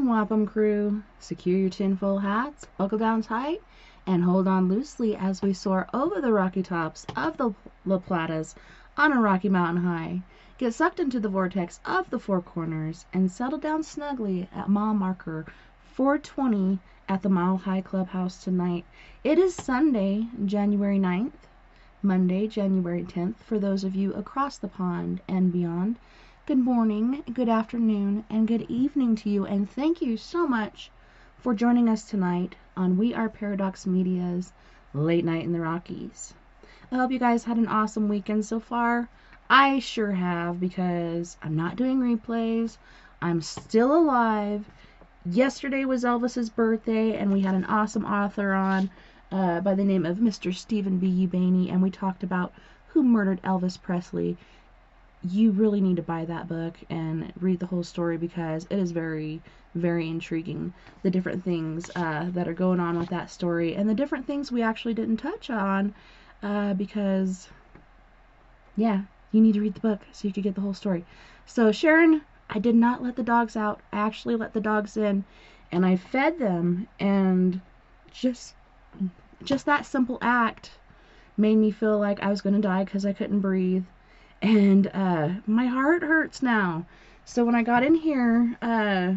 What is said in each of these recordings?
Welcome, crew. Secure your tinfoil hats, buckle down tight, and hold on loosely as we soar over the rocky tops of the La Platas on a rocky mountain high. Get sucked into the vortex of the Four Corners and settle down snugly at mile marker 420 at the Mile High Clubhouse tonight. It is Sunday, January 9th, Monday, January 10th, for those of you across the pond and beyond. Good morning, good afternoon, and good evening to you, and thank you so much for joining us tonight on We Are Paradox Media's Late Night in the Rockies. I hope you guys had an awesome weekend so far. I sure have because I'm not doing replays. I'm still alive. Yesterday was Elvis's birthday, and we had an awesome author on uh, by the name of Mr. Stephen B. Ubaney, and we talked about who murdered Elvis Presley. You really need to buy that book and read the whole story because it is very, very intriguing. The different things uh, that are going on with that story, and the different things we actually didn't touch on uh, because, yeah, you need to read the book so you could get the whole story. So, Sharon, I did not let the dogs out. I actually let the dogs in and I fed them and just just that simple act made me feel like I was going to die because I couldn't breathe. And uh, my heart hurts now. So when I got in here, uh,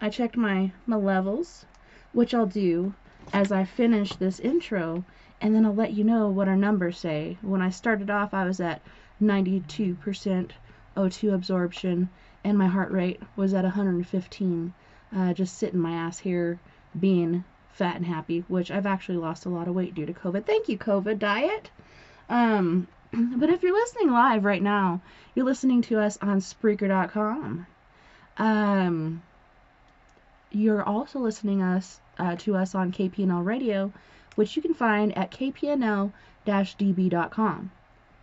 I checked my, my levels, which I'll do as I finish this intro, and then I'll let you know what our numbers say. When I started off, I was at 92% O2 absorption, and my heart rate was at 115. Uh, just sitting my ass here being fat and happy, which I've actually lost a lot of weight due to COVID. Thank you, COVID diet. Um, but if you're listening live right now, you're listening to us on Spreaker.com. Um, you're also listening us uh, to us on KPNL Radio, which you can find at kpnl-db.com.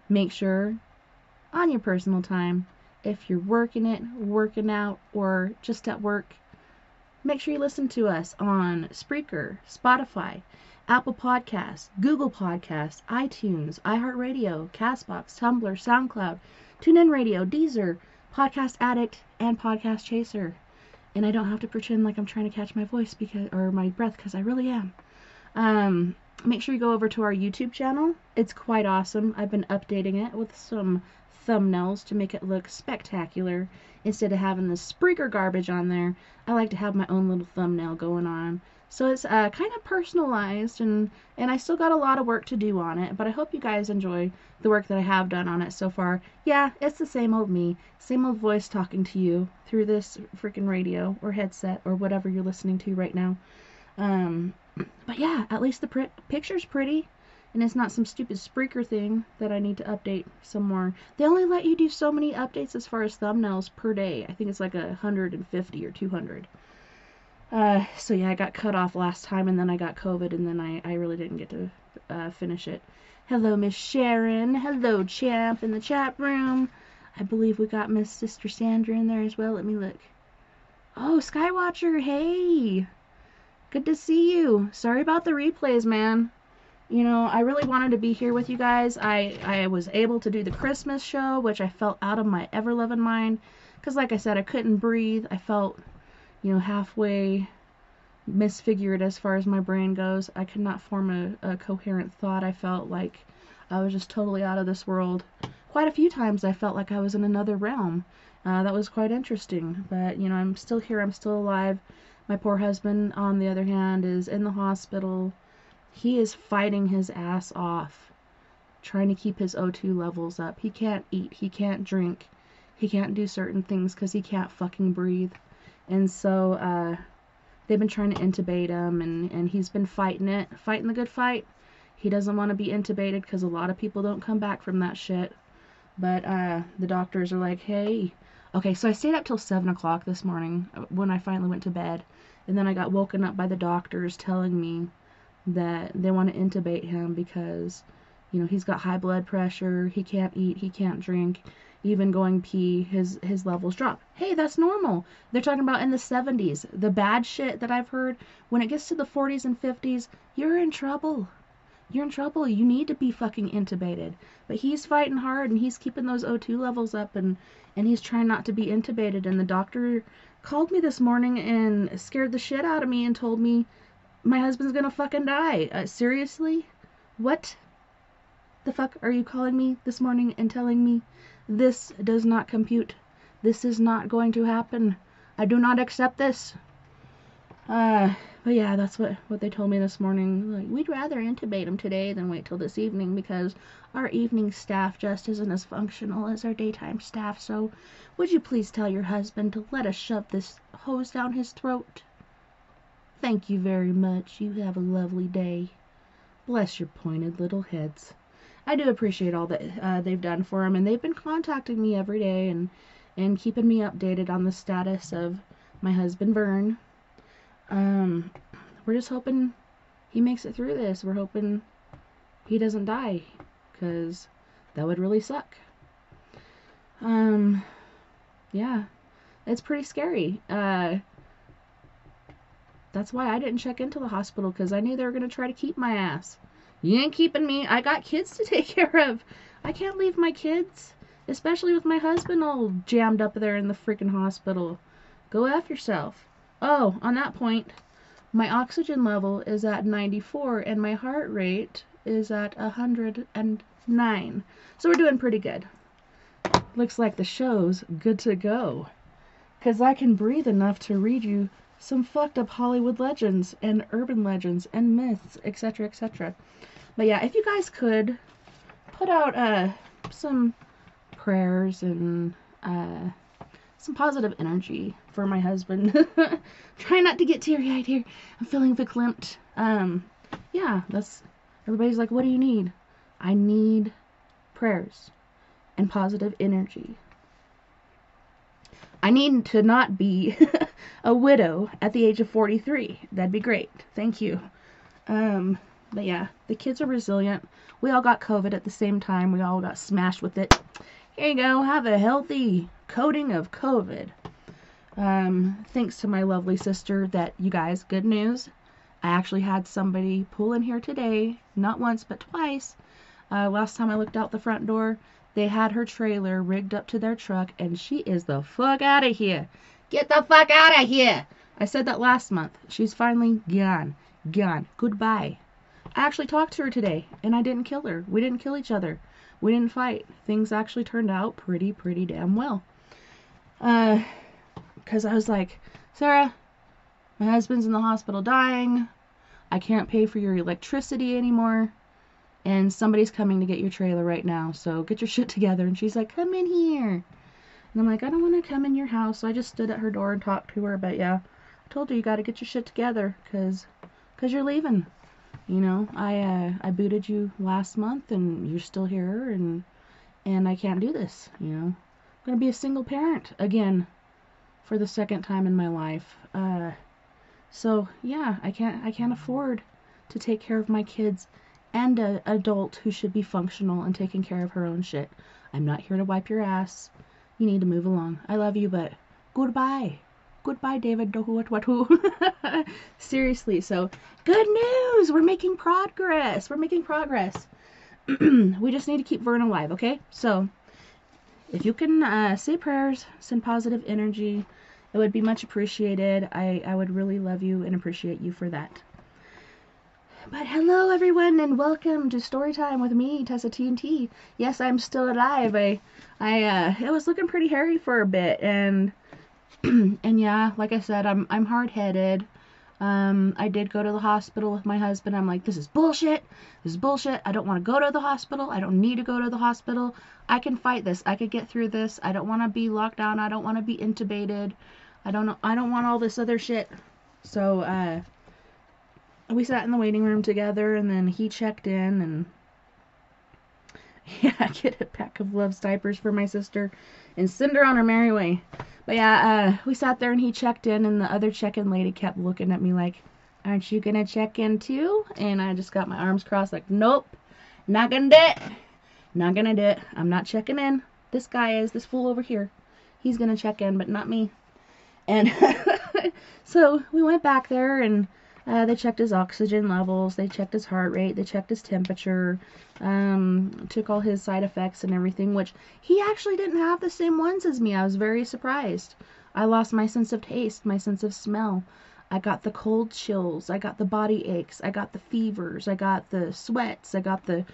Make sure on your personal time, if you're working it, working out, or just at work, Make sure you listen to us on Spreaker, Spotify, Apple Podcasts, Google Podcasts, iTunes, iHeartRadio, Castbox, Tumblr, SoundCloud, TuneIn Radio, Deezer, Podcast Addict, and Podcast Chaser. And I don't have to pretend like I'm trying to catch my voice because or my breath because I really am. Um, make sure you go over to our YouTube channel. It's quite awesome. I've been updating it with some thumbnails to make it look spectacular. Instead of having the Spreaker garbage on there, I like to have my own little thumbnail going on. So it's uh, kind of personalized, and, and I still got a lot of work to do on it, but I hope you guys enjoy the work that I have done on it so far. Yeah, it's the same old me, same old voice talking to you through this freaking radio or headset or whatever you're listening to right now. Um, but yeah, at least the pr- picture's pretty and it's not some stupid Spreaker thing that I need to update some more. They only let you do so many updates as far as thumbnails per day. I think it's like a 150 or 200. Uh, so yeah, I got cut off last time, and then I got COVID, and then I, I really didn't get to uh, finish it. Hello, Miss Sharon. Hello, Champ, in the chat room. I believe we got Miss Sister Sandra in there as well. Let me look. Oh, Skywatcher, hey! Good to see you. Sorry about the replays, man you know, I really wanted to be here with you guys. I, I was able to do the Christmas show, which I felt out of my ever loving mind. Because, like I said, I couldn't breathe. I felt, you know, halfway misfigured as far as my brain goes. I could not form a, a coherent thought. I felt like I was just totally out of this world. Quite a few times I felt like I was in another realm. Uh, that was quite interesting. But, you know, I'm still here. I'm still alive. My poor husband, on the other hand, is in the hospital he is fighting his ass off, trying to keep his O2 levels up. He can't eat, he can't drink, he can't do certain things because he can't fucking breathe. And so, uh, they've been trying to intubate him, and, and he's been fighting it, fighting the good fight. He doesn't want to be intubated because a lot of people don't come back from that shit. But uh, the doctors are like, hey, okay, so I stayed up till 7 o'clock this morning uh, when I finally went to bed. And then I got woken up by the doctors telling me that they want to intubate him because you know he's got high blood pressure he can't eat he can't drink even going pee his his levels drop. Hey that's normal. They're talking about in the 70s the bad shit that i've heard when it gets to the 40s and 50s you're in trouble. You're in trouble. You need to be fucking intubated. But he's fighting hard and he's keeping those o2 levels up and and he's trying not to be intubated. And the doctor called me this morning and scared the shit out of me and told me my husband's gonna fucking die. Uh, seriously? What the fuck are you calling me this morning and telling me this does not compute? This is not going to happen. I do not accept this. Uh, but yeah, that's what, what they told me this morning. Like, we'd rather intubate him today than wait till this evening because our evening staff just isn't as functional as our daytime staff. So, would you please tell your husband to let us shove this hose down his throat? Thank you very much. You have a lovely day. Bless your pointed little heads. I do appreciate all that uh, they've done for him, and they've been contacting me every day and and keeping me updated on the status of my husband Vern. Um, we're just hoping he makes it through this. We're hoping he doesn't die, cause that would really suck. Um, yeah, it's pretty scary. Uh, that's why I didn't check into the hospital, cause I knew they were gonna try to keep my ass. You ain't keeping me. I got kids to take care of. I can't leave my kids. Especially with my husband all jammed up there in the freaking hospital. Go F yourself. Oh, on that point, my oxygen level is at 94 and my heart rate is at 109. So we're doing pretty good. Looks like the show's good to go. Because I can breathe enough to read you some fucked up Hollywood legends and urban legends and myths, etc., etc. But yeah, if you guys could put out uh, some prayers and uh, some positive energy for my husband. Try not to get teary eyed here. I'm feeling verklempt. Um, yeah, that's everybody's like, what do you need? I need prayers and positive energy. I need to not be a widow at the age of 43. That'd be great. Thank you. Um, but yeah, the kids are resilient. We all got COVID at the same time. We all got smashed with it. Here you go. Have a healthy coating of COVID. Um, thanks to my lovely sister that you guys, good news. I actually had somebody pull in here today, not once but twice. Uh, last time I looked out the front door, they had her trailer rigged up to their truck, and she is the fuck out of here. Get the fuck out of here! I said that last month. She's finally gone. Gone. Goodbye. I actually talked to her today, and I didn't kill her. We didn't kill each other we didn't fight. Things actually turned out pretty, pretty damn well. Uh, because I was like, Sarah, my husband's in the hospital dying. I can't pay for your electricity anymore. And somebody's coming to get your trailer right now. So get your shit together. And she's like, come in here. And I'm like, I don't want to come in your house. So I just stood at her door and talked to her. But yeah, I told her you got to get your shit together because cause you're leaving. You know, I uh, I booted you last month, and you're still here, and and I can't do this. You know, I'm gonna be a single parent again for the second time in my life. Uh, so yeah, I can't I can't afford to take care of my kids and an adult who should be functional and taking care of her own shit. I'm not here to wipe your ass. You need to move along. I love you, but goodbye. Goodbye, David. Seriously, so good news! We're making progress. We're making progress. we just need to keep Vern alive, okay? So, if you can uh, say prayers, send positive energy, it would be much appreciated. I, I would really love you and appreciate you for that. But hello, everyone, and welcome to Storytime with me, Tessa TNT. Yes, I'm still alive. I, I, uh, it was looking pretty hairy for a bit, and and yeah, like I said, I'm I'm hard headed. Um, I did go to the hospital with my husband. I'm like, this is bullshit. This is bullshit. I don't want to go to the hospital. I don't need to go to the hospital. I can fight this. I could get through this. I don't want to be locked down. I don't want to be intubated. I don't know. I don't want all this other shit. So, uh, we sat in the waiting room together and then he checked in and yeah, get a pack of Luvs diapers for my sister and send her on her merry way. But yeah, uh, we sat there and he checked in, and the other check-in lady kept looking at me like, "Aren't you gonna check in too?" And I just got my arms crossed like, "Nope, not gonna do it. Not gonna do it. I'm not checking in. This guy is this fool over here. He's gonna check in, but not me." And so we went back there and uh, they checked his oxygen levels, they checked his heart rate, they checked his temperature, um, took all his side effects and everything, which he actually didn't have the same ones as me. I was very surprised. I lost my sense of taste, my sense of smell. I got the cold chills. I got the body aches. I got the fevers. I got the sweats. I got the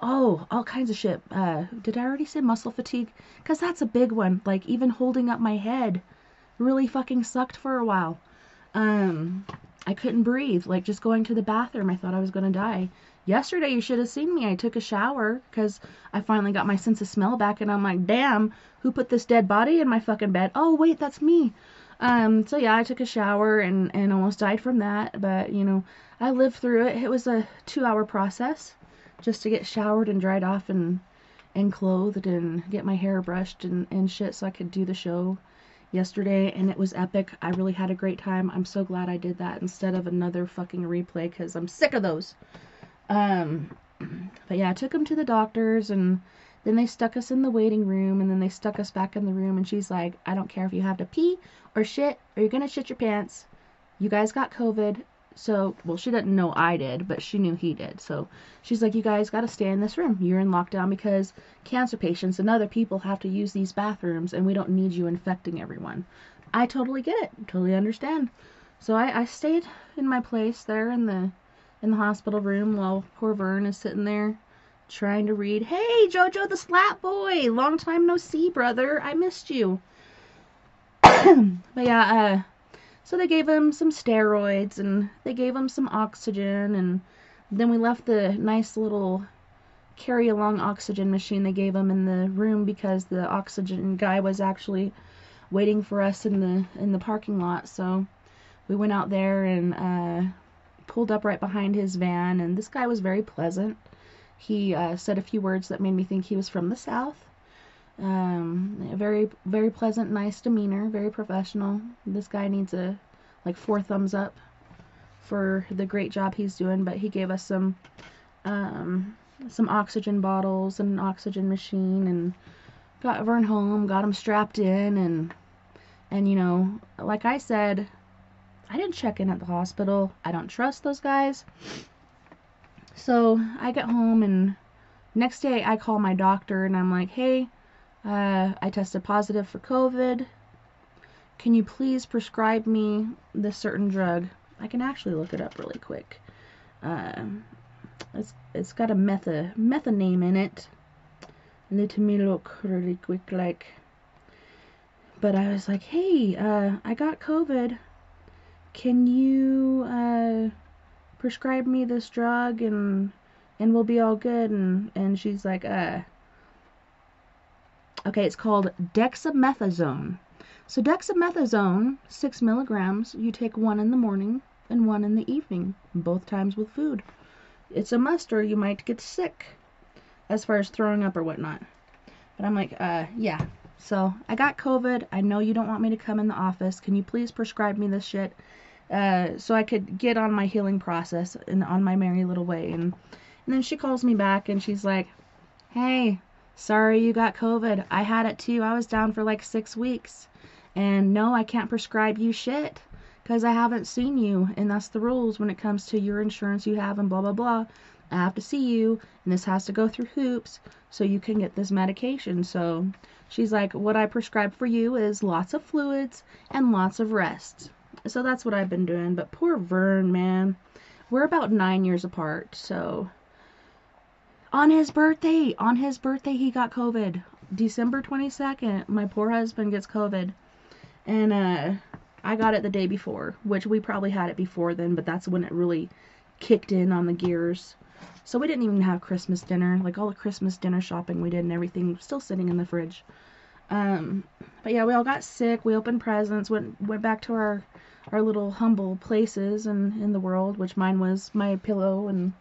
oh, all kinds of shit. Uh, did I already say muscle fatigue? Because that's a big one. Like, even holding up my head really fucking sucked for a while. Um, I couldn't breathe. Like, just going to the bathroom, I thought I was going to die. Yesterday, you should have seen me. I took a shower because I finally got my sense of smell back, and I'm like, damn, who put this dead body in my fucking bed? Oh, wait, that's me. Um, so yeah, I took a shower and, and almost died from that, but you know, I lived through it. It was a two hour process just to get showered and dried off and and clothed and get my hair brushed and, and shit so I could do the show yesterday and it was epic. I really had a great time. I'm so glad I did that instead of another fucking replay because I'm sick of those. Um, but yeah, I took him to the doctors and then they stuck us in the waiting room and then they stuck us back in the room and she's like, I don't care if you have to pee or shit or you're gonna shit your pants. You guys got COVID. So, well, she didn't know I did, but she knew he did. So she's like, you guys got to stay in this room. You're in lockdown because cancer patients and other people have to use these bathrooms and we don't need you infecting everyone. I totally get it. Totally understand. So I, I stayed in my place there in the in the hospital room while poor Vern is sitting there trying to read. Hey, Jojo the Slap Boy! Long time no see, brother. I missed you. but yeah, uh, so they gave him some steroids and they gave him some oxygen and then we left the nice little carry along oxygen machine they gave him in the room because the oxygen guy was actually waiting for us in the in the parking lot. So we went out there and uh, pulled up right behind his van, and this guy was very pleasant. He uh, said a few words that made me think he was from the South. Um, very, very pleasant, nice demeanor, very professional. This guy needs a like four thumbs up for the great job he's doing. But he gave us some um, some oxygen bottles and an oxygen machine, and got Vern home, got him strapped in, and and you know, like I said, I didn't check in at the hospital. I don't trust those guys. So I get home and next day I call my doctor and I'm like, hey, uh, I tested positive for COVID. Can you please prescribe me this certain drug? I can actually look it up really quick. Uh, it's it's got a metha metha name in it. Let me look really quick, like. But I was like, hey, uh, I got COVID can you uh, prescribe me this drug and and we'll be all good and and she's like uh okay it's called dexamethasone. So dexamethasone six milligrams you take one in the morning and one in the evening both times with food. It's a must or you might get sick as far as throwing up or whatnot. But i'm like uh yeah. So i got covid. I know you don't want me to come in the office. Can you please prescribe me this shit? Uh, so I could get on my healing process and on my merry little way. And, and then she calls me back and she's like, hey, sorry you got COVID. I had it too. I was down for like six weeks. And no, I can't prescribe you shit because I haven't seen you. And that's the rules when it comes to your insurance you have and blah, blah, blah. I have to see you and this has to go through hoops so you can get this medication. So she's like, what I prescribe for you is lots of fluids and lots of rest. So that's what I've been doing. But poor Vern, man. We're about nine years apart, so. On his birthday, on his birthday, he got COVID. December 22nd, my poor husband gets COVID. And, uh, I got it the day before, which we probably had it before then, but that's when it really kicked in on the gears. So we didn't even have Christmas dinner. Like all the Christmas dinner shopping we did and everything still sitting in the fridge. Um, but yeah, we all got sick. We opened presents, went went back to our our little humble places in in the world, which mine was my pillow and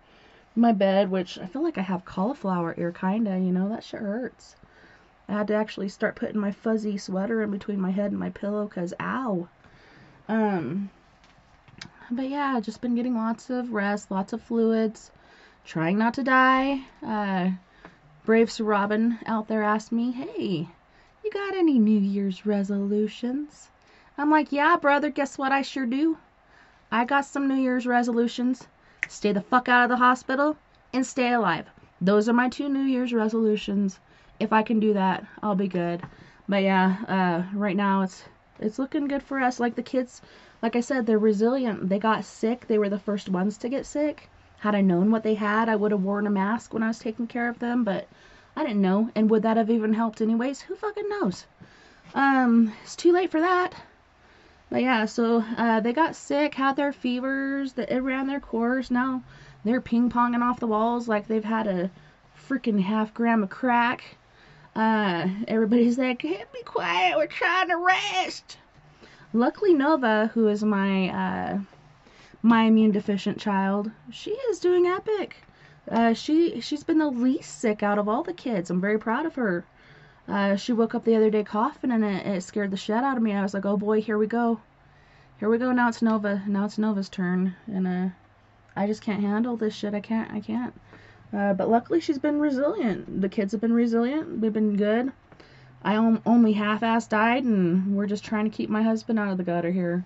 my bed, which I feel like I have cauliflower ear kinda, you know, that shit hurts. I had to actually start putting my fuzzy sweater in between my head and my pillow cuz ow. Um but yeah, just been getting lots of rest, lots of fluids, trying not to die. Uh Brave Sir Robin out there asked me, "Hey, you got any New Year's resolutions?" I'm like, yeah, brother, guess what I sure do? I got some New Year's resolutions. Stay the fuck out of the hospital and stay alive. Those are my two New Year's resolutions. If I can do that, I'll be good. But yeah, uh, right now it's It's looking good for us. Like the kids, like I said, they're resilient. They got sick. They were the first ones to get sick. Had I known what they had, I would have worn a mask when I was taking care of them, but I didn't know. And would that have even helped anyways? Who fucking knows? Um, it's too late for that. But yeah, so uh, they got sick, had their fevers, that it ran their course. Now they're ping ponging off the walls like they've had a freaking half gram of crack. Uh, everybody's like, hey, be quiet, we're trying to rest. Luckily, Nova, who is my uh, my immune deficient child, she is doing epic. Uh, she she's been the least sick out of all the kids. I'm very proud of her. Uh, she woke up the other day coughing and it, it, scared the shit out of me. I was like, oh boy, here we go. Here we go. Now it's Nova. Now it's Nova's turn. And uh, I just can't handle this shit. I can't. I can't. Uh, but luckily she's been resilient. The kids have been resilient. We've been good. I only half-ass died and we're just trying to keep my husband out of the gutter here.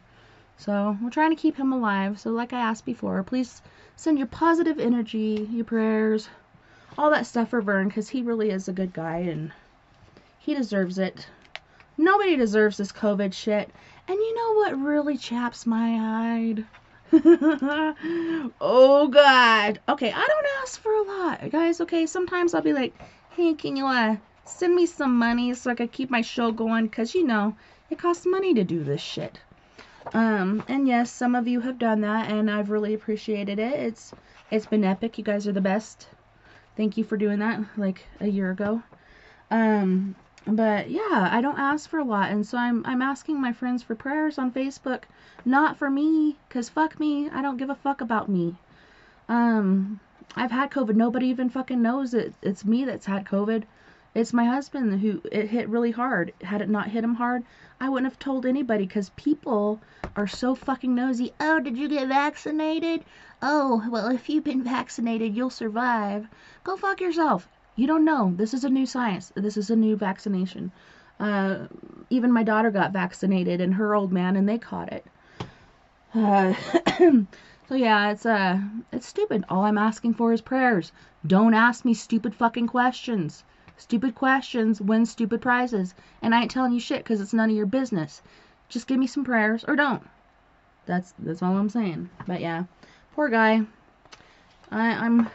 So we're trying to keep him alive. So like I asked before, please send your positive energy, your prayers, all that stuff for Vern because he really is a good guy and he deserves it. Nobody deserves this COVID shit. And you know what really chaps my hide? oh God. Okay, I don't ask for a lot, guys. Okay, sometimes I'll be like, hey, can you uh send me some money so I could keep my show going? Cause you know it costs money to do this shit. Um, and yes, some of you have done that, and I've really appreciated it. It's it's been epic. You guys are the best. Thank you for doing that like a year ago. Um, but yeah, I don't ask for a lot, and so I'm I'm asking my friends for prayers on Facebook, not for me, cause fuck me, I don't give a fuck about me. Um, I've had COVID. Nobody even fucking knows it. It's me that's had COVID. It's my husband who it hit really hard. Had it not hit him hard, I wouldn't have told anybody because people are so fucking nosy. Oh, did you get vaccinated? Oh, well, if you've been vaccinated, you'll survive. Go fuck yourself. You don't know. This is a new science. This is a new vaccination. Uh, even my daughter got vaccinated and her old man, and they caught it. Uh, so yeah, it's uh, it's stupid. All I'm asking for is prayers. Don't ask me stupid fucking questions. Stupid questions win stupid prizes, and I ain't telling you shit because it's none of your business. Just give me some prayers or don't. That's that's all I'm saying. But yeah, poor guy. I, I'm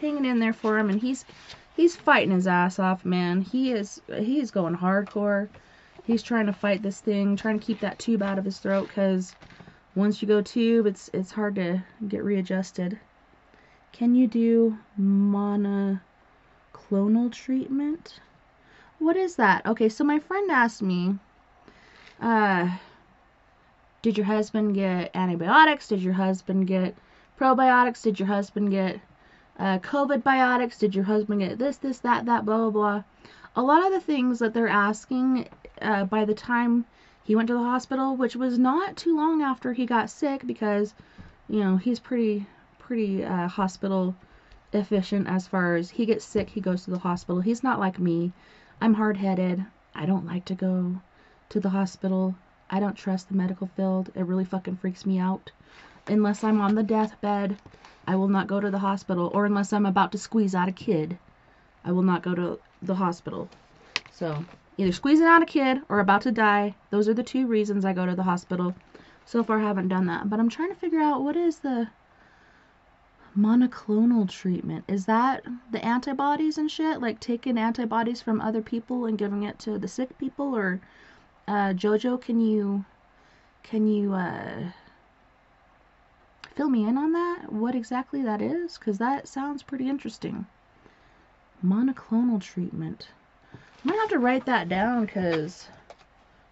hanging in there for him, and he's he's fighting his ass off, man. He is he's going hardcore. He's trying to fight this thing, trying to keep that tube out of his throat cuz once you go tube, it's it's hard to get readjusted. Can you do monoclonal treatment? What is that? Okay, so my friend asked me uh did your husband get antibiotics? Did your husband get probiotics? Did your husband get uh, COVID biotics, did your husband get this, this, that, that, blah, blah, blah. A lot of the things that they're asking uh, by the time he went to the hospital, which was not too long after he got sick because, you know, he's pretty, pretty uh, hospital efficient as far as he gets sick, he goes to the hospital. He's not like me. I'm hard headed. I don't like to go to the hospital. I don't trust the medical field. It really fucking freaks me out. Unless I'm on the deathbed I will not go to the hospital, or unless I'm about to squeeze out a kid, I will not go to the hospital. So, either squeezing out a kid or about to die, those are the two reasons I go to the hospital. So far, I haven't done that, but I'm trying to figure out what is the monoclonal treatment. Is that the antibodies and shit? Like taking antibodies from other people and giving it to the sick people? Or, uh, Jojo, can you, can you, uh, fill me in on that? What exactly that is? Because that sounds pretty interesting. Monoclonal treatment. I might have to write that down because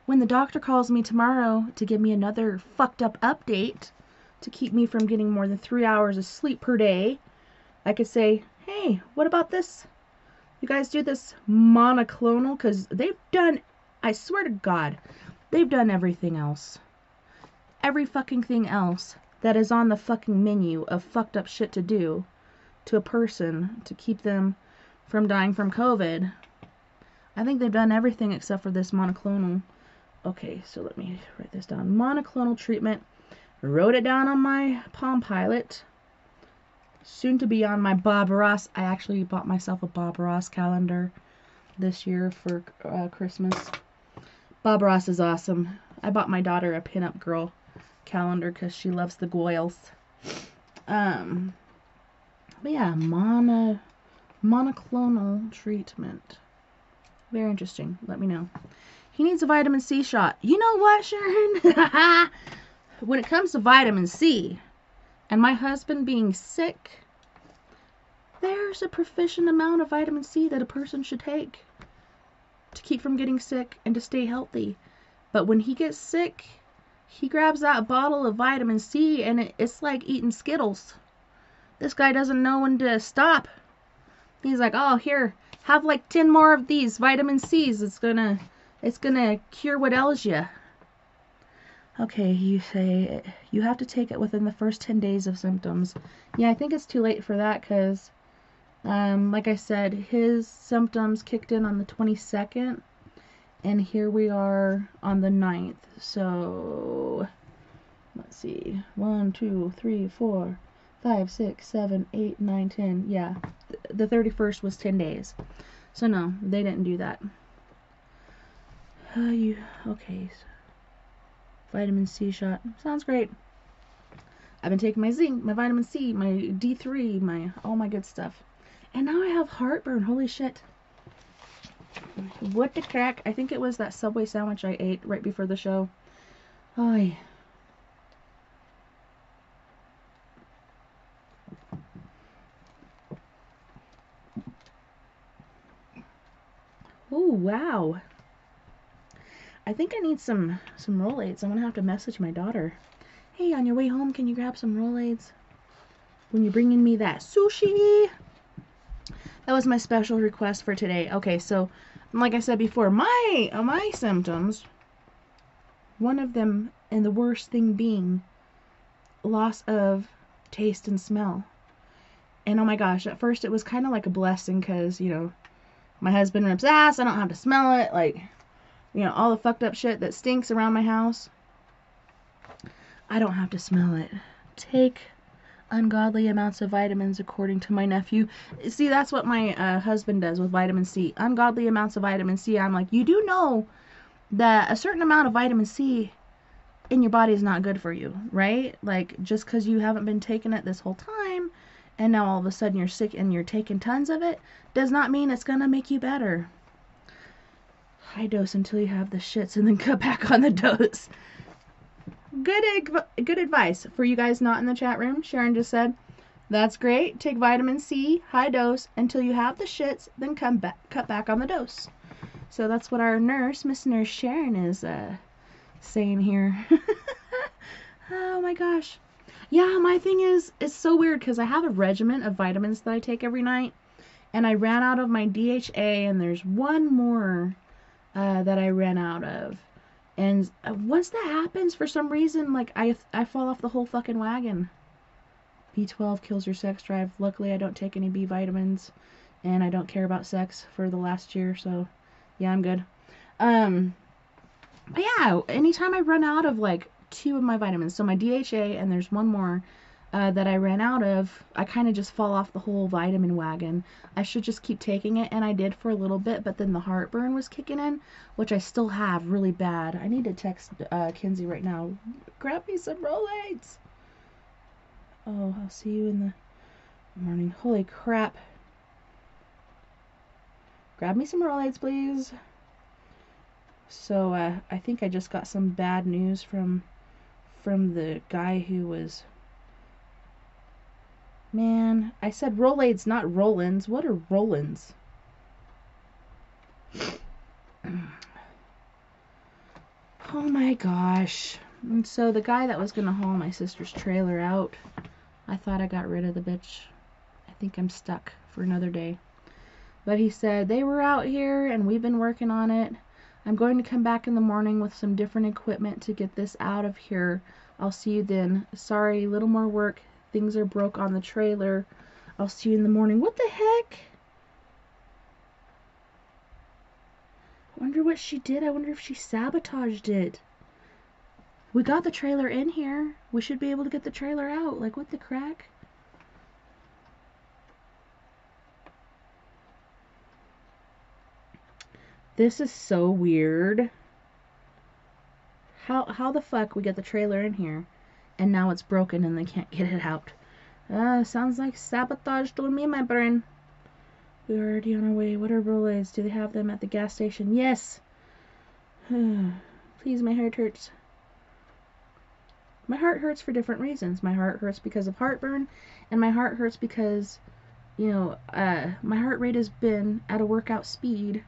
when the doctor calls me tomorrow to give me another fucked up update to keep me from getting more than three hours of sleep per day, I could say, hey, what about this? You guys do this monoclonal? Because they've done, I swear to God, they've done everything else. Every fucking thing else that is on the fucking menu of fucked up shit to do to a person to keep them from dying from COVID. I think they've done everything except for this monoclonal. Okay, so let me write this down. Monoclonal treatment. Wrote it down on my Palm Pilot. Soon to be on my Bob Ross. I actually bought myself a Bob Ross calendar this year for uh, Christmas. Bob Ross is awesome. I bought my daughter a pinup girl calendar because she loves the Goyles. Um, but yeah, mono, monoclonal treatment. Very interesting. Let me know. He needs a vitamin C shot. You know what, Sharon? when it comes to vitamin C, and my husband being sick, there's a proficient amount of vitamin C that a person should take to keep from getting sick and to stay healthy. But when he gets sick, he grabs that bottle of vitamin C and it's like eating Skittles. This guy doesn't know when to stop. He's like, "Oh, here, have like 10 more of these vitamin C's. It's to it's to cure what ails you." Okay, you say you have to take it within the first 10 days of symptoms. Yeah, I think it's too late for that cuz um, like I said, his symptoms kicked in on the 22nd and here we are on the 9th. So let's see. 1, 2, 3, 4, 5, 6, 7, 8, 9, 10. Yeah, the 31st was 10 days. So no, they didn't do that. Uh, you okay? Vitamin C shot sounds great. I've been taking my zinc, my vitamin C, my D3, my all my good stuff, and now I have heartburn. Holy shit! What the crack? I think it was that Subway sandwich I ate right before the show. Oh, wow. I think I need some some Rolaids. I'm going to have to message my daughter. Hey, on your way home, can you grab some Rolaids? When you're bringing me that sushi. That was my special request for today. Okay, so like I said before, my uh, my symptoms, one of them and the worst thing being loss of taste and smell. And oh my gosh, at first it was kind of like a blessing because, you know, my husband rips ass, I don't have to smell it, like, you know, all the fucked up shit that stinks around my house. I don't have to smell it. Take ungodly amounts of vitamins according to my nephew. See, that's what my uh, husband does with vitamin C. Ungodly amounts of vitamin C. I'm like, you do know that a certain amount of vitamin C in your body is not good for you, right? Like, just because you haven't been taking it this whole time and now all of a sudden you're sick and you're taking tons of it does not mean it's going to make you better. High dose until you have the shits and then cut back on the dose good good advice for you guys not in the chat room. Sharon just said, "That's great. Take vitamin C, high dose until you have the shits, then come back cut back on the dose." So that's what our nurse, Miss Nurse Sharon, is uh, saying here. oh my gosh. Yeah, my thing is, it's so weird because I have a regimen of vitamins that I take every night, and I ran out of my DHA, and there's one more uh, that I ran out of and uh, once that happens, for some reason, like I I fall off the whole fucking wagon. B12 kills your sex drive. Luckily, I don't take any B vitamins, and I don't care about sex for the last year, so yeah, I'm good. Um, but yeah, anytime I run out of like two of my vitamins, so my DHA and there's one more uh, that I ran out of, I kind of just fall off the whole vitamin wagon. I should just keep taking it, and I did for a little bit, but then the heartburn was kicking in, which I still have really bad. I need to text uh, Kinsey right now. Grab me some Rolaids. Oh, I'll see you in the morning. Holy crap. Grab me some Rolaids, please. So, uh, I think I just got some bad news from from the guy who was Man, I said Rolaids, not Rollins. What are Rollins? oh my gosh. And so the guy that was going to haul my sister's trailer out, I thought I got rid of the bitch. I think I'm stuck for another day. But he said, they were out here and we've been working on it. I'm going to come back in the morning with some different equipment to get this out of here. I'll see you then. Sorry, little more work. Things are broke on the trailer. I'll see you in the morning. What the heck? I wonder what she did. I wonder if she sabotaged it. We got the trailer in here. We should be able to get the trailer out. Like, what the crack? This is so weird. how how the fuck we get the trailer in here, and now it's broken and they can't get it out. Uh, sounds like sabotage to me, my brain. We're already on our way. What are rollers? Do they have them at the gas station? Yes. Please, my heart hurts. My heart hurts for different reasons. My heart hurts because of heartburn, and my heart hurts because, you know, uh, my heart rate has been at a workout speed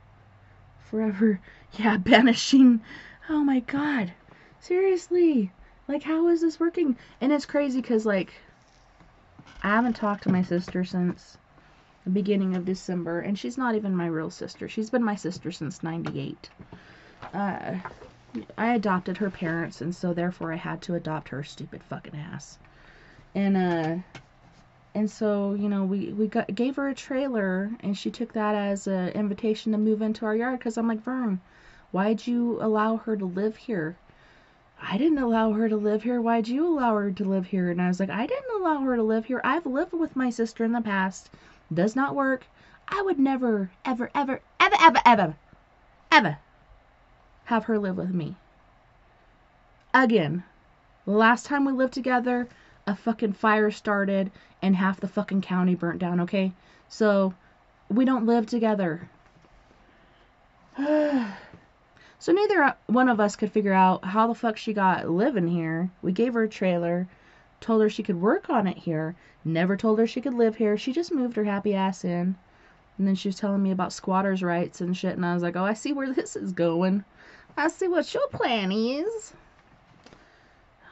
forever. Yeah, banishing. Oh my god. Seriously. Like, how is this working? And it's crazy because, like, I haven't talked to my sister since the beginning of December, and she's not even my real sister. She's been my sister since 98. Uh, I adopted her parents, and so therefore I had to adopt her stupid fucking ass. And uh, and so you know we we got, gave her a trailer, and she took that as an invitation to move into our yard. Cause I'm like Vern, why'd you allow her to live here? I didn't allow her to live here. Why'd you allow her to live here? And I was like, I didn't allow her to live here. I've lived with my sister in the past. Does not work. I would never, ever, ever, ever, ever, ever, ever have her live with me. Again, last time we lived together, a fucking fire started and half the fucking county burnt down, okay? So, we don't live together. so neither one of us could figure out how the fuck she got living here. We gave her a trailer, told her she could work on it here, never told her she could live here. She just moved her happy ass in. And then she was telling me about squatters' rights and shit, and I was like, oh, I see where this is going. I see what your plan is.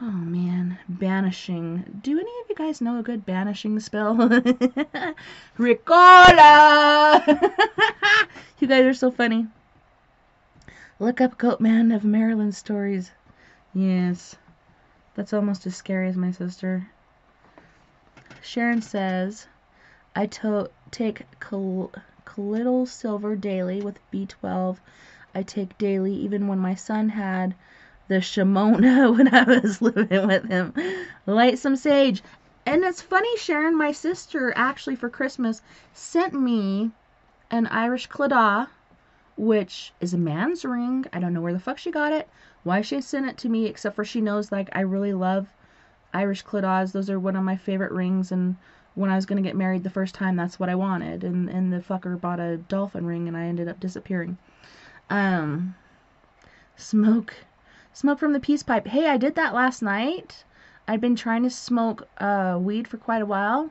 Oh man, banishing. Do any of you guys know a good banishing spell? Ricola! you guys are so funny. Look up Goatman of Maryland stories. Yes, that's almost as scary as my sister. Sharon says, I to- take colloidal silver daily with B12 I take daily, even when my son had the Shimona when I was living with him. Light some sage. And it's funny, Sharon, my sister actually for Christmas sent me an Irish Claddagh, which is a man's ring. I don't know where the fuck she got it, why she sent it to me, except for she knows like I really love Irish Claddaghs. Those are one of my favorite rings, and when I was gonna get married the first time, that's what I wanted. And and the fucker bought a dolphin ring, and I ended up disappearing. Um, smoke, smoke from the peace pipe. Hey, I did that last night. I'd been trying to smoke uh, weed for quite a while.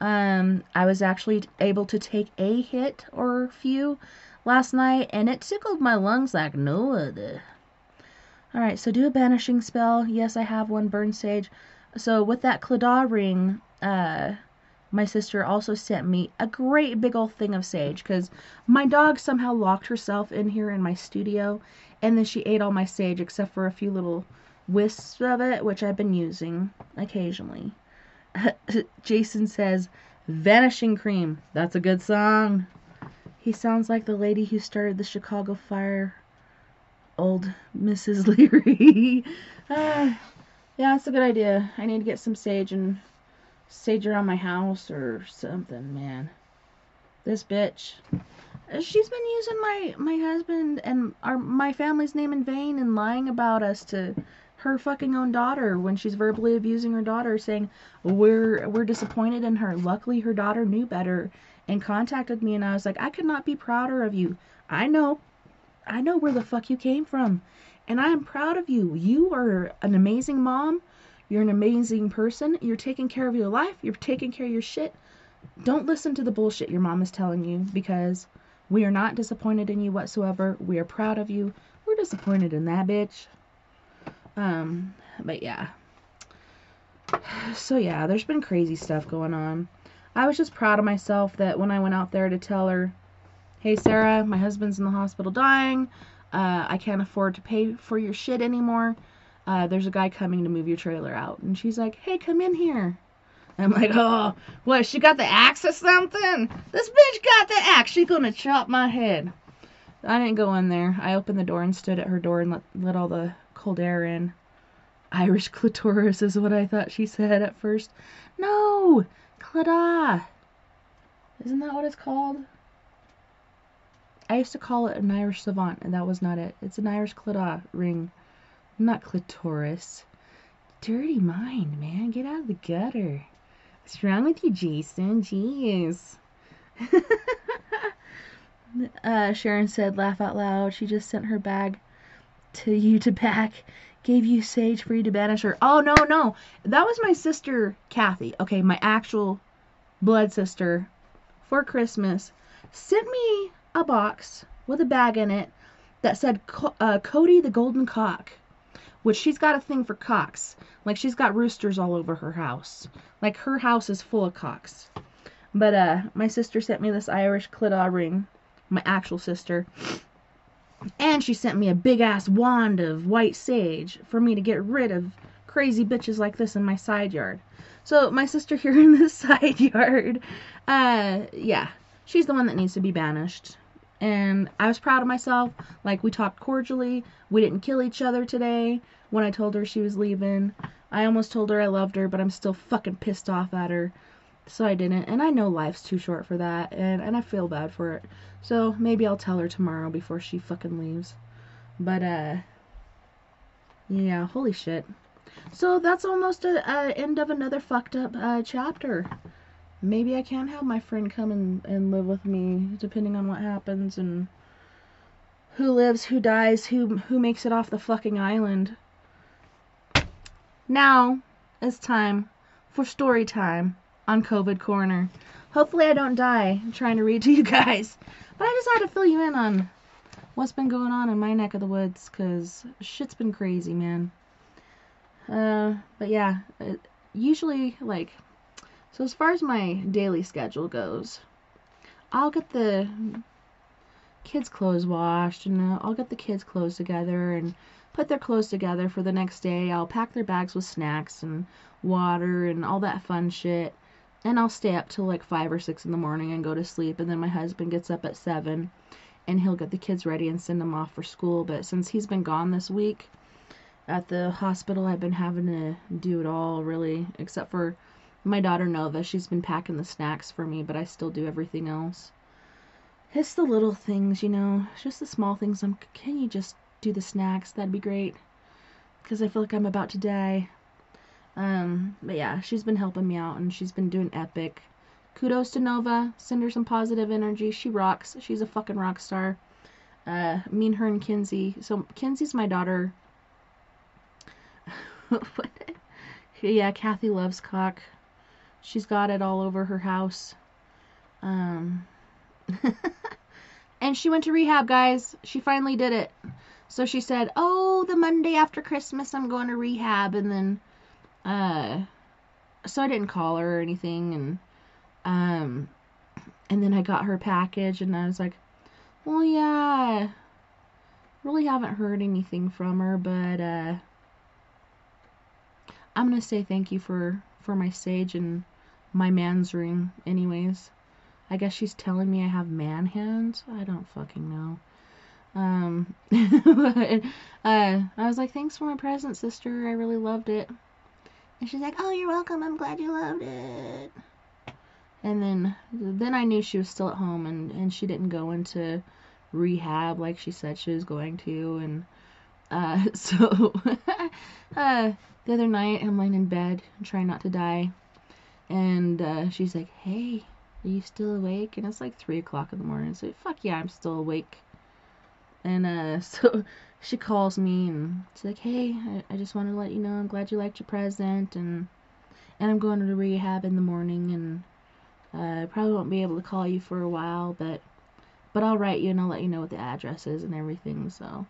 Um, I was actually able to take a hit or a few last night, and it tickled my lungs like no other. Alright, so do a banishing spell. Yes, I have one, burn sage. So with that Claddagh ring, uh, my sister also sent me a great big old thing of sage because my dog somehow locked herself in here in my studio and then she ate all my sage except for a few little wisps of it, which I've been using occasionally. Jason says, Vanishing Cream. That's a good song. He sounds like the lady who started the Chicago Fire, old Mrs. Leary. ah, yeah, that's a good idea. I need to get some sage and sage around my house or something, man. This bitch. She's been using my my husband and our my family's name in vain and lying about us to her fucking own daughter when she's verbally abusing her daughter saying we're we're disappointed in her. Luckily her daughter knew better and contacted me and I was like, I could not be prouder of you. I know. I know where the fuck you came from. And I am proud of you. You are an amazing mom. You're an amazing person. You're taking care of your life. You're taking care of your shit. Don't listen to the bullshit your mom is telling you because we are not disappointed in you whatsoever. We are proud of you. We're disappointed in that bitch. Um, but yeah. So yeah, there's been crazy stuff going on. I was just proud of myself that when I went out there to tell her, hey Sarah, my husband's in the hospital dying. Uh, I can't afford to pay for your shit anymore uh, there's a guy coming to move your trailer out. And she's like, hey, come in here. I'm like, oh, what, she got the axe or something? This bitch got the axe. She's gonna chop my head. I didn't go in there. I opened the door and stood at her door and let, let all the cold air in. Irish clitoris is what I thought she said at first. No! Claddagh! Isn't that what it's called? I used to call it an Irish savant, and that was not it. It's an Irish Claddagh ring Not clitoris. Dirty mind, man. Get out of the gutter. What's wrong with you, Jason? Jeez. uh, Sharon said, laugh out loud. She just sent her bag to you to pack. Gave you sage for you to banish her. Oh, no, no. That was my sister, Kathy. Okay, my actual blood sister for Christmas. Sent me a box with a bag in it that said uh, Cody the Golden Cock, which she's got a thing for cocks. Like she's got roosters all over her house. Like her house is full of cocks. But uh, my sister sent me this Irish clitah ring, my actual sister. And she sent me a big ass wand of white sage for me to get rid of crazy bitches like this in my side yard. So my sister here in the side yard, uh, yeah, she's the one that needs to be banished and I was proud of myself. Like we talked cordially. We didn't kill each other today when I told her she was leaving. I almost told her I loved her, but I'm still fucking pissed off at her. So I didn't. And I know life's too short for that and and I feel bad for it. So maybe I'll tell her tomorrow before she fucking leaves. But uh yeah, holy shit. So that's almost a, end of another fucked up uh, chapter maybe I can have my friend come and, and live with me, depending on what happens and who lives, who dies, who who makes it off the fucking island. Now it's time for story time on COVID Corner. Hopefully I don't die trying to read to you guys, but I just had to fill you in on what's been going on in my neck of the woods, cause shit's been crazy, man. Uh, but yeah, it, usually like so as far as my daily schedule goes, I'll get the kids' clothes washed and uh, I'll get the kids' clothes together and put their clothes together for the next day. I'll pack their bags with snacks and water and all that fun shit. And I'll stay up till like 5 or 6 in the morning and go to sleep. And then my husband gets up at 7 and he'll get the kids ready and send them off for school. But since he's been gone this week at the hospital, I've been having to do it all really, except for my daughter Nova, she's been packing the snacks for me, but I still do everything else. It's the little things, you know, just the small things. I'm, can you just do the snacks? That'd be great. Because I feel like I'm about to die. Um, but yeah, she's been helping me out and she's been doing epic. Kudos to Nova. Send her some positive energy. She rocks. She's a fucking rock star. Uh, me and her and Kinsey. So Kinsey's my daughter. yeah, Kathy loves cock. She's got it all over her house. Um, and she went to rehab, guys. She finally did it. So she said, "Oh, the Monday after Christmas, I'm going to rehab." And then, uh, so I didn't call her or anything, and um, and then I got her package, and I was like, "Well, yeah, really haven't heard anything from her, but uh, I'm gonna say thank you for for my sage and my man's ring anyways. I guess she's telling me I have man hands. I don't fucking know. Um, but, uh, I was like, thanks for my present, sister. I really loved it. And she's like, oh, you're welcome. I'm glad you loved it. And then, then I knew she was still at home and, and she didn't go into rehab like she said she was going to. And, uh, so, uh, the other night I'm laying in bed trying not to die and uh, she's like, hey, are you still awake? And it's like 3 o'clock in the morning. So, fuck yeah, I'm still awake. And uh, so she calls me and she's like, hey, I, I just wanted to let you know I'm glad you liked your present. And, and I'm going to rehab in the morning. And uh, I probably won't be able to call you for a while, but but I'll write you and I'll let you know what the address is and everything. So,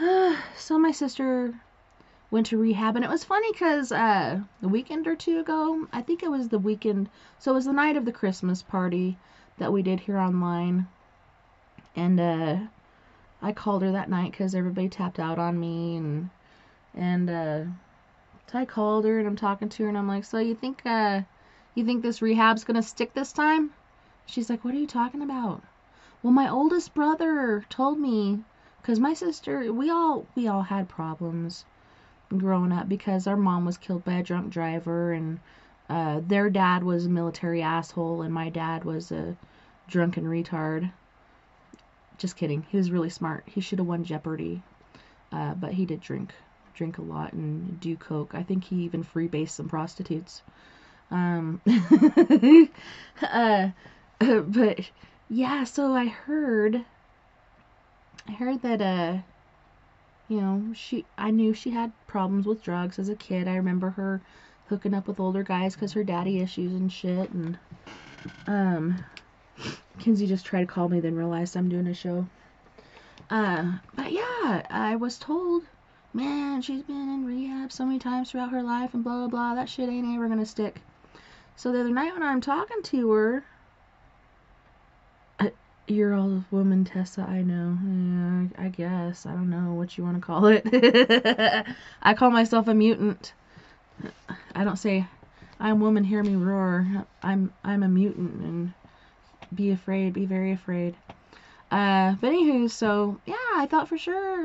so my sister went to rehab and it was funny because uh, a weekend or two ago i think it was the weekend so it was the night of the christmas party that we did here online. And uh, i called her that night because everybody tapped out on me and and uh, so i called her and i'm talking to her and i'm like so you think uh, you think this rehab's gonna stick this time? She's like what are you talking about? Well my oldest brother told me because my sister we all we all had problems growing up because our mom was killed by a drunk driver and uh, their dad was a military asshole and my dad was a drunken retard. Just kidding. He was really smart. He should have won Jeopardy. uh, but he did drink drink a lot and do coke. I think he even freebased some prostitutes. Um, uh, but yeah, so I heard, I heard that uh, you know, she I knew she had problems with drugs as a kid. I remember her hooking up with older guys because her daddy issues and shit. And um, Kinsey just tried to call me, then realized I'm doing a show. Uh, but yeah, I was told, man, she's been in rehab so many times throughout her life and blah blah blah. That shit ain't ever gonna stick. So the other night when I'm talking to her, you're all woman, Tessa. I know. Yeah, I guess. I don't know what you want to call it. I call myself a mutant. I don't say, "I'm woman, hear me roar." I'm I'm a mutant, and be afraid, be very afraid. Uh, but anywho, so yeah, I thought for sure,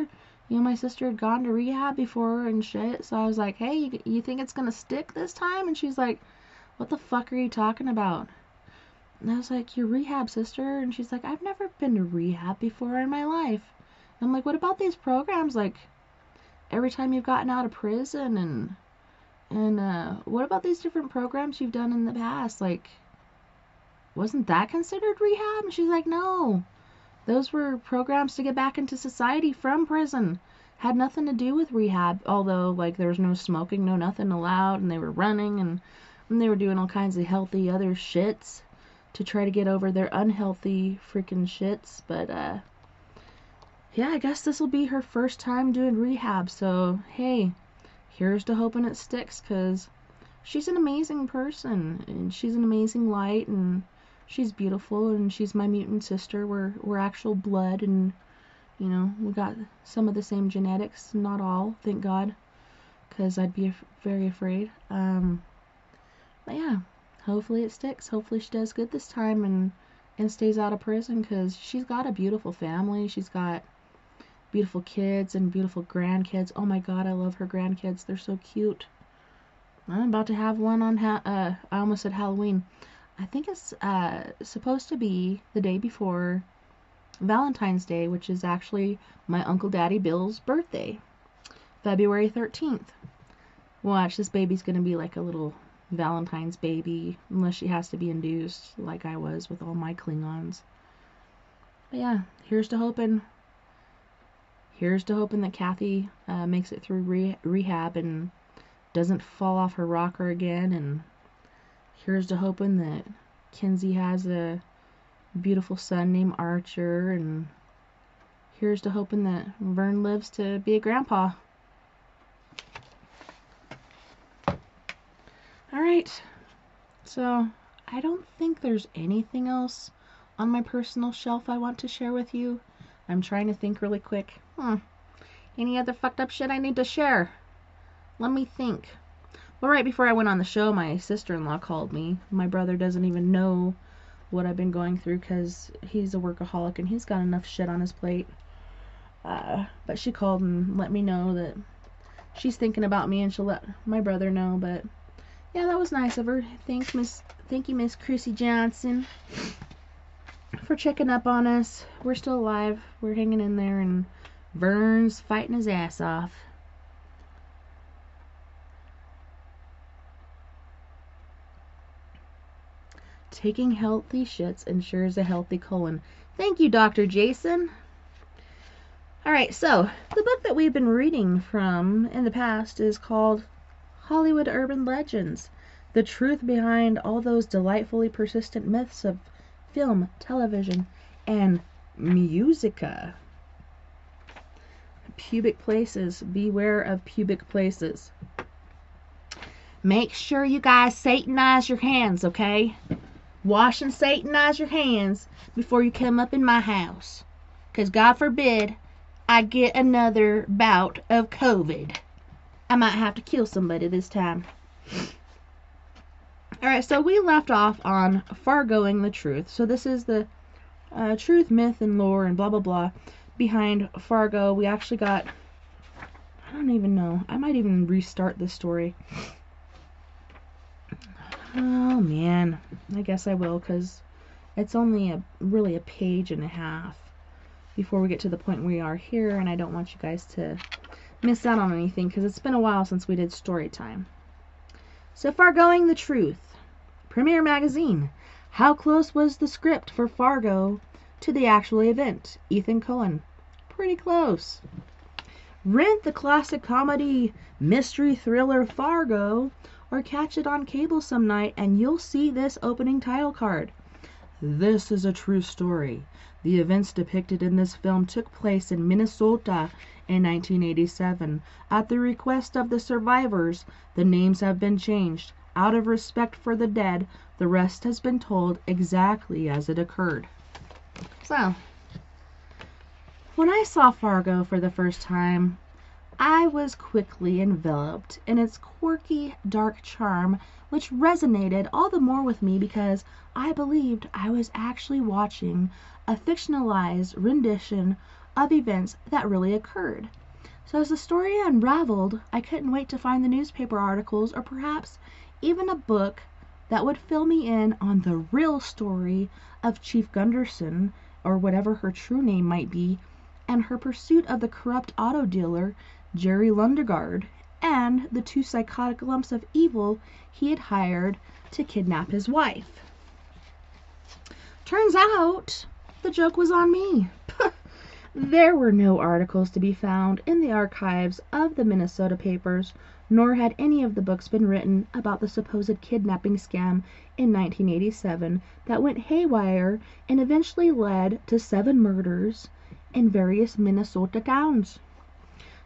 you know, my sister had gone to rehab before and shit. So I was like, "Hey, you, you think it's gonna stick this time?" And she's like, "What the fuck are you talking about?" And I was like, Your rehab sister? And she's like, I've never been to rehab before in my life. And I'm like, What about these programs? Like, every time you've gotten out of prison and and uh, what about these different programs you've done in the past? Like, wasn't that considered rehab? And she's like, No. Those were programs to get back into society from prison. Had nothing to do with rehab, although like there was no smoking, no nothing allowed, and they were running and, and they were doing all kinds of healthy other shits to try to get over their unhealthy freaking shits. But uh, yeah, I guess this will be her first time doing rehab. So hey, here's to hoping it sticks, cause she's an amazing person and she's an amazing light and she's beautiful and she's my mutant sister. We're we're actual blood and you know we got some of the same genetics, not all, thank God, cause I'd be af- very afraid. Um, but yeah, hopefully it sticks. Hopefully she does good this time and and stays out of prison because she's got a beautiful family. She's got beautiful kids and beautiful grandkids. Oh my god, I love her grandkids. They're so cute. I'm about to have one on ha- uh I almost said Halloween. I think it's uh supposed to be the day before Valentine's Day, which is actually my Uncle Daddy Bill's birthday. February 13th. Watch, this baby's to be like a little Valentine's baby, unless she has to be induced, like I was with all my Klingons. But yeah, here's to hoping. Here's to hoping that Kathy uh, makes it through re- rehab and doesn't fall off her rocker again. And here's to hoping that Kinsey has a beautiful son named Archer. And here's to hoping that Vern lives to be a grandpa. Alright, so I don't think there's anything else on my personal shelf I want to share with you. I'm trying to think really quick. Hmm. Any other fucked up shit I need to share? Let me think. Well, right before I went on the show, my sister in law called me. My brother doesn't even know what I've been going through because he's a workaholic and he's got enough shit on his plate. Uh, but she called and let me know that she's thinking about me and she'll let my brother know. But yeah, that was nice of her. Thanks, Miss. Thank you, Miss Chrissy Johnson, for checking up on us. We're still alive. We're hanging in there, and Vern's fighting his ass off. Taking healthy shits ensures a healthy colon. Thank you, Dr. Jason. All right, so the book that we've been reading from in the past is called Hollywood Urban Legends, the truth behind all those delightfully persistent myths of film, television, and musica. Pubic places. Beware of pubic places. Make sure you guys satanize your hands, okay? Wash and satanize your hands before you come up in my house. Because God forbid I get another bout of COVID. I might have to kill somebody this time. Alright, so we left off on Fargoing the truth. So this is the uh, truth, myth, and lore, and blah blah blah behind Fargo. We actually got. I don't even know. I might even restart this story. Oh man, I guess I will because it's only a really a page and a half. before we get to the point we are here, and I don't want you guys to miss out on anything because it's been a while since we did story time. So Fargoing the Truth. Premiere Magazine. How close was the script for Fargo to the actual event? Ethan Coen. Pretty close. Rent the classic comedy mystery thriller Fargo or catch it on cable some night and you'll see this opening title card. This is a true story. The events depicted in this film took place in Minnesota in 1987. At the request of the survivors, the names have been changed. Out of respect for the dead, the rest has been told exactly as it occurred. So, when I saw Fargo for the first time, I was quickly enveloped in its quirky, dark charm, which resonated all the more with me because I believed I was actually watching a fictionalized rendition of events that really occurred. So as the story unraveled, I couldn't wait to find the newspaper articles or perhaps even a book that would fill me in on the real story of Chief Gunderson, or whatever her true name might be, and her pursuit of the corrupt auto dealer, Jerry Lundegaard, and the two psychotic lumps of evil he had hired to kidnap his wife. Turns out the joke was on me. there were no articles to be found in the archives of the Minnesota papers, nor had any of the books been written about the supposed kidnapping scam in 1987 that went haywire and eventually led to seven murders in various Minnesota towns.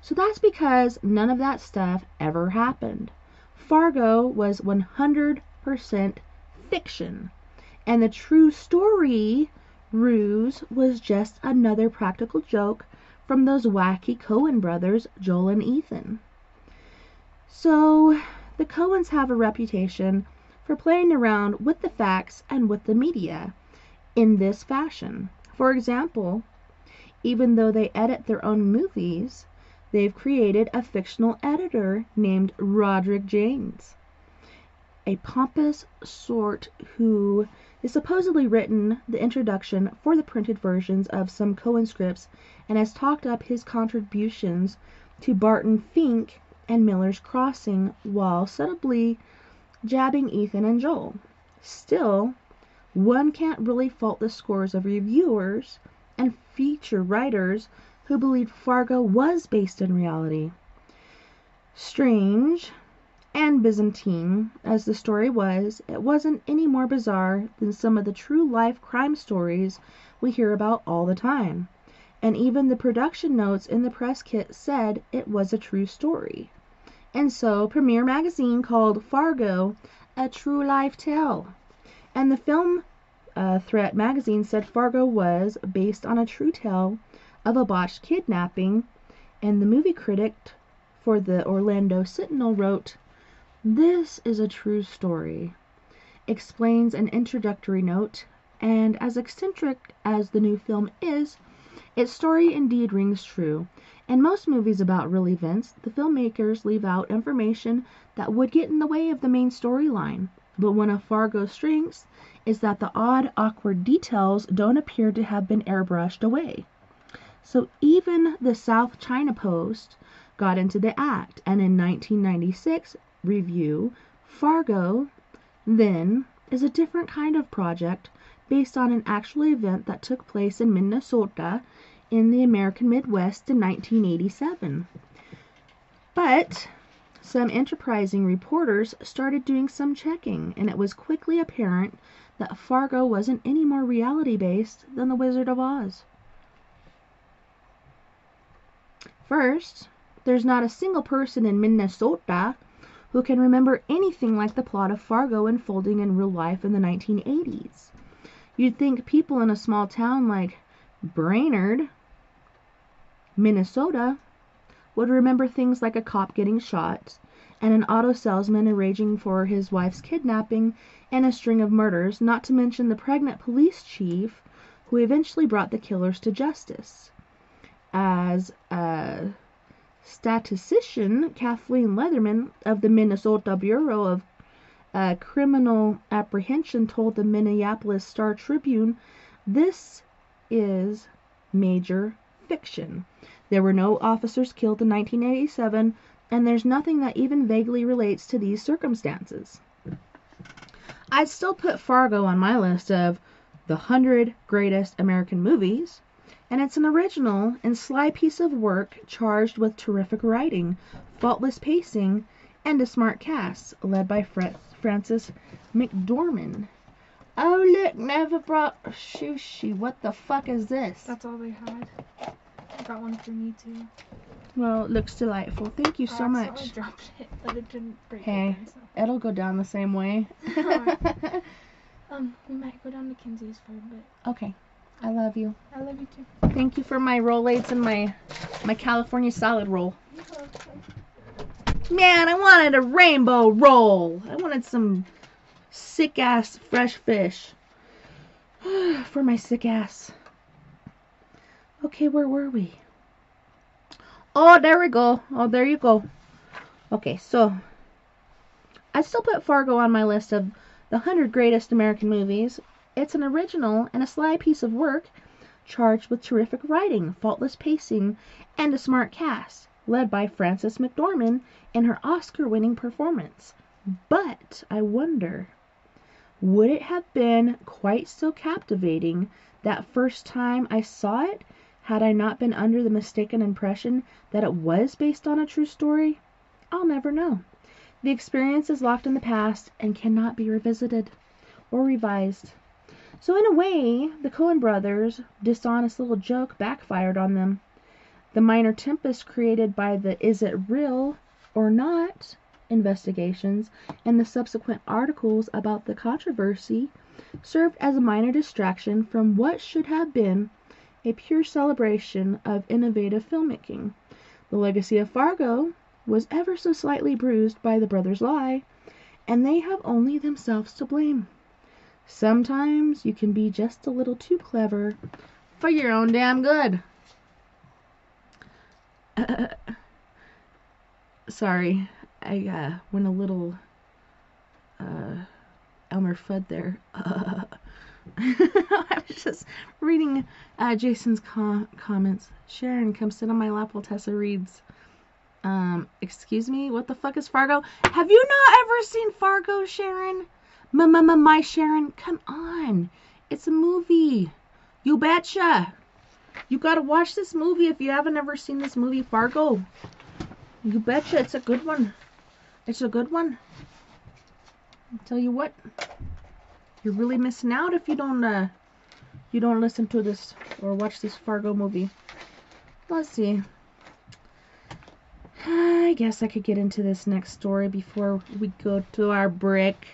So that's because none of that stuff ever happened. Fargo was 100% fiction, and the true story ruse was just another practical joke from those wacky Coen brothers, Joel and Ethan. So, the Coens have a reputation for playing around with the facts and with the media in this fashion. For example, even though they edit their own movies, they've created a fictional editor named Roderick Jaynes, a pompous sort who has supposedly written the introduction for the printed versions of some Coen scripts and has talked up his contributions to Barton Fink and Miller's Crossing while subtly jabbing Ethan and Joel. Still, one can't really fault the scores of reviewers and feature writers who believed Fargo was based in reality. Strange and Byzantine as the story was, it wasn't any more bizarre than some of the true life crime stories we hear about all the time. And even the production notes in the press kit said it was a true story. And so Premiere Magazine called Fargo a true life tale. And the film uh, Threat magazine said Fargo was based on a true tale of a botched kidnapping. And the movie critic for the Orlando Sentinel wrote, this is a true story, explains an introductory note, and as eccentric as the new film is, its story indeed rings true. In most movies about real events, the filmmakers leave out information that would get in the way of the main storyline. But one of Fargo's strengths is that the odd, awkward details don't appear to have been airbrushed away. So even the South China Post got into the act, and in 1996 review, Fargo, then, is a different kind of project based on an actual event that took place in Minnesota in the American Midwest in 1987. But some enterprising reporters started doing some checking, and it was quickly apparent that Fargo wasn't any more reality based than The Wizard of Oz. First, there's not a single person in Minnesota who can remember anything like the plot of Fargo unfolding in real life in the 1980s. You'd think people in a small town like Brainerd, Minnesota, would remember things like a cop getting shot, and an auto salesman arranging for his wife's kidnapping, and a string of murders, not to mention the pregnant police chief who eventually brought the killers to justice. As a statistician Kathleen Leatherman of the Minnesota Bureau of uh, Criminal Apprehension told the Minneapolis Star Tribune, "This is major fiction. There were no officers killed in 1987, and there's nothing that even vaguely relates to these circumstances. I'd still put Fargo on my list of the 100 greatest American movies, and it's an original and sly piece of work charged with terrific writing, faultless pacing, and a smart cast led by Fred Frances McDormand. Oh look, never brought sushi. What the fuck is this? That's all they had. I got one for me too. Well, it looks delightful. Thank you I so accidentally much. dropped it, but it didn't break Hey. it. there, so. It'll go down the same way. Um, we might go down to Kinsey's for a bit. okay. I love you. I love you too. Thank you for my rollates and my my California salad roll. Man, I wanted a rainbow roll. I wanted some sick ass fresh fish for my sick ass. Okay, where were we? Oh, there we go. Oh, there you go. Okay, so I still put Fargo on my list of the 100 greatest American movies. It's an original and a sly piece of work charged with terrific writing, faultless pacing, and a smart cast, led by Frances McDormand in her Oscar winning performance. But I wonder, would it have been quite so captivating that first time I saw it had I not been under the mistaken impression that it was based on a true story? I'll never know. The experience is locked in the past and cannot be revisited or revised. So, in a way, the Coen brothers' dishonest little joke backfired on them. The minor tempest created by the is it real or not investigations and the subsequent articles about the controversy served as a minor distraction from what should have been a pure celebration of innovative filmmaking. The legacy of Fargo was ever so slightly bruised by the brothers' lie, and they have only themselves to blame. Sometimes you can be just a little too clever for your own damn good. Sorry, I uh, went a little uh, Elmer Fudd there. Uh, I was just reading uh, Jason's com- comments. Sharon, come sit on my lap while Tessa reads. Um, excuse me, what the fuck is Fargo? Have you not ever seen Fargo, Sharon? My, my Sharon, come on. It's a movie. You betcha. You gotta watch this movie if you haven't ever seen this movie, Fargo. You betcha, it's a good one. It's a good one. I'll tell you what, you're really missing out if you don't uh you don't listen to this or watch this Fargo movie. Let's see. I guess I could get into this next story before we go to our break.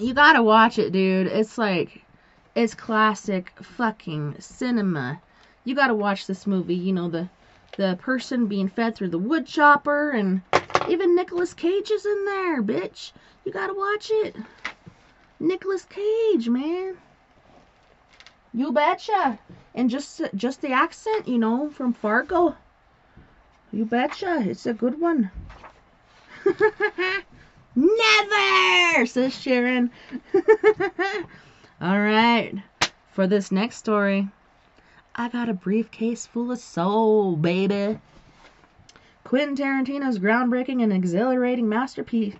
You gotta watch it, dude. It's like, it's classic fucking cinema. You gotta watch this movie. You know the, the person being fed through the wood chopper, and even Nicolas Cage is in there, bitch. You gotta watch it. Nicolas Cage, man. You betcha. And just just the accent, you know, from Fargo. You betcha. It's a good one. Never, says Sharon. All right. For this next story, I got a briefcase full of soul, baby. Quentin Tarantino's groundbreaking and exhilarating masterpiece,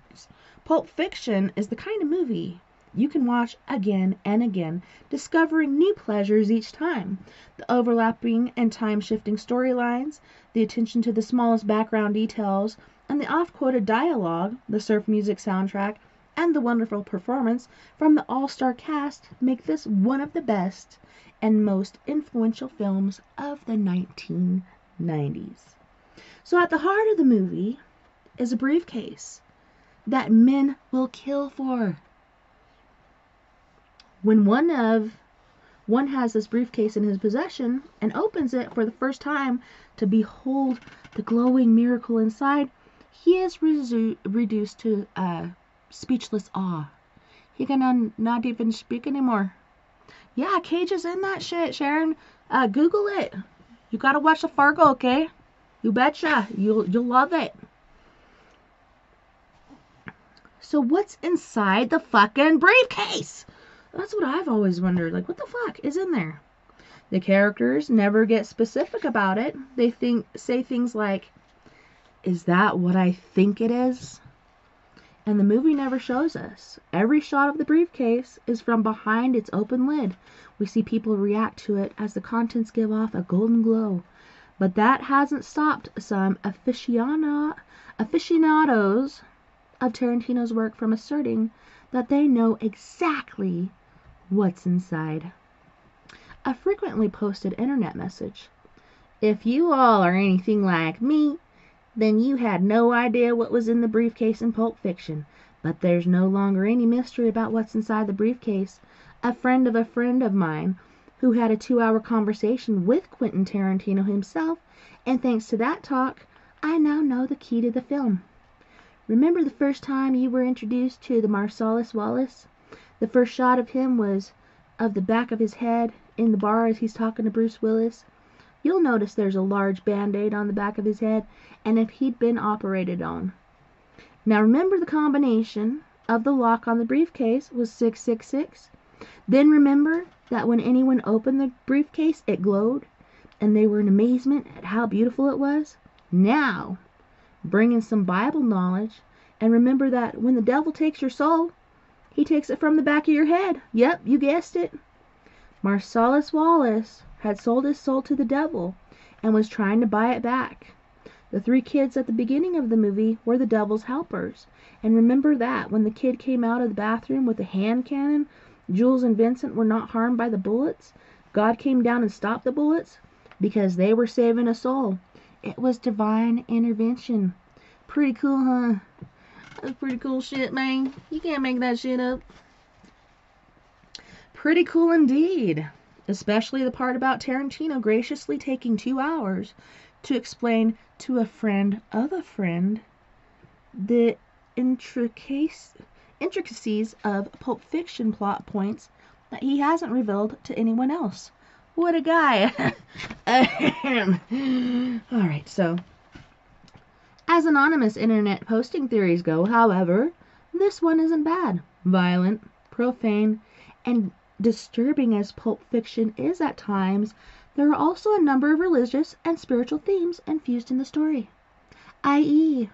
Pulp Fiction, is the kind of movie you can watch again and again, discovering new pleasures each time. The overlapping and time shifting storylines, the attention to the smallest background details, and the oft quoted dialogue, the surf music soundtrack, and the wonderful performance from the all star cast make this one of the best and most influential films of the 1990s. So, at the heart of the movie is a briefcase that men will kill for. When one of one has this briefcase in his possession and opens it for the first time to behold the glowing miracle inside, he is reduced to uh, speechless awe. He can not even speak anymore. Yeah, Cage is in that shit, Sharon. Uh, Google it. You gotta watch the Fargo, okay? You betcha. You'll you'll love it. So what's inside the fucking briefcase? That's what I've always wondered. Like, what the fuck is in there? The characters never get specific about it. They think say things like, "Is that what I think it is?" And the movie never shows us. Every shot of the briefcase is from behind its open lid. We see people react to it as the contents give off a golden glow. But that hasn't stopped some aficionados of Tarantino's work from asserting that they know exactly what's inside. A frequently posted internet message. If you all are anything like me, then you had no idea what was in the briefcase in Pulp Fiction. But there's no longer any mystery about what's inside the briefcase. A friend of a friend of mine who had a two hour conversation with Quentin Tarantino himself, and thanks to that talk, I now know the key to the film. Remember the first time you were introduced to the Marcellus Wallace? The first shot of him was of the back of his head in the bar as he's talking to Bruce Willis. You'll notice there's a large band aid on the back of his head, and if he'd been operated on. Now remember the combination of the lock on the briefcase was 666. Then remember that when anyone opened the briefcase it glowed, and they were in amazement at how beautiful it was. Now bring in some Bible knowledge, and remember that when the devil takes your soul, he takes it from the back of your head. Yep, you guessed it. Marcellus Wallace had sold his soul to the devil and was trying to buy it back. The three kids at the beginning of the movie were the devil's helpers. And remember that when the kid came out of the bathroom with a hand cannon, Jules and Vincent were not harmed by the bullets. God came down and stopped the bullets because they were saving a soul. It was divine intervention. Pretty cool, huh? That's pretty cool shit, man. You can't make that shit up. Pretty cool indeed. Especially the part about Tarantino graciously taking two hours to explain to a friend of a friend the intricacies of Pulp Fiction plot points that he hasn't revealed to anyone else. What a guy! Alright, so as anonymous internet posting theories go, however, this one isn't bad. Violent, profane, and disturbing as Pulp Fiction is at times, there are also a number of religious and spiritual themes infused in the story, i.e.,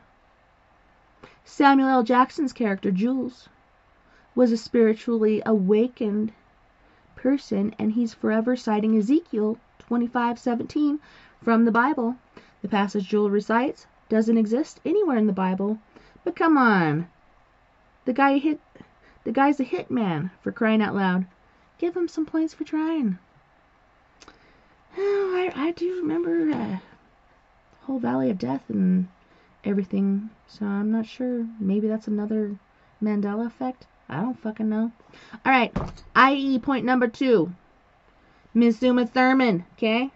Samuel L. Jackson's character Jules was a spiritually awakened person and he's forever citing Ezekiel 25:17 from the Bible. The passage Jules recites doesn't exist anywhere in the Bible. But come on. The guy hit the guy's a hit man for crying out loud. Give him some points for trying. Oh, I, I do remember uh, whole Valley of Death and everything, so I'm not sure. Maybe that's another Mandela effect. I don't fucking know. All right, IE point number two. Miss Uma Thurman, okay?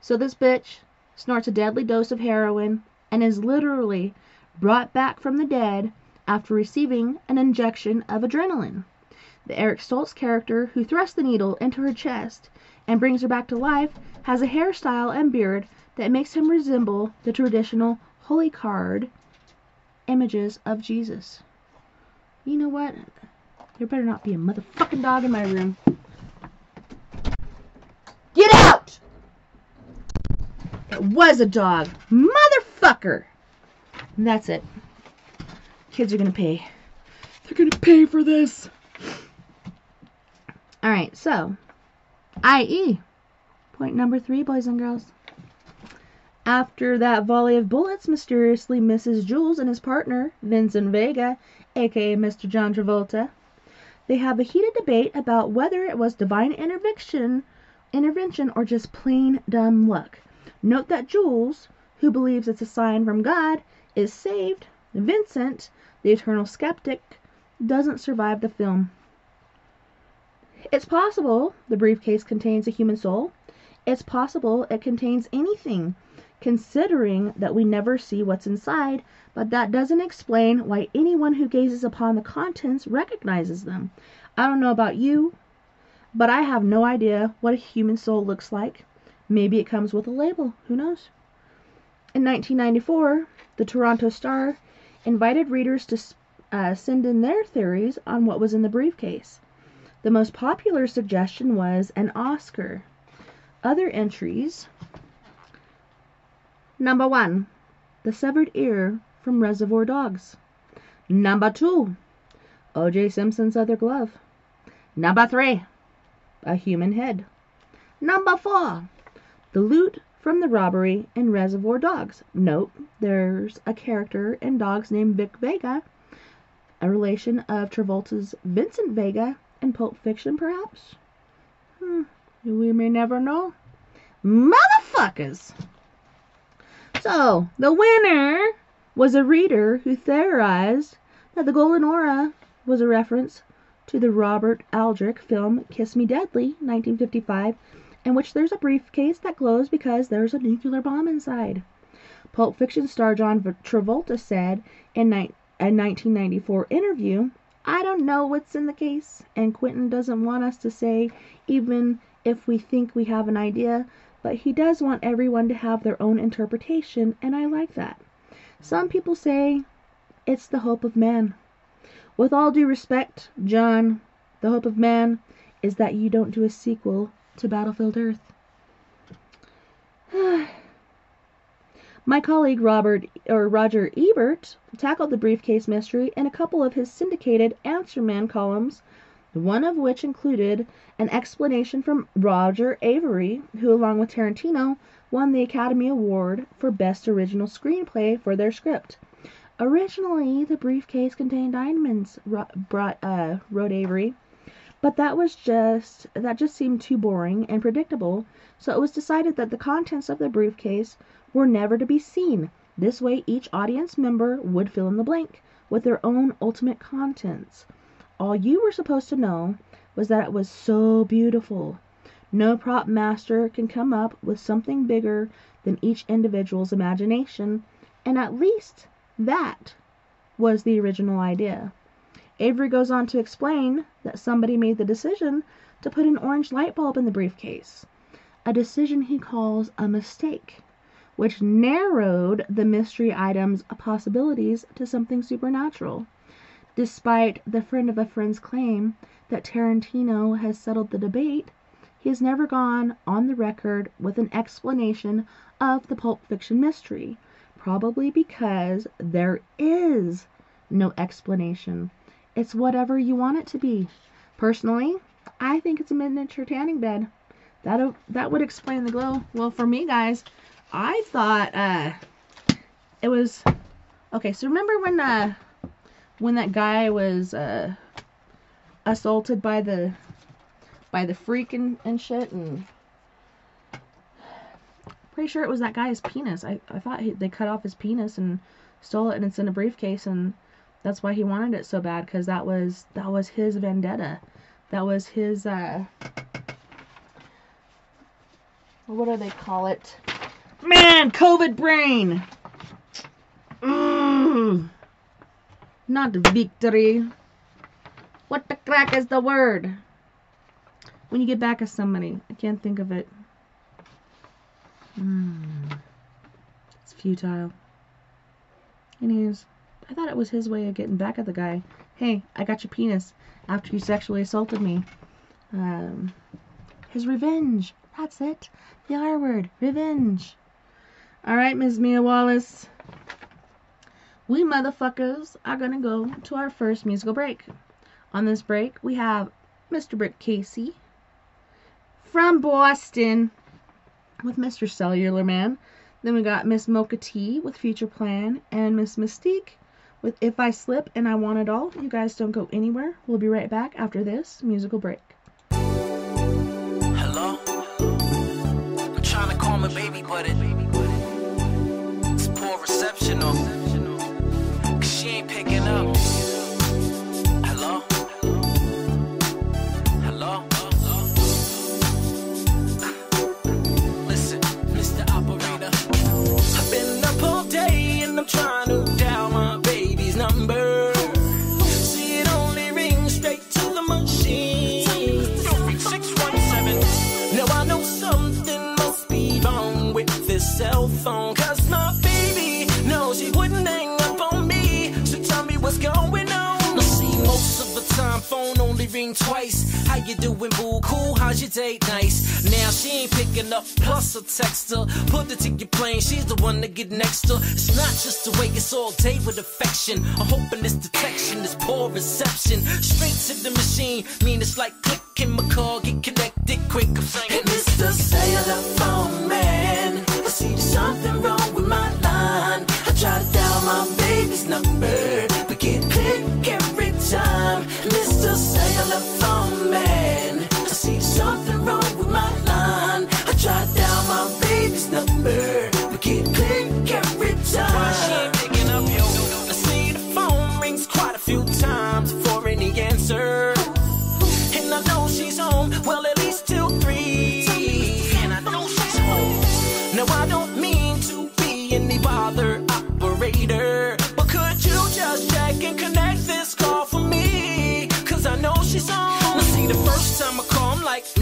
So this bitch snorts a deadly dose of heroin and is literally brought back from the dead after receiving an injection of adrenaline. The Eric Stoltz character who thrusts the needle into her chest and brings her back to life has a hairstyle and beard that makes him resemble the traditional holy card images of Jesus. You know what? There better not be a motherfucking dog in my room. Get out! It was a dog. Motherfucker! And that's it. Kids are gonna pay. They're gonna pay for this. Alright, so, i.e., point number three, boys and girls. After that volley of bullets mysteriously misses Jules and his partner, Vincent Vega, aka Mr. John Travolta, they have a heated debate about whether it was divine intervention, intervention or just plain dumb luck. Note that Jules, who believes it's a sign from God, is saved. Vincent, the eternal skeptic, doesn't survive the film. It's possible the briefcase contains a human soul. It's possible it contains anything, considering that we never see what's inside, but that doesn't explain why anyone who gazes upon the contents recognizes them. I don't know about you, but I have no idea what a human soul looks like. Maybe it comes with a label. Who knows? In 1994, the Toronto Star invited readers to uh, send in their theories on what was in the briefcase. The most popular suggestion was an Oscar. other entries. Number one, the severed ear from Reservoir Dogs. Number two, O.J. Simpson's other glove. Number three, a human head. Number four, the loot from the robbery in Reservoir Dogs. Note, there's a character in Dogs named Vic Vega, a relation of Travolta's Vincent Vega in Pulp Fiction, perhaps? Hmm, we may never know. Motherfuckers! So, the winner was a reader who theorized that the Golden Aura was a reference to the Robert Aldrich film Kiss Me Deadly, 1955, in which there's a briefcase that glows because there's a nuclear bomb inside. Pulp Fiction star John Travolta said in a 1994 interview, I don't know what's in the case, and Quentin doesn't want us to say, even if we think we have an idea, but he does want everyone to have their own interpretation, and I like that. Some people say it's the hope of man. With all due respect, John, the hope of man is that you don't do a sequel to Battlefield Earth. My colleague Robert or Roger Ebert tackled the briefcase mystery in a couple of his syndicated Answer Man columns, one of which included an explanation from Roger Avary, who along with Tarantino won the Academy Award for Best Original Screenplay for their script. Originally, the briefcase contained diamonds, brought, uh, wrote Avary, but that was just that just seemed too boring and predictable, so it was decided that the contents of the briefcase were never to be seen. This way each audience member would fill in the blank with their own ultimate contents. All you were supposed to know was that it was so beautiful. No prop master can come up with something bigger than each individual's imagination, and at least that was the original idea. Avary goes on to explain that somebody made the decision to put an orange light bulb in the briefcase, a decision he calls a mistake which narrowed the mystery item's possibilities to something supernatural. Despite the friend of a friend's claim that Tarantino has settled the debate, he has never gone on the record with an explanation of the Pulp Fiction mystery, probably because there is no explanation. It's whatever you want it to be. Personally, I think it's a miniature tanning bed. That that would explain the glow. Well, for me, guys, I thought uh, it was okay. So remember when uh, when that guy was uh, assaulted by the by the freak and, and shit, and pretty sure it was that guy's penis. I I thought he, they cut off his penis and stole it, and it's in a briefcase, and that's why he wanted it so bad, because that was that was his vendetta. That was his uh, what do they call it? Man, COVID brain. Mm. Not victory. What the crack is the word? When you get back at somebody. I can't think of it. Mm. It's futile. Anyways, I thought it was his way of getting back at the guy. Hey, I got your penis after you sexually assaulted me. Um, his revenge. That's it. The R word. Revenge. All right, Ms. Mia Wallace. We motherfuckers are going to go to our first musical break. On this break, we have Mr. Brick Casey from Boston with Mr. Cellular Man. Then we got Miss Mocha T with Future Plan and Miss Mystique with If I Slip and I Want It All. You guys don't go anywhere. We'll be right back after this musical break. Hello? I'm trying to call my baby, but it ain't picking up. Hello? Hello? Listen, Mr. Operator. I've been up all day and I'm trying to dial my baby's number. See it only rings straight to the machine. 617. Now I know something must be wrong with this cell phone. twice. How you doing, boo? Cool, how's your date? Nice. Now she ain't picking up, plus I text her. Put the ticket, plane, she's the one to get next to. It's not just the way it's all day with affection. I'm hoping this detection is poor reception. Straight to the machine, mean it's like clicking my car, get connected quick. I'm saying, and it's the cellular phone.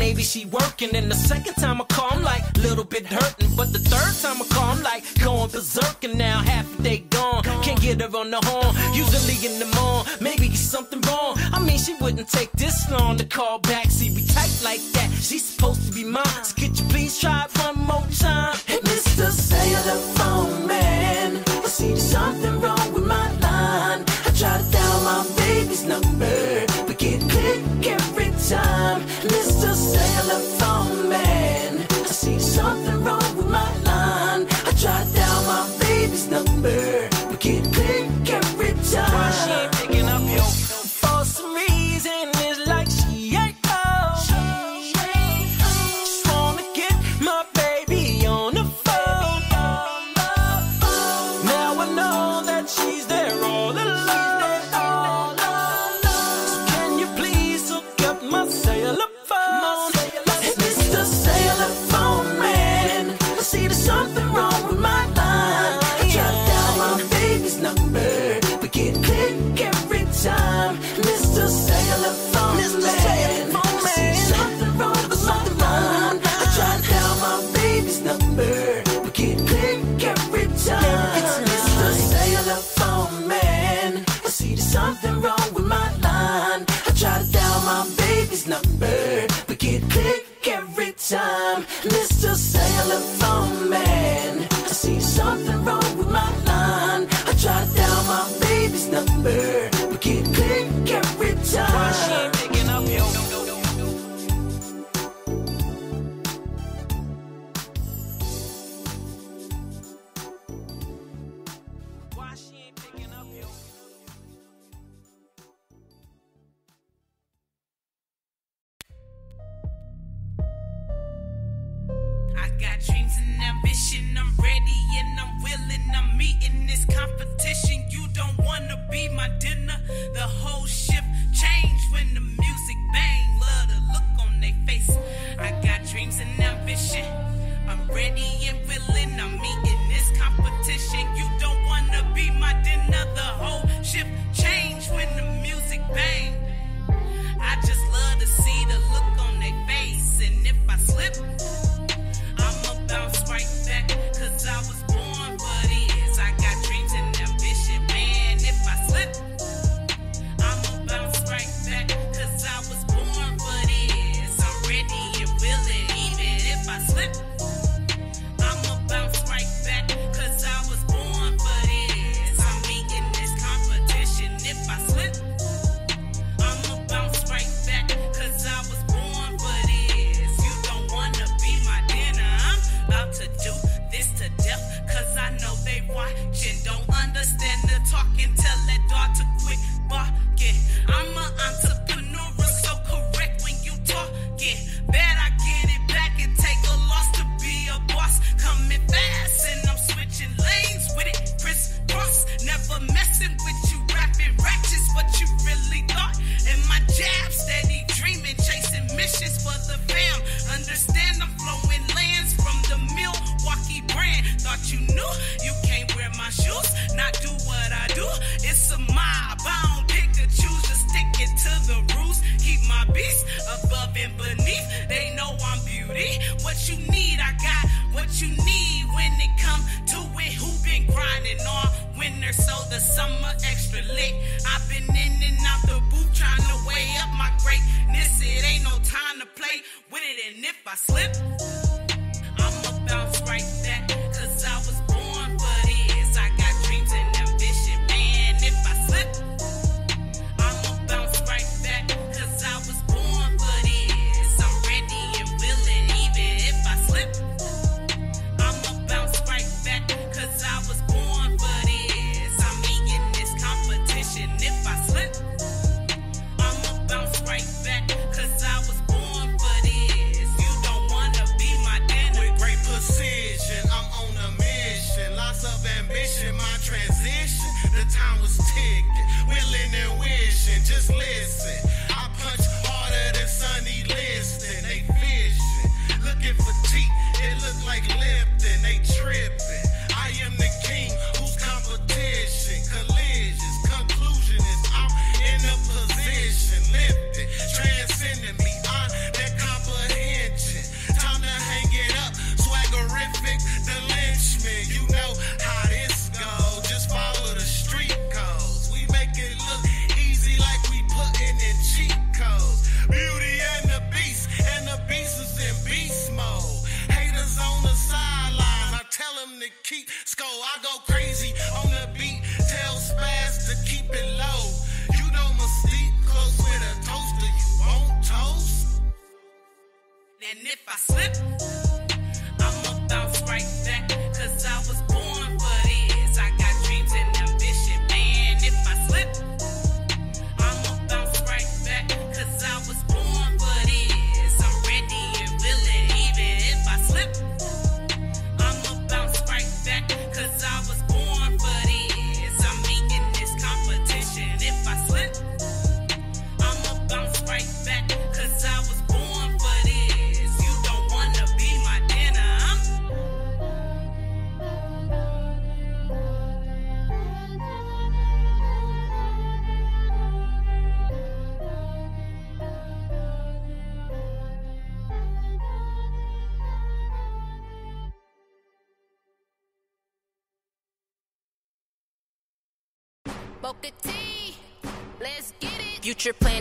maybe she working. And the second time I call, I'm like, little bit hurting. But the third time I call, I'm like, going berserk. Now half a day gone. Can't get her on the horn. Usually in the morn, maybe it's something wrong. I mean, she wouldn't take this long to call back. See, we tight like that. She's supposed to be mine. So could you please try it one more time? Hey, Mr. Cellular.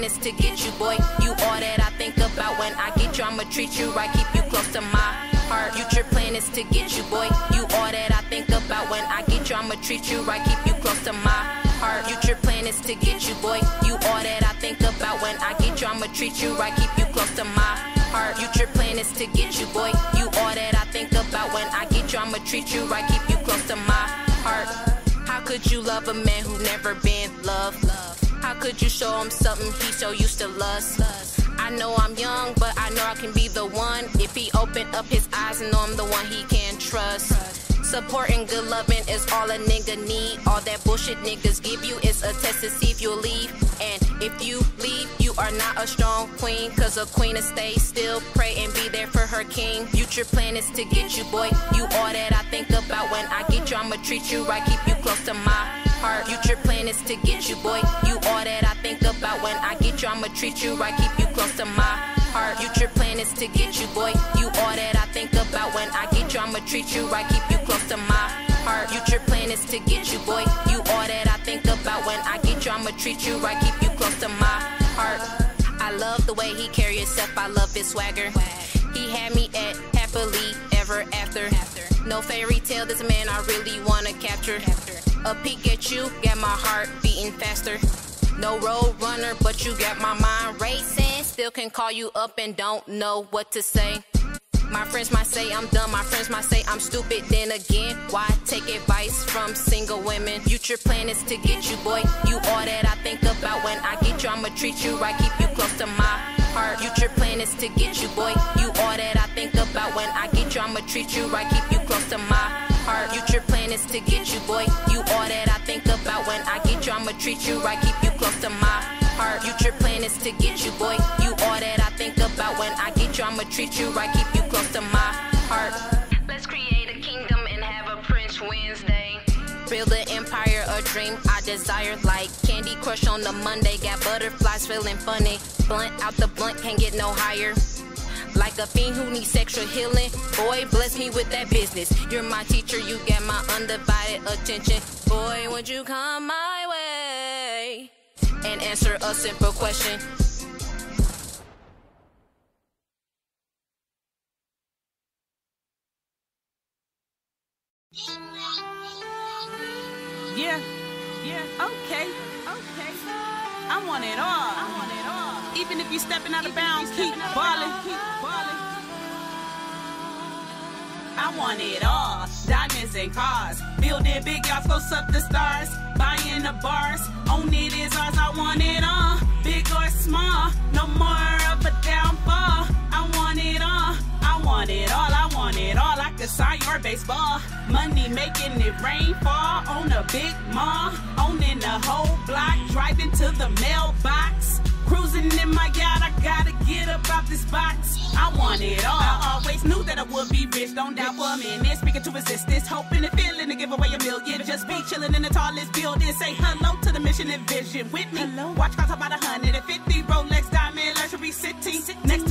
Is to get you, boy. You all that I think about when I get you. I'ma treat you right, keep you close to my heart. Future plan is to get you, boy. You all that I think about when I get you. I'ma treat you right, keep you close to my heart. Future plan is to get you, boy. You all that I think about when I get you. I'ma treat you right, keep you close to my heart. Future plan is to get you, boy. You all that I think about when I get you. I'ma treat you right, keep you close to my heart. How could you love a man who never been loved? How could you show him something he so used to lust? I know I'm young, but I know I can be the one if he open up his eyes and know I'm the one he can trust. Support and good loving is all a nigga need. All that bullshit niggas give you is a test to see if you'll leave. And if you leave, you are not a strong queen. Cause a queen will stay still, pray and be there for her king. Future plan is to get you, boy. You all that I think about when I get you, I'ma treat you right, keep you close to my heart. Future plan is to get you, boy. You all that I think about when I get you, I'ma treat you right, keep you close to my heart. Future plan is to get you, boy. You all that I think about when I get you, I'ma treat you right, keep you close to my heart. Future plan is to get you, boy. You all that I think about when I get you, I'ma treat you right, keep you close to my heart. I love the way he carry himself, I love his swagger. He had me at happily ever after. No fairy tale, this man I really wanna capture. A peek at you, got my heart beating faster. No road runner, but you got my mind racing. Still can call you up and don't know what to say. My friends might say I'm dumb, my friends might say I'm stupid. Then again, why take advice from single women? Future plan is to get you, boy. You all that I think about when I get you, I'ma treat you right, keep you close to my heart. Future plan is to get you, boy. You all that I think about when I get you, I'ma treat you right, keep you close to my heart. Future plan is to get you, boy. You all that I think about when I get you, I'ma treat you right, keep you close to my heart. Future plan is to get you, boy. You all that I think about when I get you, I'ma treat you right, keep you close to my heart. Let's create a kingdom and have a Prince Wednesday. Build an empire, a dream I desire. Like Candy Crush on the Monday, got butterflies feeling funny. Blunt out the blunt, can't get no higher like a fiend who needs sexual healing. Boy, bless me with that business. You're my teacher, you get my undivided attention. Boy, would you come my way and answer a simple question? Yeah. Yeah. Okay. I want it all. I want it all. Even if you stepping out of bounds, keep ballin', keep ballin'. I want it all. Diamonds and cars. Building big yachts, close up the stars. Buying the bars. Own it is ours. I want it all. Big or small. No more of a downfall. I want it all. I want it all. I want it all. I could sign your baseball. Money making it rain fall on a big mall. Owning the whole block. Driving to the mailbox. Cruising in my yacht, I gotta get up out this box. I want it all. I always knew that I would be rich. Don't doubt for a minute. Speaking to existence, hoping and feeling to give away a million. Just be chilling in the tallest building. Say hello to the mission and vision with me. Hello. Watch cost about a hundred and fifty Rolex diamond luxury city. Next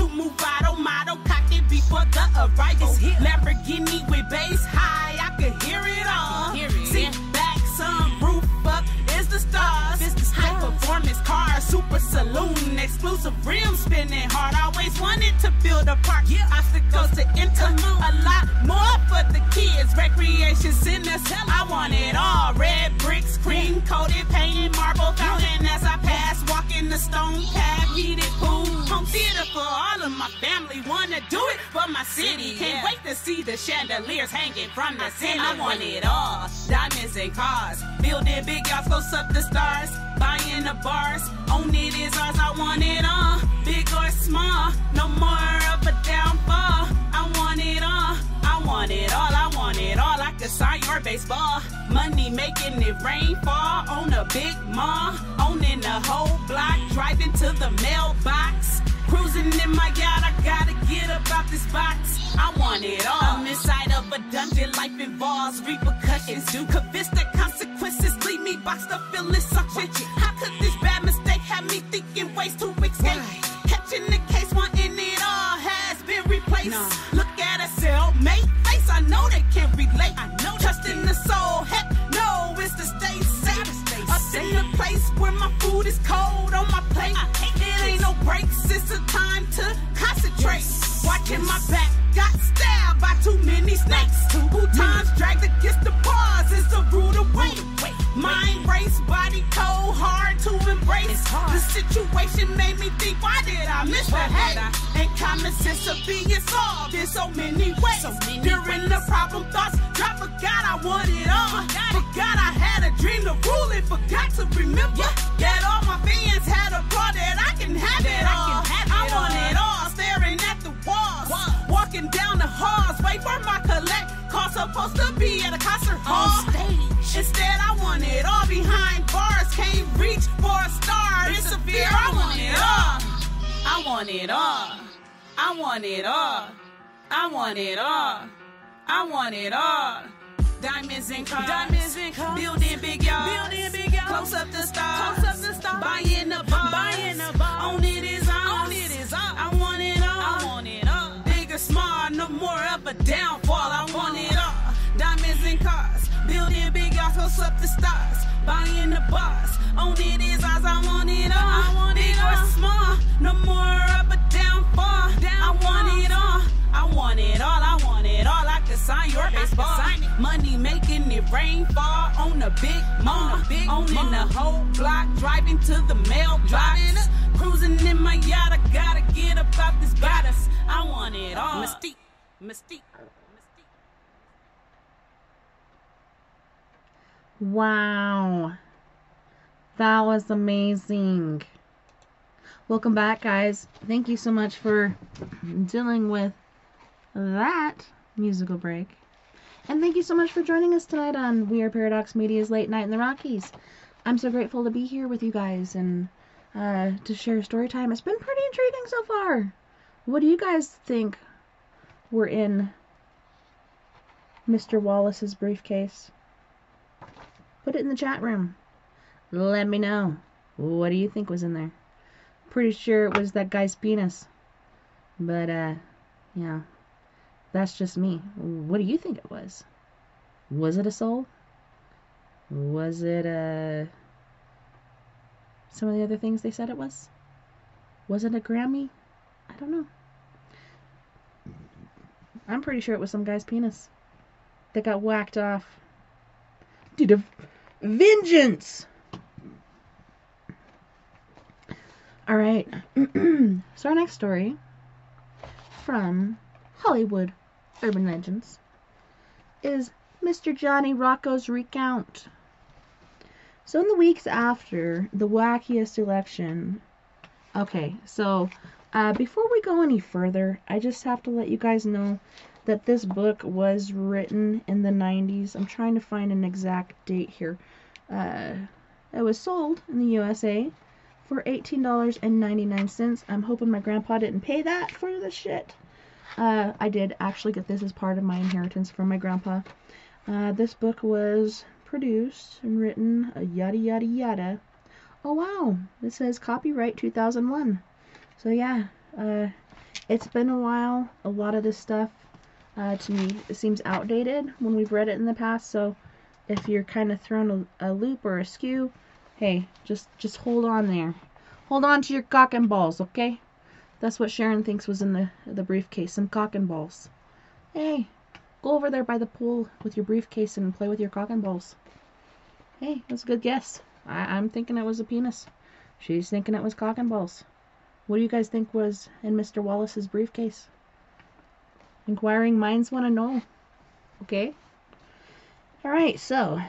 the arrival. Lamborghini with bass high, I can hear it all. Sit back, sun roof up is the stars. High performance cars, super saloon, exclusive rim spinning hard. Always wanted to build a park. Yeah, obstacles to enter. A lot more for the kids. Recreation centers. I want it all. Red bricks, cream coated, painted marble fountain as I pass. Walking the stone path, heated pool. Home theater for all family. Wanna do it for my city. Can't wait to see the chandeliers hanging from the ceiling. I want it all. Diamonds and cars. Building big yachts, close up the stars. Buying the bars. Own it is ours. I want it all. Big or small. No more of a downfall. I want it all. I want it all. I want it all. I could sign your baseball. Money making it rain fall on a big mall. Owning the whole block. Driving to the mailbox. Cruising in my yacht, I gotta get up out this box. I want it all. I'm inside of a dungeon, life involves repercussions. Do convince that consequences leave me boxed up, feeling suction. How could this bad mistake have me thinking ways to escape? Catching the case, wanting it all has been replaced. Look at a cellmate face, I know they can't relate. I know trust in the soul, heck no, it's to stay safe. Up in the place where my food is cold on my plate. No breaks, it's a time to concentrate. Watching my back, got stabbed by too many snakes. Two times dragged against the bars is a rude away. Mind race, body cold, hard to embrace. The situation made me think, why did I miss the hate? And common sense of being solved in so many ways. During the problem thoughts, I forgot I wanted it all. Forgot I had a dream to rule it, forgot to remember that all my fans had a part that I can have it all. I want it all, staring at the walls, walking down the halls, wait for my collect. Call supposed to be at a concert hall. Instead, I want it all behind bars. Can't reach for a star. It's a fear. I want it all. I want it all. I want it all. I want it all. I want it all. Diamonds and cars. Diamonds and cars. Building big yards. Building big yards. Close up the stars. Close up the stars. Buying the bars. Buying the bars. Own it all. Big small, no more of a downfall. I want it all. Diamonds and cars. Building big. Close up the stars. Buying the bars. Own it is ours. I want it all. I want it big or small, no more of a downfall. I want it all. I want it all. I want it all. I can sign your baseball. Money making it rain fall on a big mall. Owning the whole block. Driving to the mailbox. Cruising in my yacht. I gotta get up out this box. I want it all. Mystique. Mystique. Mystique. Wow. That was amazing. Welcome back, guys. Thank you so much for dealing with that musical break. And thank you so much for joining us tonight on We Are Paradox Media's Late Night in the Rockies. I'm so grateful to be here with you guys and uh, to share story time. It's been pretty intriguing so far. What do you guys think were in Mr. Wallace's briefcase? Put it in the chat room. Let me know. What do you think was in there? Pretty sure it was that guy's penis. But, uh, yeah. That's just me. What do you think it was? Was it a soul? Was it, a. some of the other things they said it was? Was it a Grammy? I don't know. I'm pretty sure it was some guy's penis. that got whacked off. Dude, a vengeance! Alright, so our next story from Hollywood Urban Legends is Mr. Johnny Rocco's Recount. So, in the weeks after the wackiest election, okay, so uh, before we go any further, I just have to let you guys know that this book was written in the 90s. I'm trying to find an exact date here. Uh, it was sold in the USA for $18.99. I'm hoping my grandpa didn't pay that for the shit. Uh, I did actually get this as part of my inheritance from my grandpa. Uh, this book was produced and written, uh, yada yada yada. Oh wow, this says copyright 2001. So yeah, uh, it's been a while. A lot of this stuff uh, to me seems outdated when we've read it in the past. So if you're kind of thrown a, a loop or a skew, hey, just just hold on there. Hold on to your cock and balls, okay? That's what Sharon thinks was in the the briefcase, some cock and balls. Hey, go over there by the pool with your briefcase and play with your cock and balls. Hey, that's a good guess. I, I'm thinking it was a penis. She's thinking it was cock and balls. What do you guys think was in Mr. Wallace's briefcase? Inquiring minds want to know. Okay? Alright, so,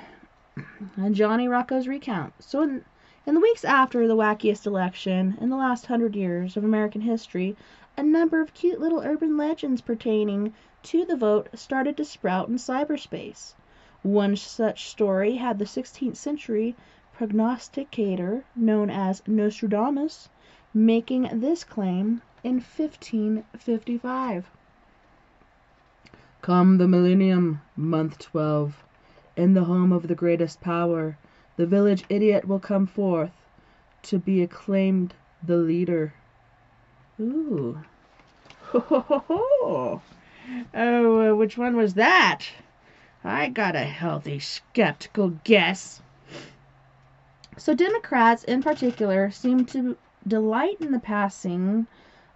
Johnny Rocco's recount. So, in, in the weeks after the wackiest election in the last hundred years of American history, a number of cute little urban legends pertaining to the vote started to sprout in cyberspace. One such story had the 16th century prognosticator known as Nostradamus making this claim in 1555. Come the millennium, month 12, in the home of the greatest power, the village idiot will come forth to be acclaimed the leader. Ooh. Ho ho ho ho. Oh, uh, which one was that? I got a healthy skeptical guess. So, Democrats in particular seem to delight in the passing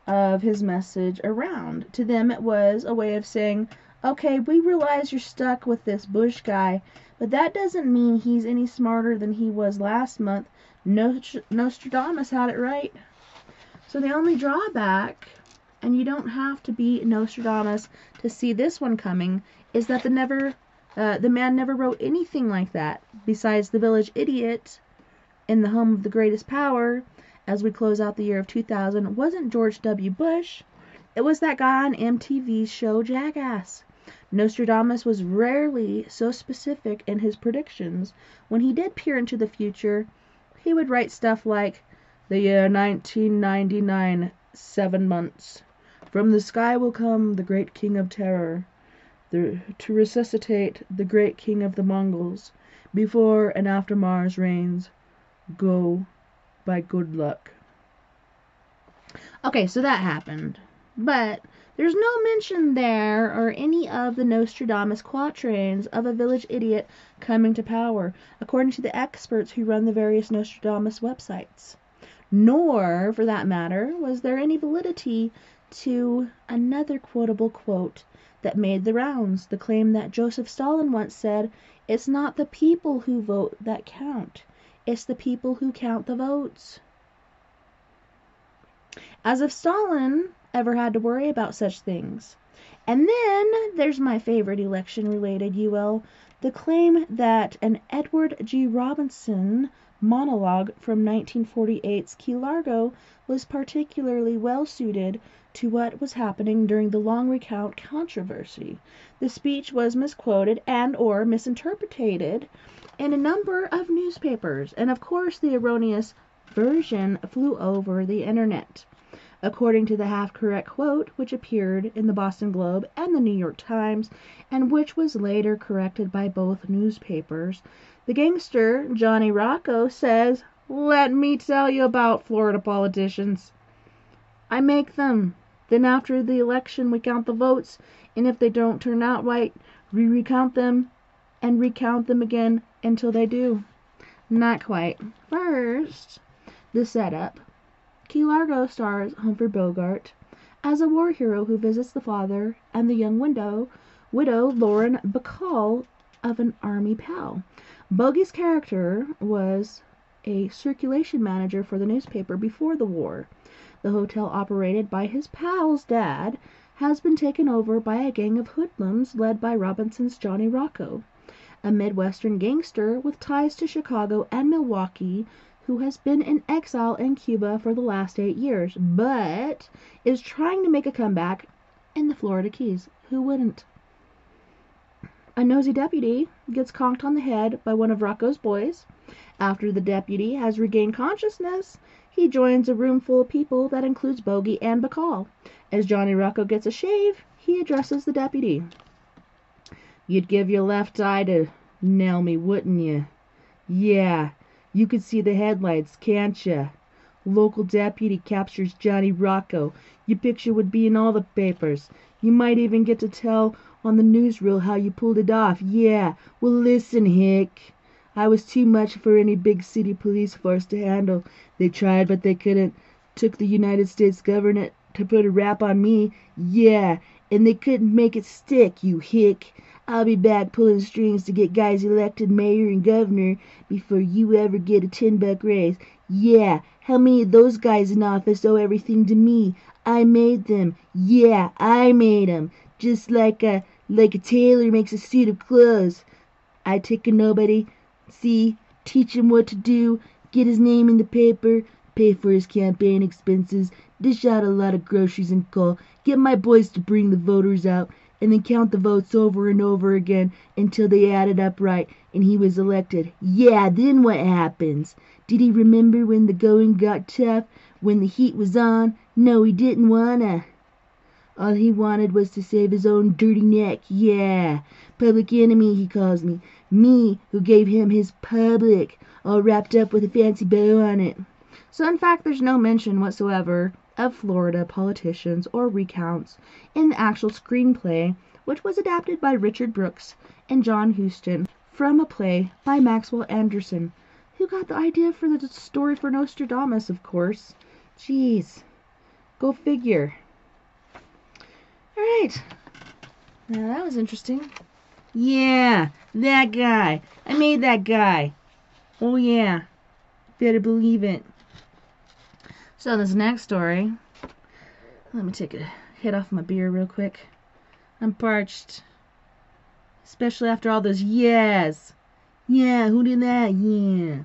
of his message around. To them, it was a way of saying, okay, we realize you're stuck with this Bush guy, but that doesn't mean he's any smarter than he was last month. Nostradamus had it right. So, the only drawback, and you don't have to be Nostradamus to see this one coming, is that the never. Uh, the man never wrote anything like that, besides The Village Idiot in the home of the greatest power, as we close out the year of 2000, wasn't George W. Bush. It was that guy on MTV's show Jackass. Nostradamus was rarely so specific in his predictions. When he did peer into the future, he would write stuff like, The year 1999, seven months. From the sky will come the great king of terror, to resuscitate the great king of the Mongols. Before and after Mars reigns, go by good luck. Okay, so that happened. But there's no mention there or any of the Nostradamus quatrains of a village idiot coming to power, according to the experts who run the various Nostradamus websites. Nor, for that matter, was there any validity to another quotable quote that made the rounds the claim that Joseph Stalin once said, It's not the people who vote that count, it's the people who count the votes. As if Stalin ever had to worry about such things. And then there's my favorite election related UL the claim that an Edward G. Robinson monologue from 1948's Key Largo was particularly well suited to what was happening during the long recount controversy. The speech was misquoted and or misinterpreted in a number of newspapers, and of course the erroneous version flew over the internet. According to the half correct quote, which appeared in the Boston Globe and the New York Times, and which was later corrected by both newspapers, the gangster, Johnny Rocco, says, Let me tell you about Florida politicians. I make them. Then after the election we count the votes, and if they don't turn out right, we recount them and recount them again until they do. Not quite. First, the setup. Key Largo stars Humphrey Bogart as a war hero who visits the father and the young widow widow Lauren Bacall of an Army pal. Bogey's character was a circulation manager for the newspaper before the war. The hotel operated by his pal's dad has been taken over by a gang of hoodlums led by Robinson's Johnny Rocco, a Midwestern gangster with ties to Chicago and Milwaukee who has been in exile in Cuba for the last eight years, but is trying to make a comeback in the Florida Keys. Who wouldn't? A nosy deputy gets conked on the head by one of Rocco's boys. After the deputy has regained consciousness, he joins a room full of people that includes Bogey and Bacall. As Johnny Rocco gets a shave, he addresses the deputy. You'd give your left eye to nail me, wouldn't you? Yeah, you could see the headlights, can't you? Local deputy captures Johnny Rocco. Your picture would be in all the papers. You might even get to tell on the newsreel how you pulled it off. Yeah, well listen, Hick. I was too much for any big city police force to handle. They tried, but they couldn't. Took the United States government to put a rap on me. Yeah, and they couldn't make it stick, you hick. I'll be back pulling strings to get guys elected mayor and governor before you ever get a ten buck raise. Yeah, how many of those guys in office owe everything to me? I made them. Yeah, I made 'em. Just like a like a tailor makes a suit of clothes. I take a nobody, see, teach him what to do, get his name in the paper, pay for his campaign expenses, dish out a lot of groceries and coal, get my boys to bring the voters out, and then count the votes over and over again until they added up right and he was elected. Yeah, then what happens? Did he remember when the going got tough, when the heat was on? No, he didn't wanna. All he wanted was to save his own dirty neck. Yeah, public enemy, he calls me. Me, who gave him his public, all wrapped up with a fancy bow on it. So, in fact, there's no mention whatsoever of Florida politicians or recounts in the actual screenplay, which was adapted by Richard Brooks and John Huston from a play by Maxwell Anderson, who got the idea for the story for Nostradamus, of course. Jeez, go figure. All right. Now that was interesting. Yeah, that guy. I made that guy. Oh yeah. Better believe it. So this next story. Let me take a hit off my beer real quick. I'm parched. Especially after all those yes. Yeah, who did that? Yeah.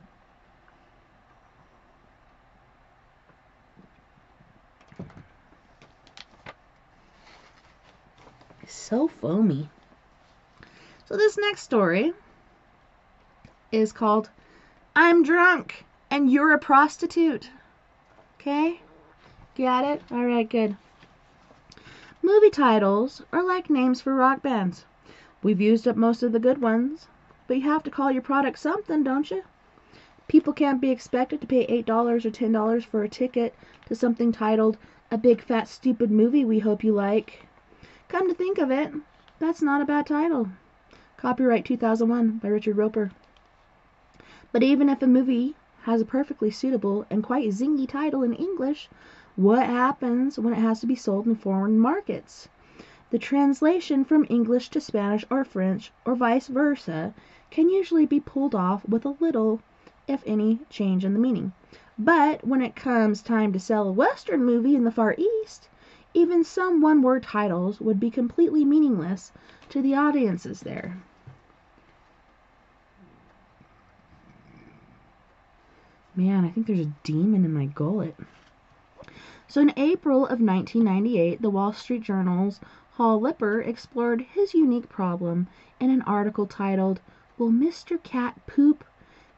so foamy. So this next story is called I'm drunk and you're a prostitute. Okay? Got it? Alright, good. Movie titles are like names for rock bands. We've used up most of the good ones, but you have to call your product something, don't you? People can't be expected to pay $8 or $10 for a ticket to something titled A Big Fat Stupid Movie We Hope You Like. Come to think of it, that's not a bad title. Copyright 2001 by Richard Roeper. But even if a movie has a perfectly suitable and quite zingy title in English, what happens when it has to be sold in foreign markets? The translation from English to Spanish or French, or vice versa, can usually be pulled off with a little, if any, change in the meaning. But when it comes time to sell a Western movie in the Far East, even some one word titles would be completely meaningless to the audiences there. Man, I think there's a demon in my gullet. So in April of 1998, the Wall Street Journal's Hal Lipper explored his unique problem in an article titled, Will Mr. Cat Poop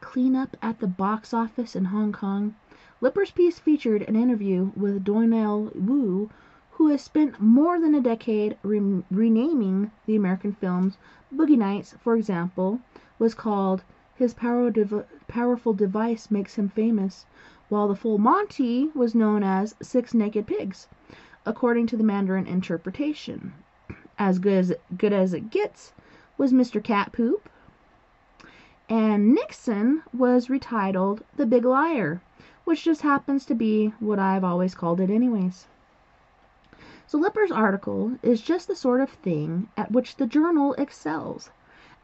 Clean Up at the Box Office in Hong Kong? Lipper's piece featured an interview with Donnell Wu, who has spent more than a decade re- renaming the American films. Boogie Nights, for example, was called His Dev- Powerful Device Makes Him Famous, while The Full Monty was known as Six Naked Pigs, according to the Mandarin interpretation. As good as, good as it gets was Mr. Cat Poop, and Nixon was retitled The Big Liar, which just happens to be what I've always called it anyways. So Lipper's article is just the sort of thing at which the journal excels.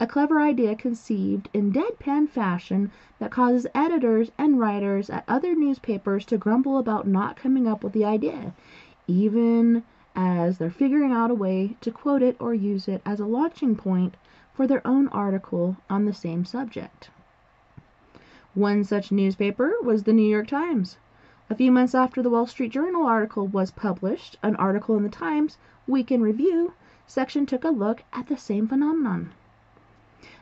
A clever idea conceived in deadpan fashion that causes editors and writers at other newspapers to grumble about not coming up with the idea, even as they're figuring out a way to quote it or use it as a launching point for their own article on the same subject. One such newspaper was the New York Times. A few months after the Wall Street Journal article was published, an article in the Times Week in Review section took a look at the same phenomenon.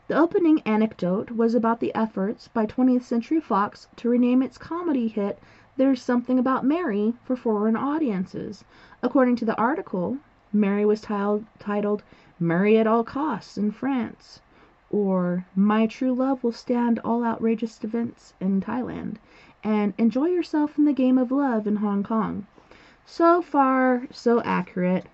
The opening anecdote was about the efforts by 20th Century Fox to rename its comedy hit There's Something About Mary for foreign audiences. According to the article, Mary was titled Marry at All Costs in France, or My True Love Will Stand All Outrageous Events in Thailand, and Enjoy Yourself in the Game of Love in Hong Kong. So far, so accurate.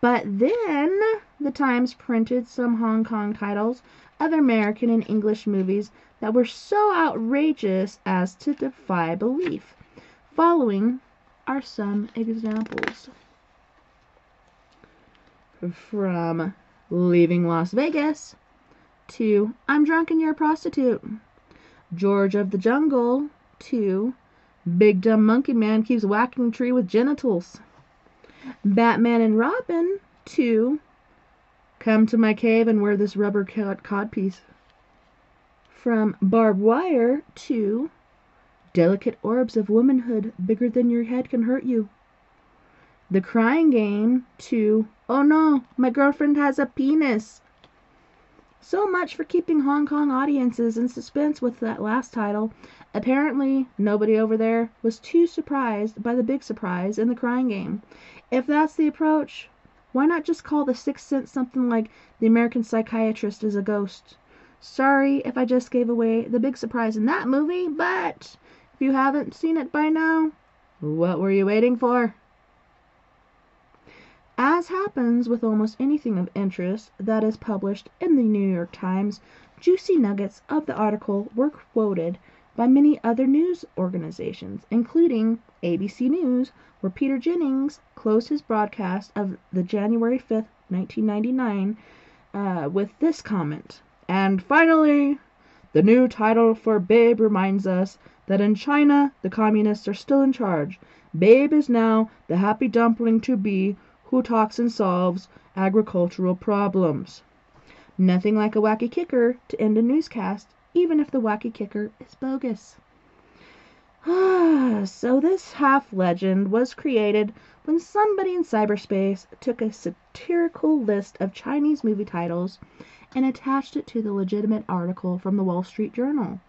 But then the Times printed some Hong Kong titles of American and English movies that were so outrageous as to defy belief. Following are some examples. From Leaving Las Vegas to I'm Drunk and You're a Prostitute. George of the Jungle to Big Dumb Monkey Man Keeps Whacking Tree with Genitals. Batman and Robin to Come to my cave and wear this rubber cod codpiece. From Barb Wire to delicate orbs of womanhood bigger than your head can hurt you. The crying game to oh no, my girlfriend has a penis. So much for keeping Hong Kong audiences in suspense with that last title. Apparently, nobody over there was too surprised by the big surprise in the crying game. If that's the approach, why not just call The Sixth Sense something like The American Psychiatrist is a Ghost? Sorry if I just gave away the big surprise in that movie, but if you haven't seen it by now, what were you waiting for? As happens with almost anything of interest that is published in the New York Times, juicy nuggets of the article were quoted by many other news organizations, including ABC News, where Peter Jennings closed his broadcast of the January 5th, 1999, uh, with this comment. And finally, the new title for Babe reminds us that in China the communists are still in charge. Babe is now the happy dumpling to be who talks and solves agricultural problems. Nothing like a wacky kicker to end a newscast, even if the wacky kicker is bogus. so this half legend was created when somebody in cyberspace took a satirical list of Chinese movie titles and attached it to the legitimate article from the Wall Street Journal.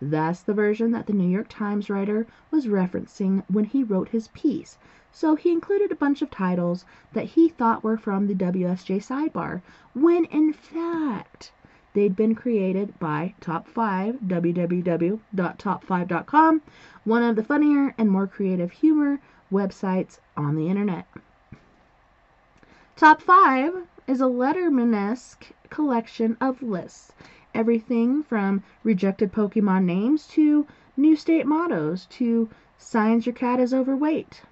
That's the version that the New York Times writer was referencing when he wrote his piece. So he included a bunch of titles that he thought were from the WSJ sidebar, when in fact they'd been created by Top 5, www.top5.com, one of the funnier and more creative humor websites on the internet. Top 5 is a Letterman-esque collection of lists, everything from rejected Pokemon names to new state mottos to signs your cat is overweight.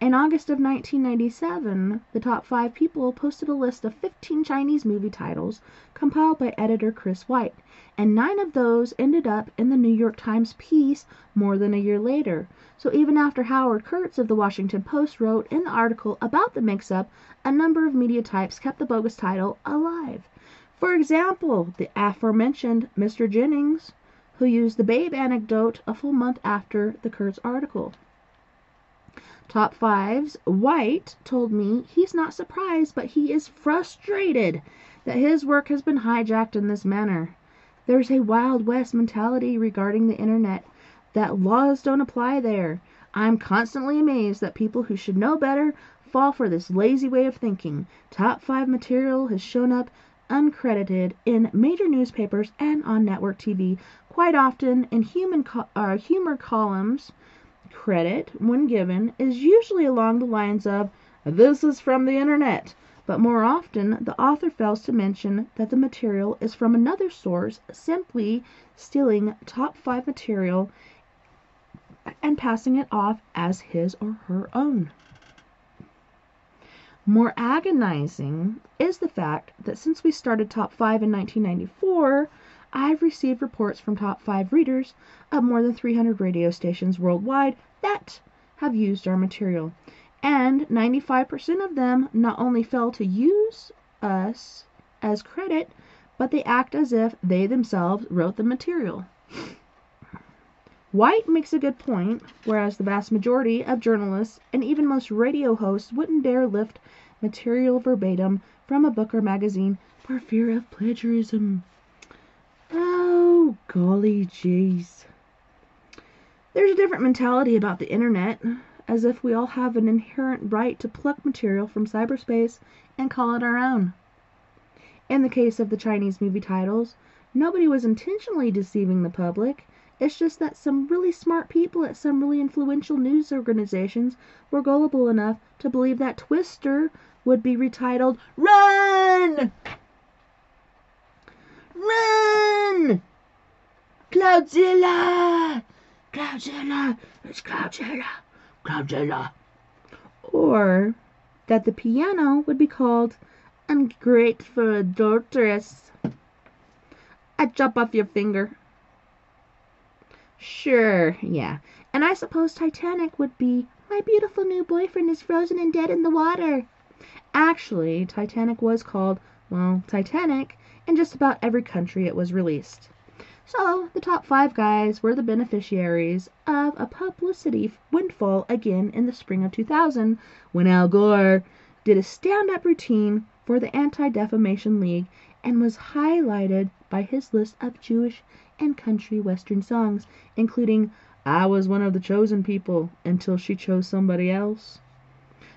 In August of 1997, the top five people posted a list of 15 Chinese movie titles compiled by editor Chris White, and nine of those ended up in the New York Times piece more than a year later. So even after Howard Kurtz of the Washington Post wrote in the article about the mix-up, a number of media types kept the bogus title alive. For example, the aforementioned Mr. Jennings, who used the babe anecdote a full month after the Kurtz article. Top Five's White told me he's not surprised, but he is frustrated that his work has been hijacked in this manner. There's a Wild West mentality regarding the internet that laws don't apply there. I'm constantly amazed that people who should know better fall for this lazy way of thinking. Top 5 material has shown up uncredited in major newspapers and on network TV, quite often in human co- uh, humor columns credit, when given, is usually along the lines of "This is from the Internet," but more often the author fails to mention that the material is from another source, simply stealing top five material and passing it off as his or her own. More agonizing is the fact that since we started Top 5 in 1994, I've received reports from Top 5 readers of more than 300 radio stations worldwide that have used our material. And 95% of them not only fail to use us as credit, but they act as if they themselves wrote the material. White makes a good point, whereas the vast majority of journalists and even most radio hosts wouldn't dare lift material verbatim from a book or magazine for fear of plagiarism. Oh, golly jeez. There's a different mentality about the internet, as if we all have an inherent right to pluck material from cyberspace and call it our own. In the case of the Chinese movie titles, nobody was intentionally deceiving the public. It's just that some really smart people at some really influential news organizations were gullible enough to believe that Twister would be retitled Run! Run! Cloudzilla! Cloudzilla! It's Cloudzilla! Cloudzilla! Or that the piano would be called Ungrateful Adulteress. I'd chop off your finger. Sure, yeah. And I suppose Titanic would be My beautiful new boyfriend is frozen and dead in the water. Actually, Titanic was called, well, Titanic in just about every country it was released. So, the top five guys were the beneficiaries of a publicity windfall again in the spring of 2000 when Al Gore did a stand up routine for the Anti Defamation League and was highlighted by his list of Jewish and country western songs, including I Was One of the Chosen People until she chose somebody else.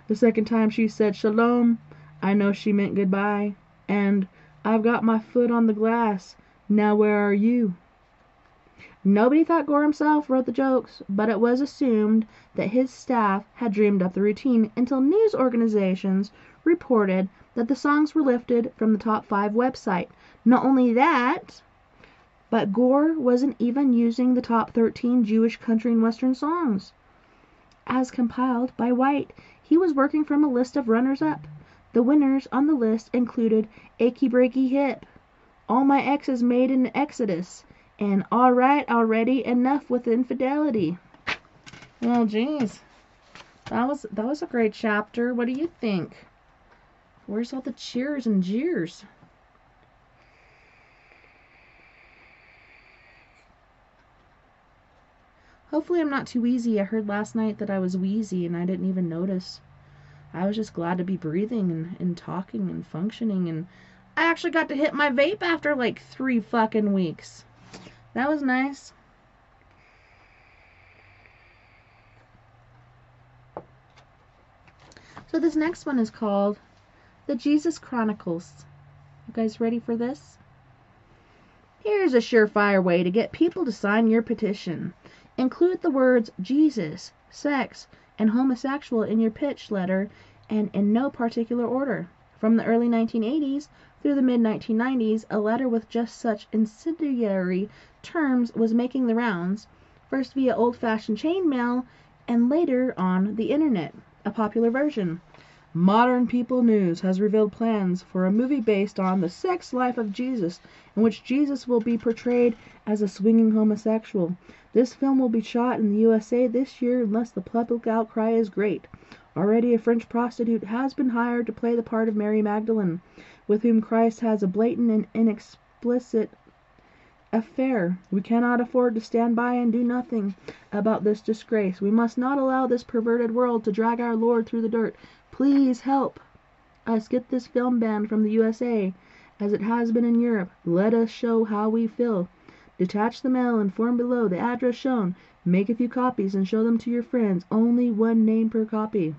The second time she said shalom, I know she meant goodbye, and I've got my foot on the glass, now where are you? Nobody thought Gore himself wrote the jokes, but it was assumed that his staff had dreamed up the routine until news organizations reported that the songs were lifted from the top 5 website. Not only that, but Gore wasn't even using the top 13 Jewish country and western songs. As compiled by White, he was working from a list of runners up. The winners on the list included Achy Breaky Hip, All My Exes Made in Exodus, and All Right Already Enough with Infidelity. Well, geez. That was that was a great chapter. What do you think? Where's all the cheers and jeers? Hopefully I'm not too wheezy. I heard last night that I was wheezy and I didn't even notice. I was just glad to be breathing and, and talking and functioning and I actually got to hit my vape after like three fucking weeks. That was nice. So this next one is called The Jesus Chronicles. You guys ready for this? Here's a surefire way to get people to sign your petition. Include the words Jesus, sex, and homosexual in your pitch letter and in no particular order. From the early 1980s through the mid 1990s, a letter with just such incendiary terms was making the rounds, first via old fashioned chain mail and later on the internet. A popular version. Modern People News has revealed plans for a movie based on the sex life of Jesus, in which Jesus will be portrayed as a swinging homosexual. This film will be shot in the USA this year unless the public outcry is great. Already a French prostitute has been hired to play the part of Mary Magdalene, with whom Christ has a blatant and inexplicit affair. We cannot afford to stand by and do nothing about this disgrace. We must not allow this perverted world to drag our Lord through the dirt. Please help us get this film banned from the USA, as it has been in Europe. Let us show how we feel. Detach the mail and form below the address shown. Make a few copies and show them to your friends. Only one name per copy.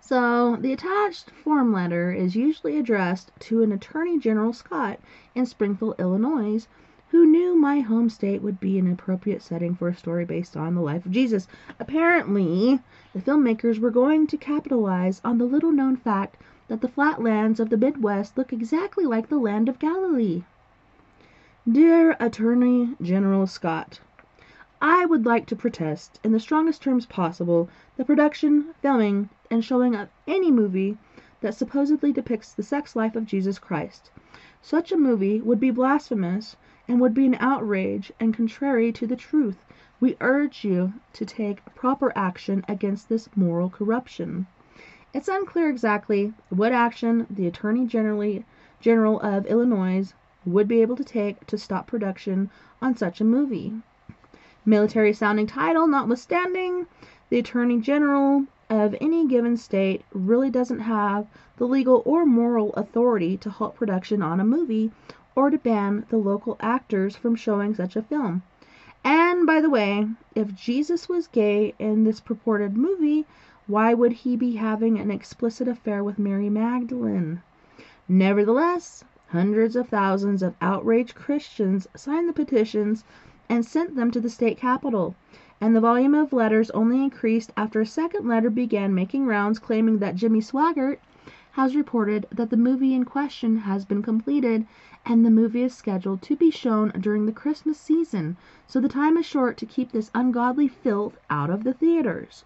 So, the attached form letter is usually addressed to an Attorney General Scott in Springfield, Illinois, who knew my home state would be an appropriate setting for a story based on the life of Jesus. Apparently, the filmmakers were going to capitalize on the little known fact that the flatlands of the Midwest look exactly like the land of Galilee. Dear Attorney General Scott, I would like to protest, in the strongest terms possible, the production, filming, and showing of any movie that supposedly depicts the sex life of Jesus Christ. Such a movie would be blasphemous and would be an outrage and contrary to the truth. We urge you to take proper action against this moral corruption. It's unclear exactly what action the Attorney General General of Illinois would be able to take to stop production on such a movie. Military sounding title notwithstanding, the Attorney General of any given state really doesn't have the legal or moral authority to halt production on a movie or to ban the local actors from showing such a film. And by the way, if Jesus was gay in this purported movie, why would he be having an explicit affair with Mary Magdalene? Nevertheless, hundreds of thousands of outraged Christians signed the petitions and sent them to the state capitol, and the volume of letters only increased after a second letter began making rounds claiming that Jimmy Swaggart has reported that the movie in question has been completed and the movie is scheduled to be shown during the Christmas season, so the time is short to keep this ungodly filth out of the theaters.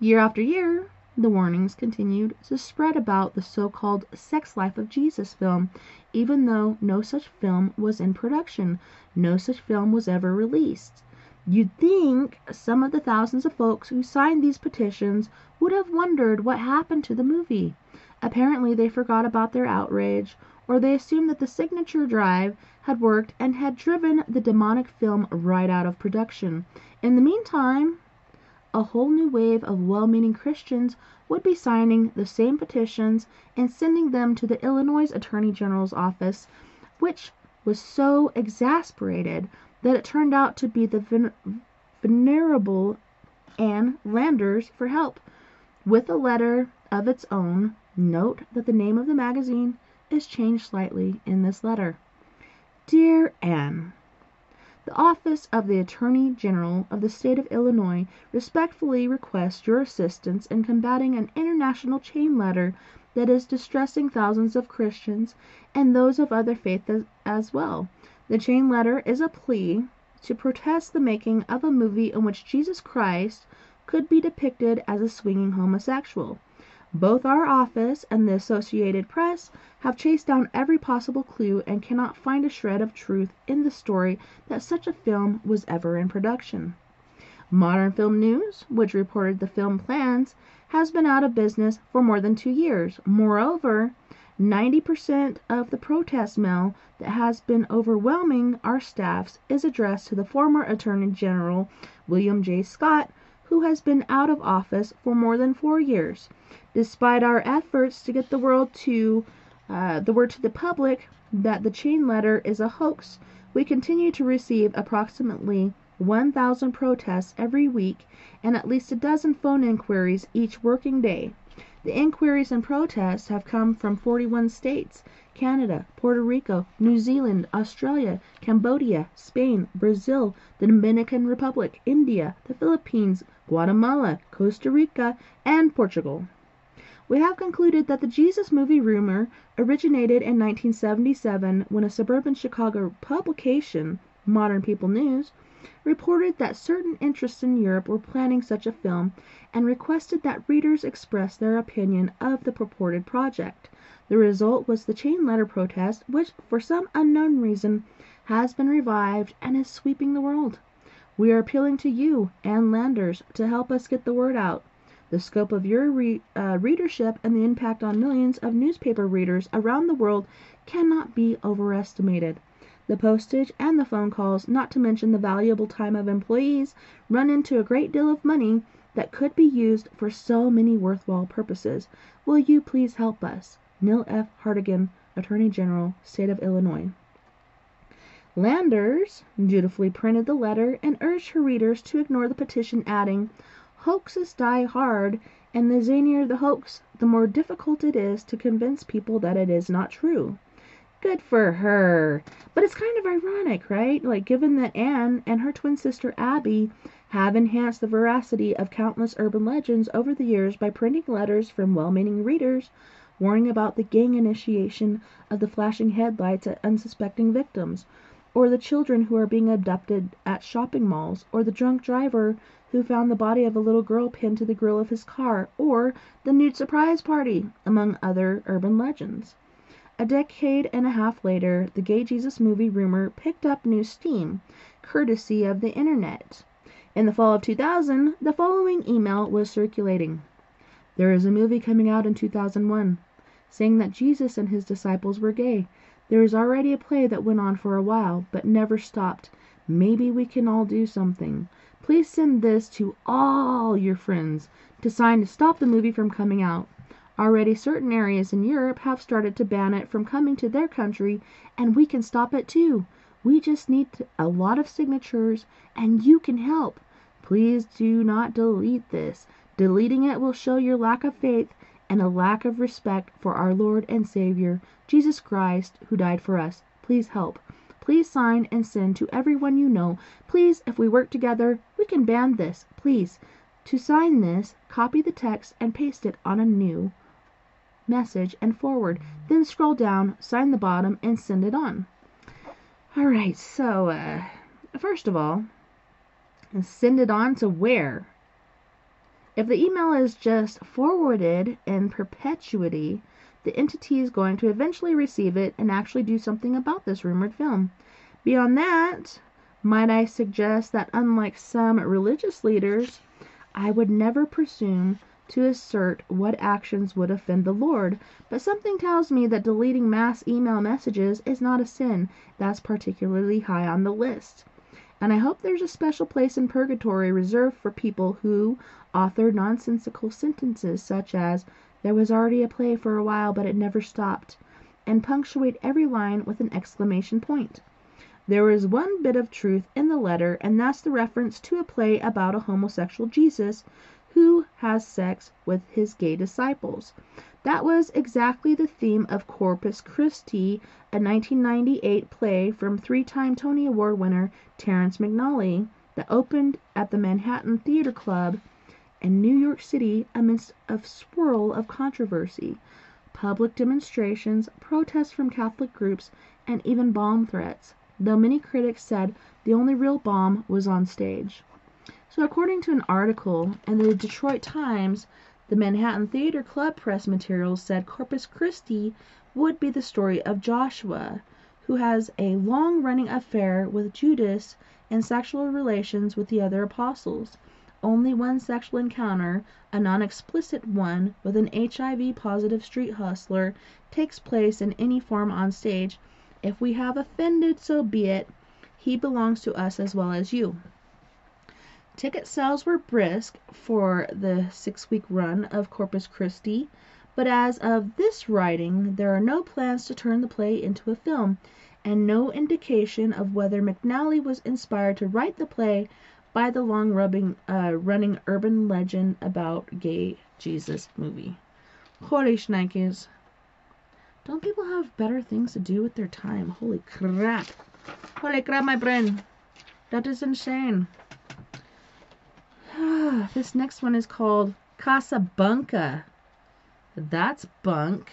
Year after year, the warnings continued to spread about the so-called Sex Life of Jesus film, even though no such film was in production, no such film was ever released. You'd think some of the thousands of folks who signed these petitions would have wondered what happened to the movie. Apparently they forgot about their outrage, or they assumed that the signature drive had worked and had driven the demonic film right out of production. In the meantime, a whole new wave of well-meaning Christians would be signing the same petitions and sending them to the Illinois Attorney General's office, which was so exasperated that it turned out to be the ven- venerable Ann Landers for help, with a letter of its own. Note that the name of the magazine is changed slightly in this letter. Dear Ann, the office of the Attorney General of the State of Illinois respectfully requests your assistance in combating an international chain letter that is distressing thousands of Christians and those of other faiths as, as well. The chain letter is a plea to protest the making of a movie in which Jesus Christ could be depicted as a swinging homosexual. Both our office and the Associated Press have chased down every possible clue and cannot find a shred of truth in the story that such a film was ever in production. Modern Film News, which reported the film plans, has been out of business for more than two years. Moreover, 90% of the protest mail that has been overwhelming our staffs is addressed to the former Attorney General William J. Scott, who has been out of office for more than four years. Despite our efforts to get the world to uh, the word to the public that the chain letter is a hoax, we continue to receive approximately 1,000 protests every week and at least a dozen phone inquiries each working day. The inquiries and protests have come from 41 states, Canada, Puerto Rico, New Zealand, Australia, Cambodia, Spain, Brazil, the Dominican Republic, India, the Philippines, Guatemala, Costa Rica, and Portugal. We have concluded that the Jesus movie rumor originated in 1977 when a suburban Chicago publication, Modern People News, reported that certain interests in Europe were planning such a film and requested that readers express their opinion of the purported project. The result was the chain letter protest, which, for some unknown reason, has been revived and is sweeping the world. We are appealing to you, Ann Landers, to help us get the word out. The scope of your re- uh, readership and the impact on millions of newspaper readers around the world cannot be overestimated. The postage and the phone calls, not to mention the valuable time of employees, run into a great deal of money that could be used for so many worthwhile purposes. Will you please help us? Neil F. Hartigan, Attorney General, State of Illinois. Landers dutifully printed the letter and urged her readers to ignore the petition, adding, Hoaxes die hard, and the zanier the hoax, the more difficult it is to convince people that it is not true. Good for her. But it's kind of ironic, right? Like, given that Ann and her twin sister Abby have enhanced the veracity of countless urban legends over the years by printing letters from well meaning readers warning about the gang initiation of the flashing headlights at unsuspecting victims, or the children who are being abducted at shopping malls, or the drunk driver who found the body of a little girl pinned to the grill of his car, or the nude surprise party, among other urban legends. A decade and a half later, the Gay Jesus movie rumor picked up new steam, courtesy of the internet. In the fall of 2000, the following email was circulating. There is a movie coming out in 2001 saying that Jesus and his disciples were gay. There is already a play that went on for a while, but never stopped. Maybe we can all do something. Please send this to all your friends to sign to stop the movie from coming out. Already certain areas in Europe have started to ban it from coming to their country, and we can stop it too. We just need a lot of signatures, and you can help. Please do not delete this. Deleting it will show your lack of faith and a lack of respect for our Lord and Savior, Jesus Christ, who died for us. Please help. Please sign and send to everyone you know. Please, if we work together, we can ban this. Please. To sign this, copy the text and paste it on a new message and forward. Then scroll down, sign the bottom, and send it on. Alright, so, uh, first of all, send it on to where? If the email is just forwarded in perpetuity, the entity is going to eventually receive it and actually do something about this rumored film. Beyond that, might I suggest that unlike some religious leaders, I would never presume to assert what actions would offend the Lord, but something tells me that deleting mass email messages is not a sin that's particularly high on the list. And I hope there's a special place in purgatory reserved for people who author nonsensical sentences such as "There was already a play for a while but it never stopped," and punctuate every line with an exclamation point. There is one bit of truth in the letter, and that's the reference to a play about a homosexual Jesus who has sex with his gay disciples. That was exactly the theme of Corpus Christi, a 1998 play from three-time Tony Award winner Terrence McNally that opened at the Manhattan Theater Club in New York City amidst a swirl of controversy, public demonstrations, protests from Catholic groups, and even bomb threats, though many critics said the only real bomb was on stage. So according to an article in the Detroit Times, the Manhattan Theater Club press materials said Corpus Christi would be the story of Joshua, who has a long running affair with Judas and sexual relations with the other apostles. Only one sexual encounter, a non explicit one, with an HIV positive street hustler takes place in any form on stage. If we have offended, so be it. He belongs to us as well as you. Ticket sales were brisk for the six week run of Corpus Christi, but as of this writing there are no plans to turn the play into a film, and no indication of whether McNally was inspired to write the play by the long rubbing, uh, running urban legend about gay Jesus movie. Holy shnikes. Don't people have better things to do with their time? Holy crap. Holy crap, my brain. That is insane. This next one is called Casabunca. That's bunk.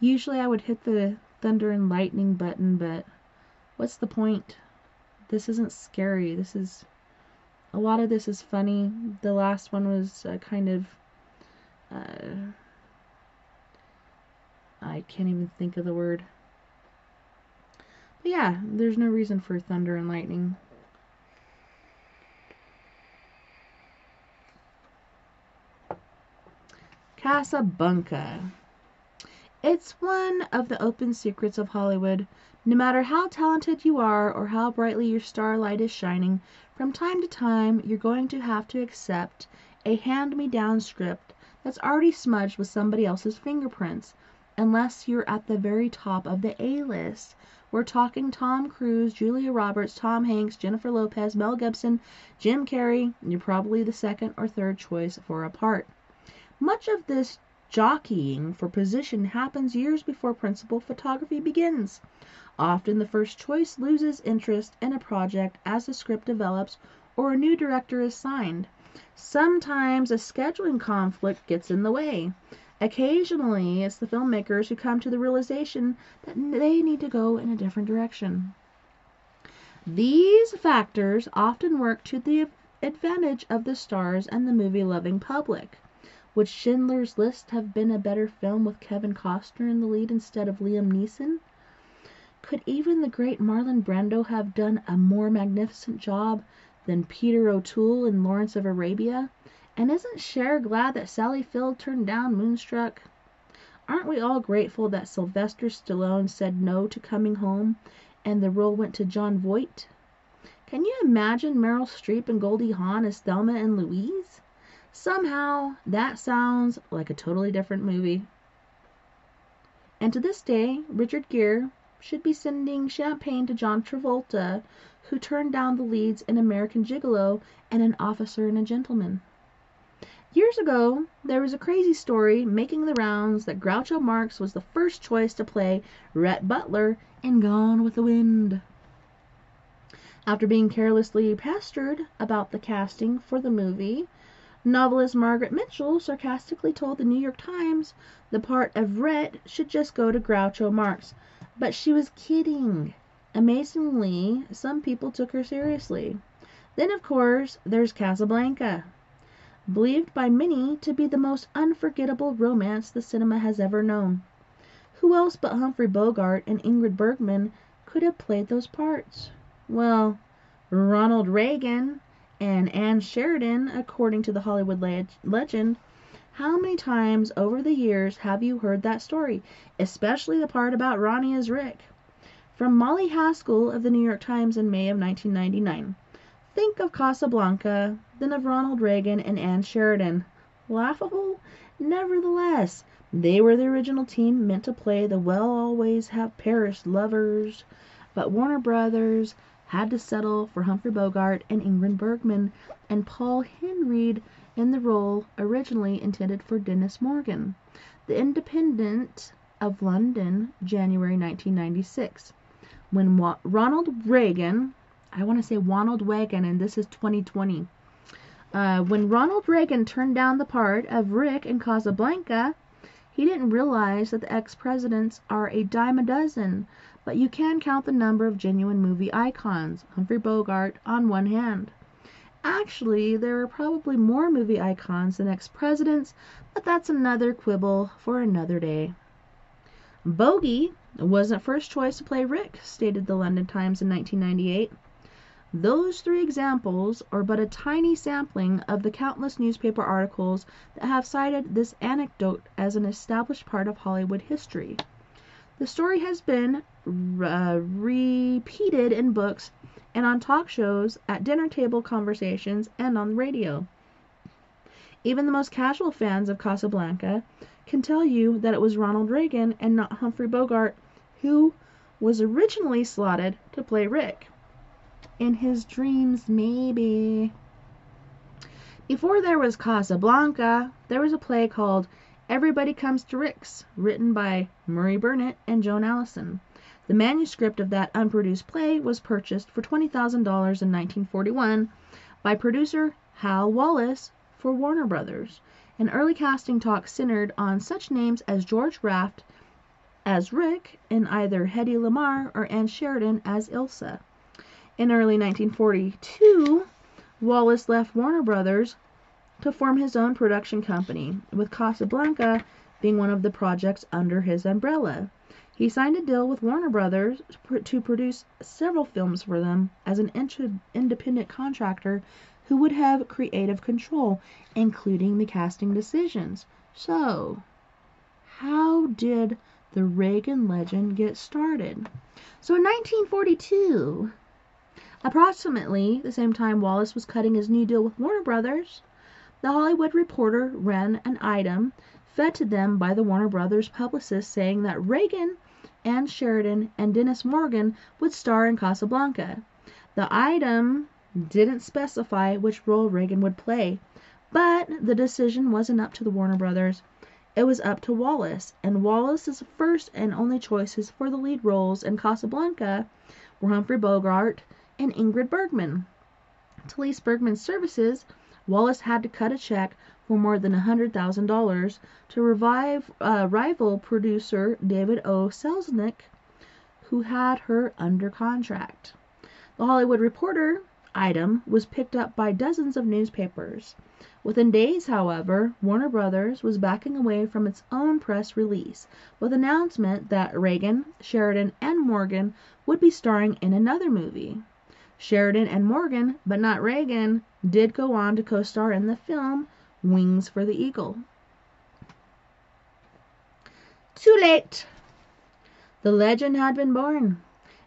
Usually I would hit the thunder and lightning button, but what's the point? This isn't scary. This is a lot of this is funny. The last one was uh, kind of uh, I can't even think of the word. But yeah, there's no reason for thunder and lightning. Casabunca. It's one of the open secrets of Hollywood. No matter how talented you are or how brightly your starlight is shining, from time to time you're going to have to accept a hand me down script that's already smudged with somebody else's fingerprints, unless you're at the very top of the A list. We're talking Tom Cruise, Julia Roberts, Tom Hanks, Jennifer Lopez, Mel Gibson, Jim Carrey. You're probably the second or third choice for a part. Much of this jockeying for position happens years before principal photography begins. Often the first choice loses interest in a project as the script develops or a new director is signed. Sometimes a scheduling conflict gets in the way. Occasionally, it's the filmmakers who come to the realization that they need to go in a different direction. These factors often work to the advantage of the stars and the movie loving public. Would Schindler's List have been a better film with Kevin Costner in the lead instead of Liam Neeson? Could even the great Marlon Brando have done a more magnificent job than Peter O'Toole in Lawrence of Arabia? And isn't Cher glad that Sally Field turned down Moonstruck? Aren't we all grateful that Sylvester Stallone said no to Coming Home and the role went to Jon Voight? Can you imagine Meryl Streep and Goldie Hawn as Thelma and Louise? Somehow that sounds like a totally different movie. And to this day, Richard Gere should be sending champagne to John Travolta, who turned down the leads in American Gigolo and An Officer and a Gentleman. Years ago, there was a crazy story making the rounds that Groucho Marx was the first choice to play Rhett Butler in Gone with the Wind. After being carelessly pestered about the casting for the movie, novelist Margaret Mitchell sarcastically told the New York Times the part of Rhett should just go to Groucho Marx, but she was kidding. Amazingly, some people took her seriously. Then, of course, there's Casablanca believed by many to be the most unforgettable romance the cinema has ever known. Who else but Humphrey Bogart and Ingrid Bergman could have played those parts? Well, Ronald Reagan and Ann Sheridan, according to the Hollywood leg- legend. How many times over the years have you heard that story, especially the part about Ronnie as Rick? From Molly Haskell of the New York Times in May of 1999. Think of Casablanca, then of Ronald Reagan and Ann Sheridan. Laughable? Nevertheless, they were the original team meant to play the well always have perished lovers, but Warner Brothers had to settle for Humphrey Bogart and Ingrid Bergman and Paul Henreid in the role originally intended for Dennis Morgan. The Independent of London, January 1996. When Wa- Ronald Reagan I want to say Ronald Reagan, and this is 2020. Uh, when Ronald Reagan turned down the part of Rick in Casablanca, he didn't realize that the ex presidents are a dime a dozen, but you can count the number of genuine movie icons, Humphrey Bogart, on one hand. Actually, there are probably more movie icons than ex presidents, but that's another quibble for another day. Bogey wasn't first choice to play Rick, stated the London Times in 1998. Those three examples are but a tiny sampling of the countless newspaper articles that have cited this anecdote as an established part of Hollywood history. The story has been uh, repeated in books and on talk shows, at dinner table conversations, and on the radio. Even the most casual fans of Casablanca can tell you that it was Ronald Reagan and not Humphrey Bogart who was originally slotted to play Rick. In his dreams, maybe. Before there was Casablanca, there was a play called Everybody Comes to Rick's, written by Murray Burnett and Joan Allison. The manuscript of that unproduced play was purchased for $20,000 in 1941 by producer Hal Wallis for Warner Brothers. An early casting talk centered on such names as George Raft as Rick and either Hedy Lamarr or Ann Sheridan as Ilsa. In early 1942, Wallis left Warner Brothers to form his own production company, with Casablanca being one of the projects under his umbrella. He signed a deal with Warner Brothers to produce several films for them as an independent contractor who would have creative control, including the casting decisions. So, how did the Reagan legend get started? So in 1942, approximately the same time Wallis was cutting his new deal with Warner Brothers, the Hollywood Reporter ran an item fed to them by the Warner Brothers publicist saying that Reagan, Ann Sheridan, and Dennis Morgan would star in Casablanca. The item didn't specify which role Reagan would play, but the decision wasn't up to the Warner Brothers. It was up to Wallis, and Wallis's first and only choices for the lead roles in Casablanca were Humphrey Bogart and Ingrid Bergman. To lease Bergman's services, Wallis had to cut a check for more than $100,000 to revive uh, rival producer David O. Selznick, who had her under contract. The Hollywood Reporter item was picked up by dozens of newspapers. Within days, however, Warner Brothers was backing away from its own press release with announcement that Reagan, Sheridan, and Morgan would be starring in another movie. Sheridan and Morgan, but not Reagan, did go on to co-star in the film Wings for the Eagle. Too late. The legend had been born.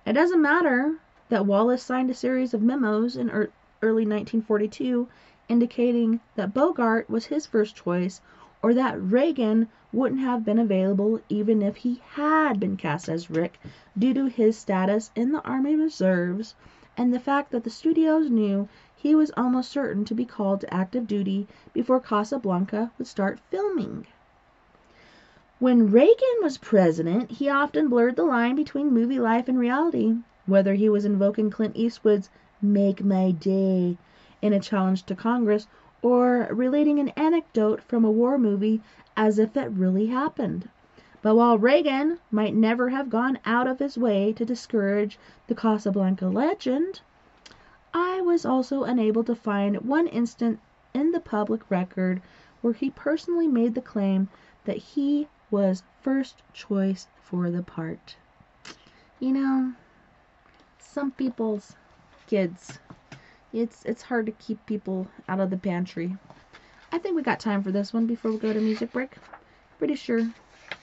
It doesn't matter that Wallis signed a series of memos in er- early 1942 indicating that Bogart was his first choice or that Reagan wouldn't have been available even if he had been cast as Rick due to his status in the Army Reserves and the fact that the studios knew he was almost certain to be called to active duty before Casablanca would start filming. When Reagan was president, he often blurred the line between movie life and reality, whether he was invoking Clint Eastwood's Make My Day in a challenge to Congress or relating an anecdote from a war movie as if it really happened. But while Reagan might never have gone out of his way to discourage the Casablanca legend, I was also unable to find one instant in the public record where he personally made the claim that he was first choice for the part. You know, some people's kids, it's it's hard to keep people out of the pantry. I think we got time for this one before we go to music break. Pretty sure.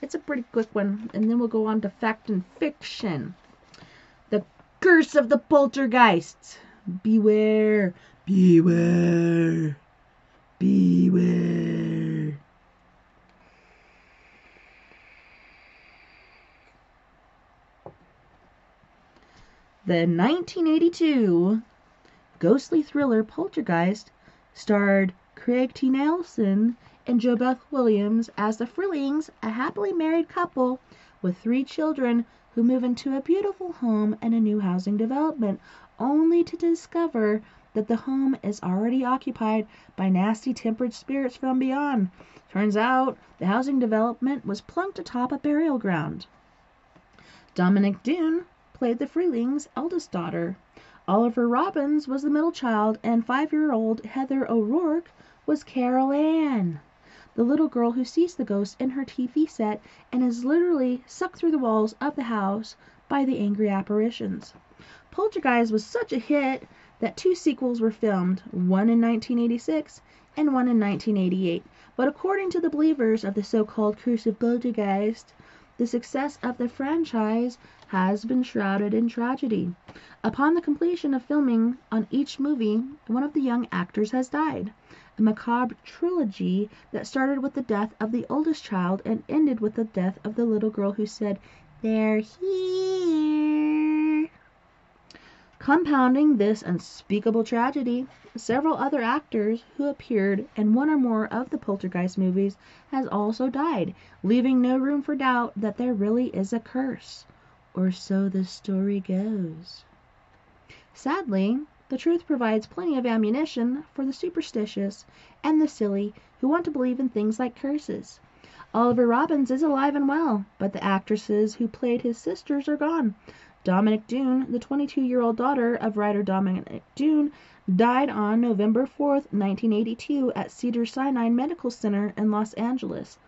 It's a pretty quick one, and then we'll go on to fact and fiction. The curse of the poltergeist. Beware, beware, beware. The 1982 ghostly thriller Poltergeist starred Craig T. Nelson and JoBeth Williams as the Freelings, a happily married couple with three children who move into a beautiful home in a new housing development, only to discover that the home is already occupied by nasty tempered spirits from beyond. Turns out the housing development was plunked atop a burial ground. Dominique Dunne played the Freeling's eldest daughter. Oliver Robbins was the middle child, and five-year-old Heather O'Rourke was Carol Ann, the little girl who sees the ghost in her TV set and is literally sucked through the walls of the house by the angry apparitions. Poltergeist was such a hit that two sequels were filmed, one in 1986 and one in 1988. But according to the believers of the so-called Curse of Poltergeist, the success of the franchise has been shrouded in tragedy. Upon the completion of filming on each movie, one of the young actors has died. A macabre trilogy that started with the death of the oldest child and ended with the death of the little girl who said, They're here. Compounding this unspeakable tragedy, several other actors who appeared in one or more of the Poltergeist movies has also died, leaving no room for doubt that there really is a curse. Or so the story goes. Sadly, the truth provides plenty of ammunition for the superstitious and the silly who want to believe in things like curses. Oliver Robbins is alive and well, but the actresses who played his sisters are gone. Dominique Dunne, the 22-year-old daughter of writer Dominick Dunne, died on November 4, 1982 at Cedars-Sinai Medical Center in Los Angeles.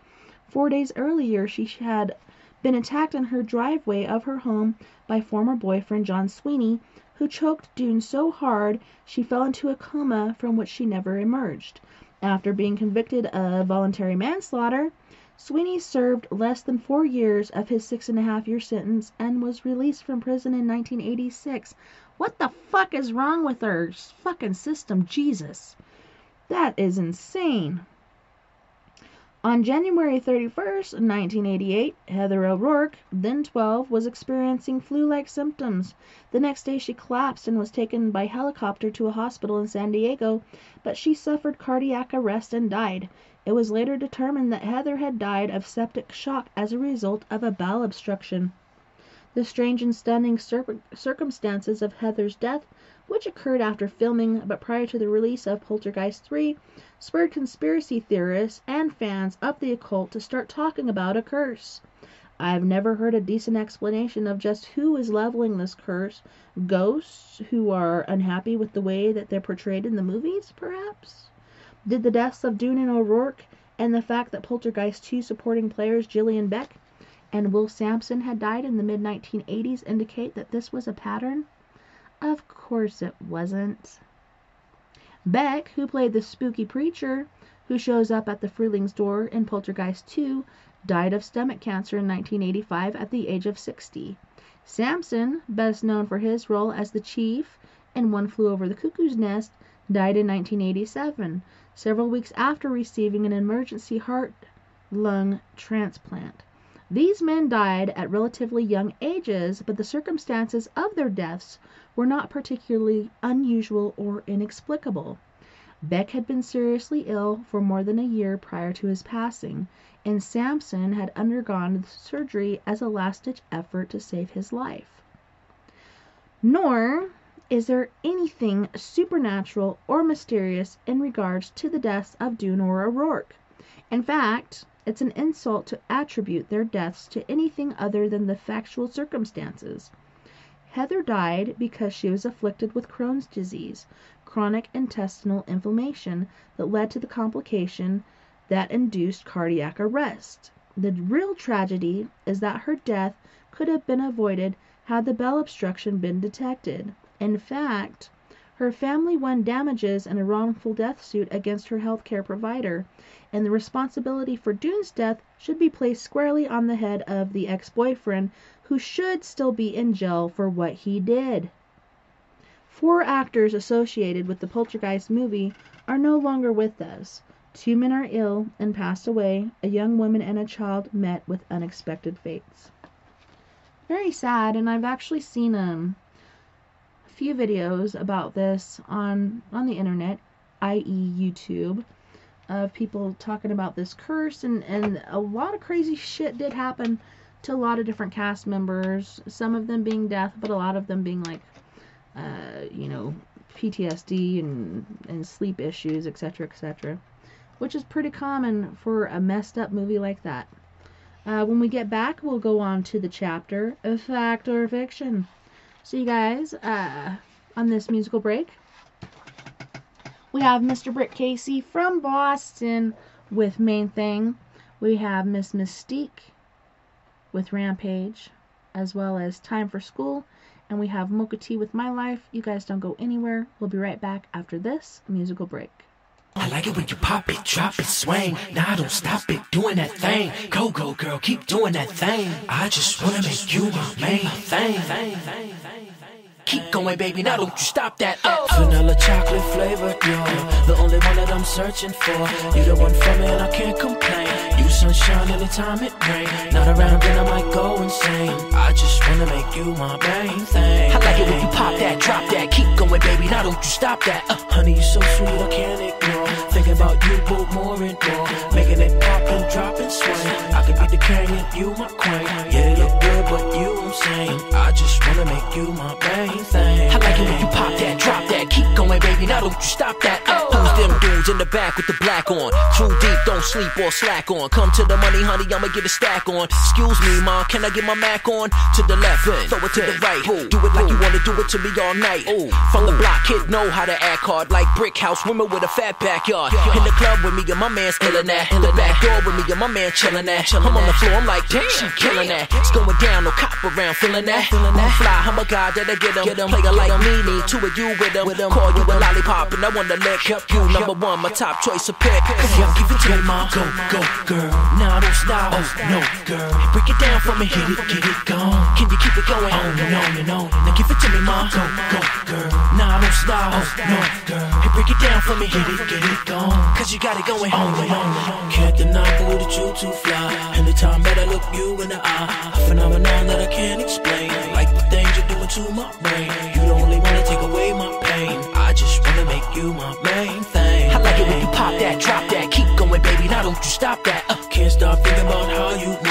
Four days earlier, she had been attacked in her driveway of her home by former boyfriend John Sweeney, who choked Dunne so hard she fell into a coma from which she never emerged. After being convicted of voluntary manslaughter, Sweeney served less than four years of his six and a half year sentence and was released from prison in 1986. What the fuck is wrong with our fucking system, Jesus? That is insane. On January 31st, 1988, Heather O'Rourke, then 12, was experiencing flu-like symptoms. The next day she collapsed and was taken by helicopter to a hospital in San Diego, but she suffered cardiac arrest and died. It was later determined that Heather had died of septic shock as a result of a bowel obstruction. The strange and stunning cir- circumstances of Heather's death which occurred after filming but prior to the release of Poltergeist 3, spurred conspiracy theorists and fans of the occult to start talking about a curse. I've never heard a decent explanation of just who is leveling this curse. Ghosts who are unhappy with the way that they're portrayed in the movies, perhaps? Did the deaths of Dunne and O'Rourke and the fact that Poltergeist 2 supporting players Julian Beck and Will Sampson had died in the mid 1980s indicate that this was a pattern? Of course it wasn't. Beck, who played the spooky preacher who shows up at the Freeling's door in Poltergeist 2, died of stomach cancer in 1985 at the age of 60. Sampson, best known for his role as the chief in One Flew Over the Cuckoo's Nest, died in 1987, several weeks after receiving an emergency heart lung transplant. These men died at relatively young ages, but the circumstances of their deaths were not particularly unusual or inexplicable. Beck had been seriously ill for more than a year prior to his passing, and Sampson had undergone surgery as a last ditch effort to save his life. Nor is there anything supernatural or mysterious in regards to the deaths of Dunne or O'Rourke. In fact, it's an insult to attribute their deaths to anything other than the factual circumstances. Heather died because she was afflicted with Crohn's disease, chronic intestinal inflammation that led to the complication that induced cardiac arrest. The real tragedy is that her death could have been avoided had the bowel obstruction been detected. In fact, her family won damages in a wrongful death suit against her healthcare provider, and the responsibility for Dunne's death should be placed squarely on the head of the ex boyfriend, who should still be in jail for what he did. Four actors associated with the Poltergeist movie are no longer with us. Two men are ill and passed away. A young woman and a child met with unexpected fates. Very sad, and I've actually seen um, few videos about this on on the internet, i.e., YouTube, of people talking about this curse, and and a lot of crazy shit did happen to a lot of different cast members. Some of them being death, but a lot of them being like, uh, you know, PTSD and and sleep issues, etc., etc which is pretty common for a messed up movie like that. Uh, when we get back, we'll go on to the chapter of fact or fiction. See you guys uh, on this musical break. We have Mr. Brick Casey from Boston with Main Thing. We have Miss Mystique with Rampage, as well as Time for School. And we have Mocha Tea with My Life. You guys don't go anywhere. We'll be right back after this musical break. I like it when you pop it, drop it, swing. Now Nah, don't stop it, doing that thing. Go, go, girl, keep doing that thing. I just wanna make you my main thing. Keep going, baby, now don't you stop that. Oh. Vanilla chocolate flavored, you're the only one that I'm searching for. You the one for me and I can't complain. You sunshine anytime it rain. Not around then I might go insane. I just wanna make you my main thing. I like it when you pop that, drop that. Keep going, baby, now don't you stop that. Uh, honey, you're so sweet, I can't ignore. Thinking about you both more and more. Making it pop and drop and swing. I could be the king and you my queen. Yeah, you look good, but you I'm saying. I just wanna make you my main thing. I like it when you pop that, drop that. Keep going, baby, now don't you stop that. Who's them dudes in the back with the black on? True deep, don't sleep or slack on. Come to the money, honey, I'ma get a stack on. Excuse me, ma, can I get my Mac on? To the left, throw it to the right. Do it like you wanna do it to me all night. From the block, kid know how to act hard. Like brick house, women with a fat backyard. In the club with me and my man's killing that. In the back door with me and my man chilling that. I'm on the floor, I'm like, damn, she killing that. It's going down, no cop around, feeling that. I'm fly, I'm a guy that'll get him. Play a like me, need two of you with him. Call you a lollipop and I wanna lick up you. Number one, my top choice of pick. Yeah, give it to me, mom. Go, go, girl. Nah, don't stop. Oh, no, girl. Break it down for me, hit it, get it gone. Can you keep it going? Oh, on and on and on. Now give it to me, mom. Go, go, girl. Nah, don't stop. Oh, no, girl. Hey, break it down for me, hit it, get it gone. Cause you got it going oh, on and on and on. Can't deny the way that you too fly. Anytime that I look you in the eye, a phenomenon that I can't explain. Like the things you're doing to my brain. You don't only wanna take away my pain. I just wanna make you my main pop that, drop that, keep going, baby. Now don't you stop that. Uh, can't stop thinking about how you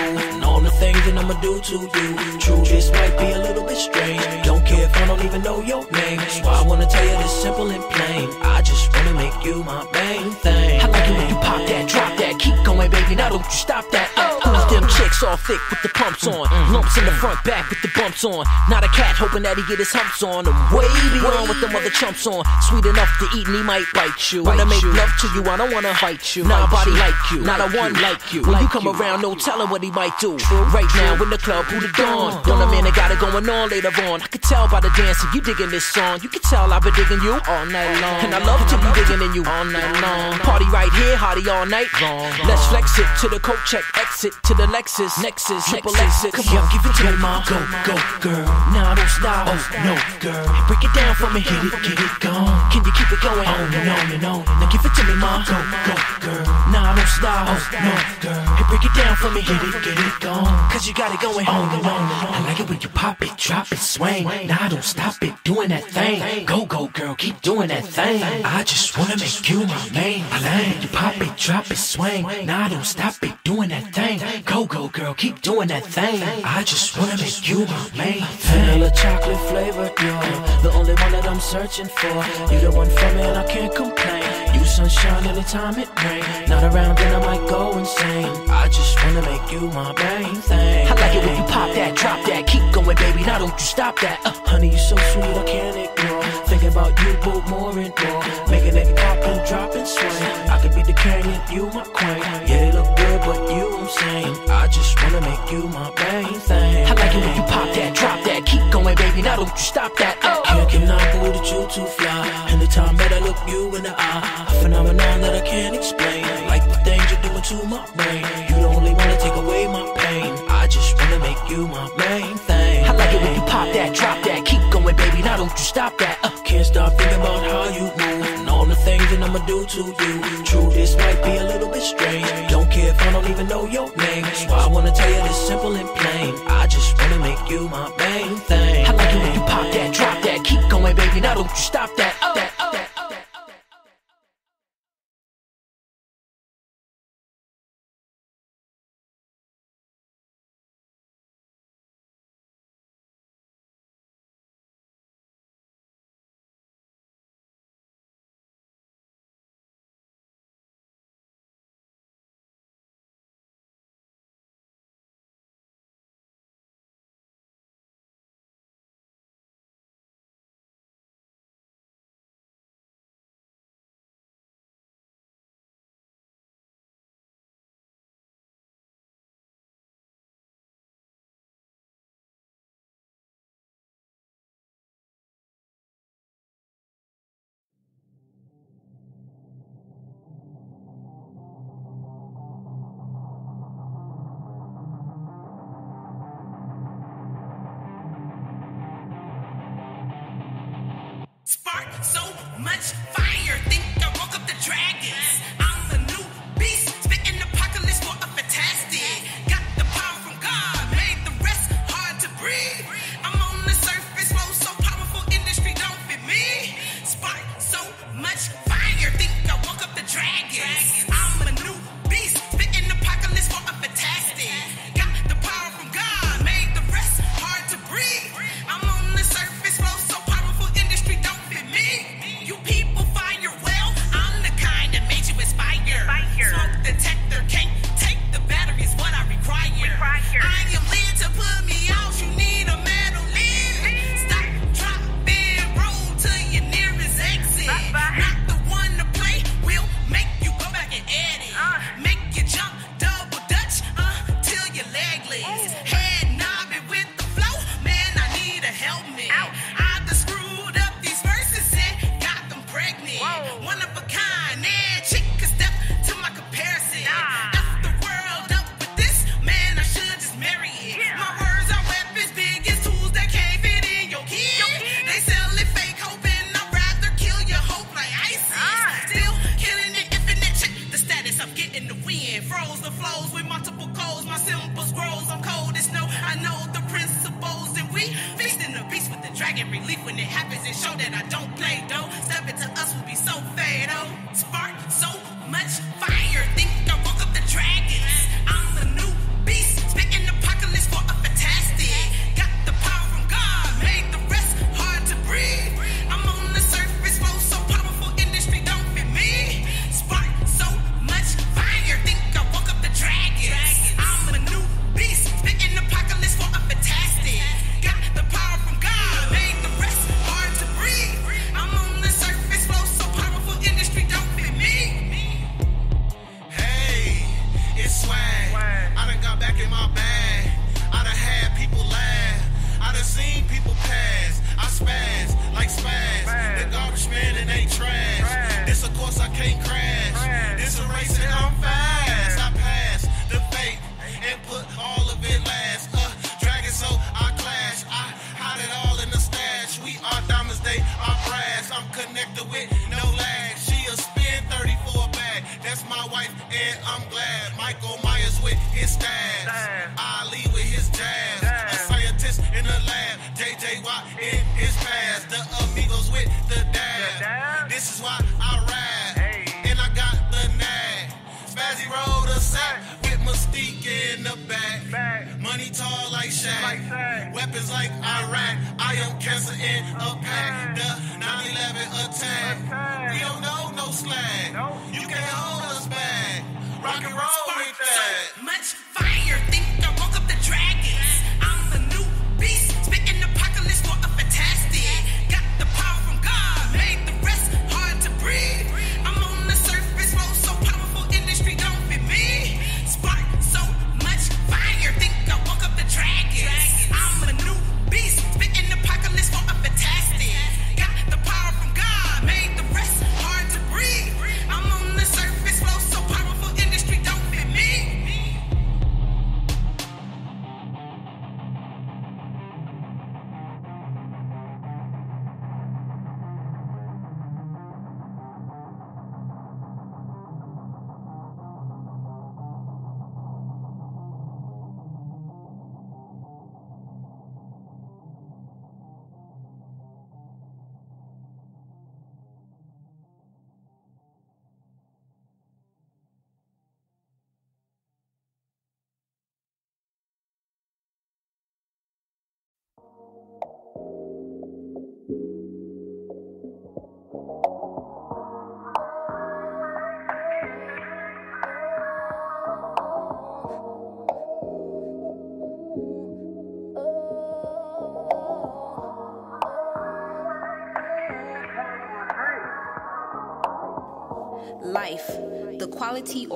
I'ma do to you. True, this might be a little bit strange. Don't care if I don't even know your name. That's why I wanna tell you this simple and plain. I just wanna make you my main thing. I like it when you pop that, drop that, keep going, baby. Now don't you stop that. Uh, who's them chicks all thick with the pumps on? Lumps in the front, back with the bumps on. Not a cat hoping that he get his humps on. I'm way beyond with them other chumps on. Sweet enough to eat and he might bite you. Wanna make love to you, I don't wanna fight you. Nobody like you, not a one like you. When you come around, no telling what he might do. Right now in the club, who the dawn? Want a man that got it going on later on. I could tell by the dancing, you digging this song. You can tell I've been digging you all night long. And I love to be digging in you all night long. Party right here, hottie all night long. Let's flex it to the coat check, exit to the Lexus, Nexus, triple exit. Come on, give it to me, ma. Go, go, girl. Now don't stop. Oh, no, girl. Break it down for me, get it, get it gone. Can you keep it going? Oh, on and on and on. Now give it to me, ma. Go, go, girl. Now don't stop. Oh, no, girl. Hey, break it down for me, get it, get it gone. Cause you got it going on and on. I like it when you pop it, drop it, swing. Now don't stop it, doing that thing. Go, go, girl, keep doing that thing. I just wanna make you my main I like it when You pop it, drop it, swing. Now don't stop it, doing that thing. Go, go, girl, keep doing that thing. I just wanna make you my main. Vanilla chocolate flavor, you're the only one that I'm searching for. You the one for me and I can't complain. Sunshine anytime it rain. Not around then I might go insane. I just wanna make you my main thing. I like it when you pop that, drop that, keep going, baby. Now don't you stop that. Uh, honey, You're so sweet, I can't ignore. Thinking about you both more and more. Making it pop and drop and swing. I could be the canyon, you my queen. Yeah, they look good, but you I'm saying. I just wanna make you my main thing. I like it when you pop that, drop that, keep going, baby. Now don't you stop that. Uh, can't cannot believe that you too fly. Anytime that I look you in the eye, a phenomenon that I can't explain. Like the things you're doing to my brain. You the only to take away my pain. I just wanna make you my main thing. I like it when you pop that, drop that, keep going, baby. Now don't you stop that. Uh, can't stop thinking about how you move and all the things that I'ma do to you. True, this might be a little bit strange. Don't care if I don't even know your name. That's why I wanna tell you this simple and plain. I just wanna make you my main thing. I like it when you pop that, drop that, keep going, baby. Now don't you stop that. Uh, Spark so much fire. Think I woke up the dragons.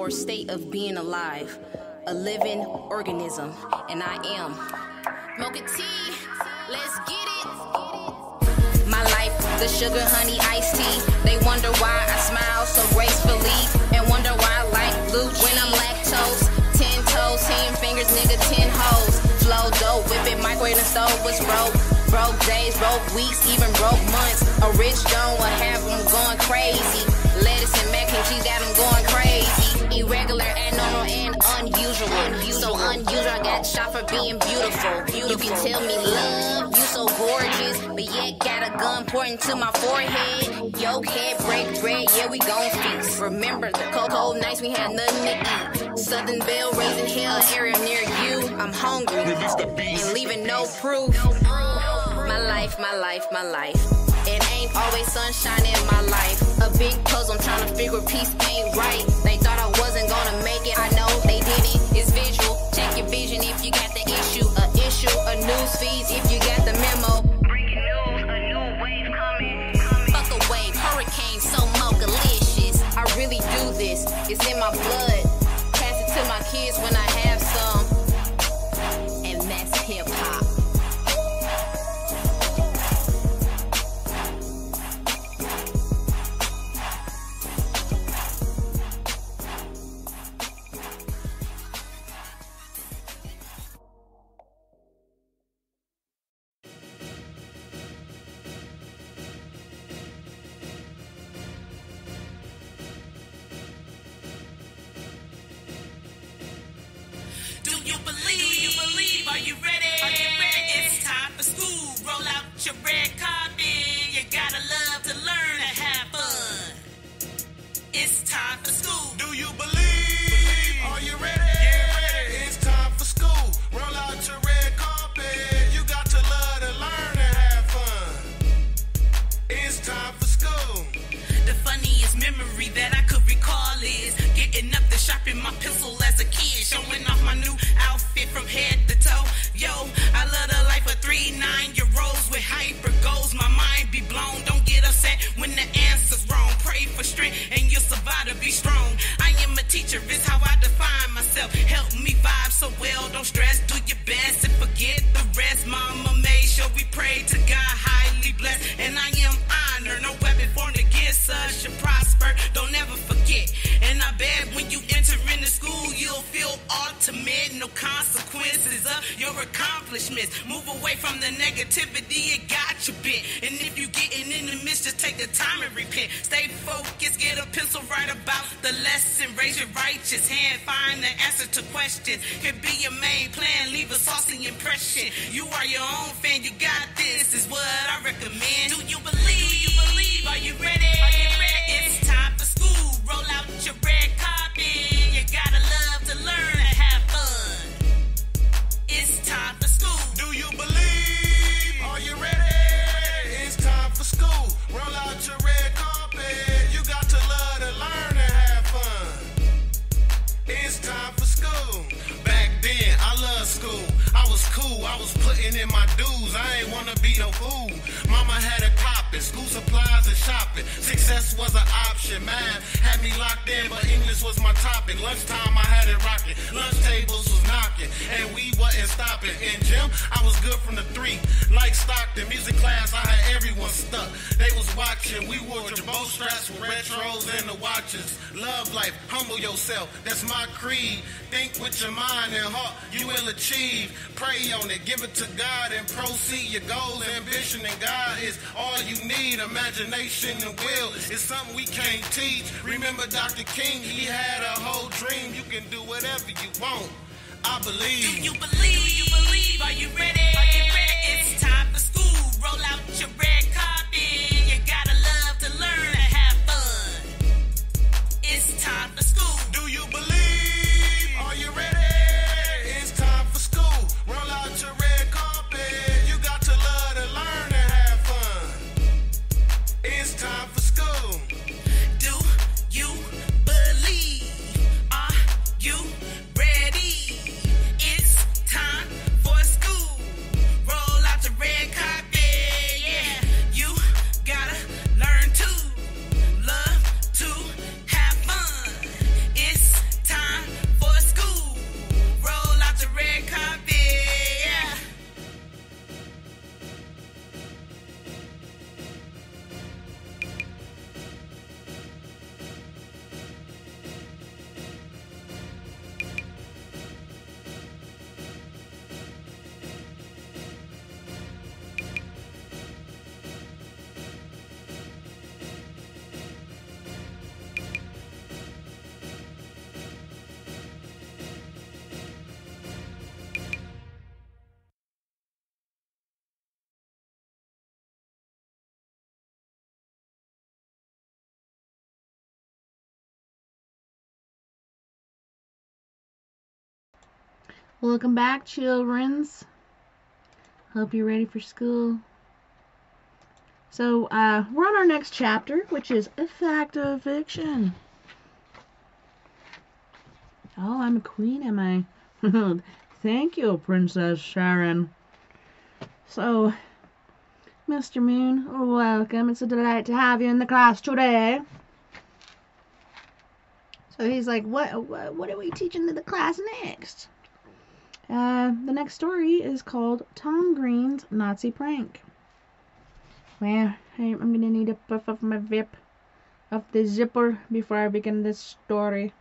Or state of being alive, a living organism, and I am. Mocha tea, let's get it. My life, the sugar honey iced tea. They wonder why I smile so gracefully, and wonder why I like blue when I'm lactose. Ten toes, ten fingers, nigga, ten hoes. Flow dope, whip it, microwave and stove was broke. Broke days, broke weeks, even broke months. A rich don't what have them going crazy. Lettuce and mac and cheese got them going crazy. Irregular, abnormal, and unusual. So unusual, I got shot for being beautiful. You can tell me love, you so gorgeous, but yet got a gun pointing to my forehead. Yo, head break bread, yeah, we gon' feast. Remember the cold, cold nights we had nothing to eat. Southern Belle raising hell area near you. I'm hungry and leaving no proof. My life, my life, my life. It ain't always sunshine in my life. A big puzzle, I'm trying to figure peace ain't right. They thought I wasn't gonna make it. I know they didn't. It's visual. Check your vision if you got the issue. A issue, a news feed if you got the memo. Breaking news, a new wave coming. Fuck a wave, hurricane, so mocha-licious. I really do this. It's in my blood. Pass it to my kids be strong. I am a teacher, it's how I define myself. Help me vibe so well. Don't stress, do your best and forget the rest. Mama made sure we pray to God, ultimate. No consequences of your accomplishments. Move away from the negativity, it got you bit. And if you're getting in the midst, just take the time and repent. Stay focused, get a pencil, write about the lesson. Raise your righteous hand, find the answer to question. Can be your main plan, leave a saucy impression. You are your own fan, you got this, is what I recommend. Do you believe? Do you believe? Are you ready? Are you ready? It's time for school. Roll out your red Roll out your I was putting in my dues. I ain't wanna be no fool. Mama had it poppin', school supplies and shopping. Success was an option. Math had me locked in, but English was my topic. Lunchtime, I had it rocking. Lunch tables was knocking, and we wasn't stopping. In gym, I was good from the three. Like Stockton, music class, I had everyone stuck. They was watching. We wore jabot straps with retros and the watches. Love life, humble yourself. That's my creed. Think with your mind and heart, you will achieve. Pray on it, give it to God and proceed. Your goals, ambition, and God is all you need. Imagination and will is something we can't teach. Remember Dr. King, he had a whole dream. You can do whatever you want. I believe. Do you believe? Do you believe? Are you ready? Are you ready? It's time for school. Roll out your red carpet. You gotta love to learn and have fun. It's time for Welcome back, childrens. Hope you're ready for school. So, uh, we're on our next chapter, which is of fiction. Oh, I'm a queen, am I? Thank you, Princess Sharon. So, Mr. Moon, welcome. It's a delight to have you in the class today. So he's like, what, what, what are we teaching to the class next? Uh, the next story is called Tom Green's Nazi Prank. Well, I'm gonna need a puff of my vip of the zipper before I begin this story.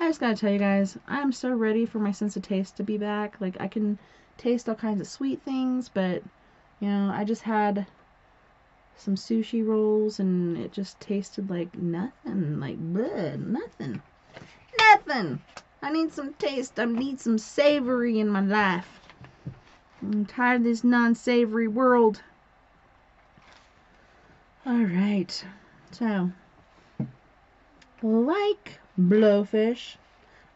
I just gotta tell you guys, I'm so ready for my sense of taste to be back. Like, I can taste all kinds of sweet things, but, you know, I just had some sushi rolls and it just tasted like nothing. Like, bleh, nothing. Nothing! I need some taste. I need some savory in my life. I'm tired of this non savory world. Alright, so, like blowfish,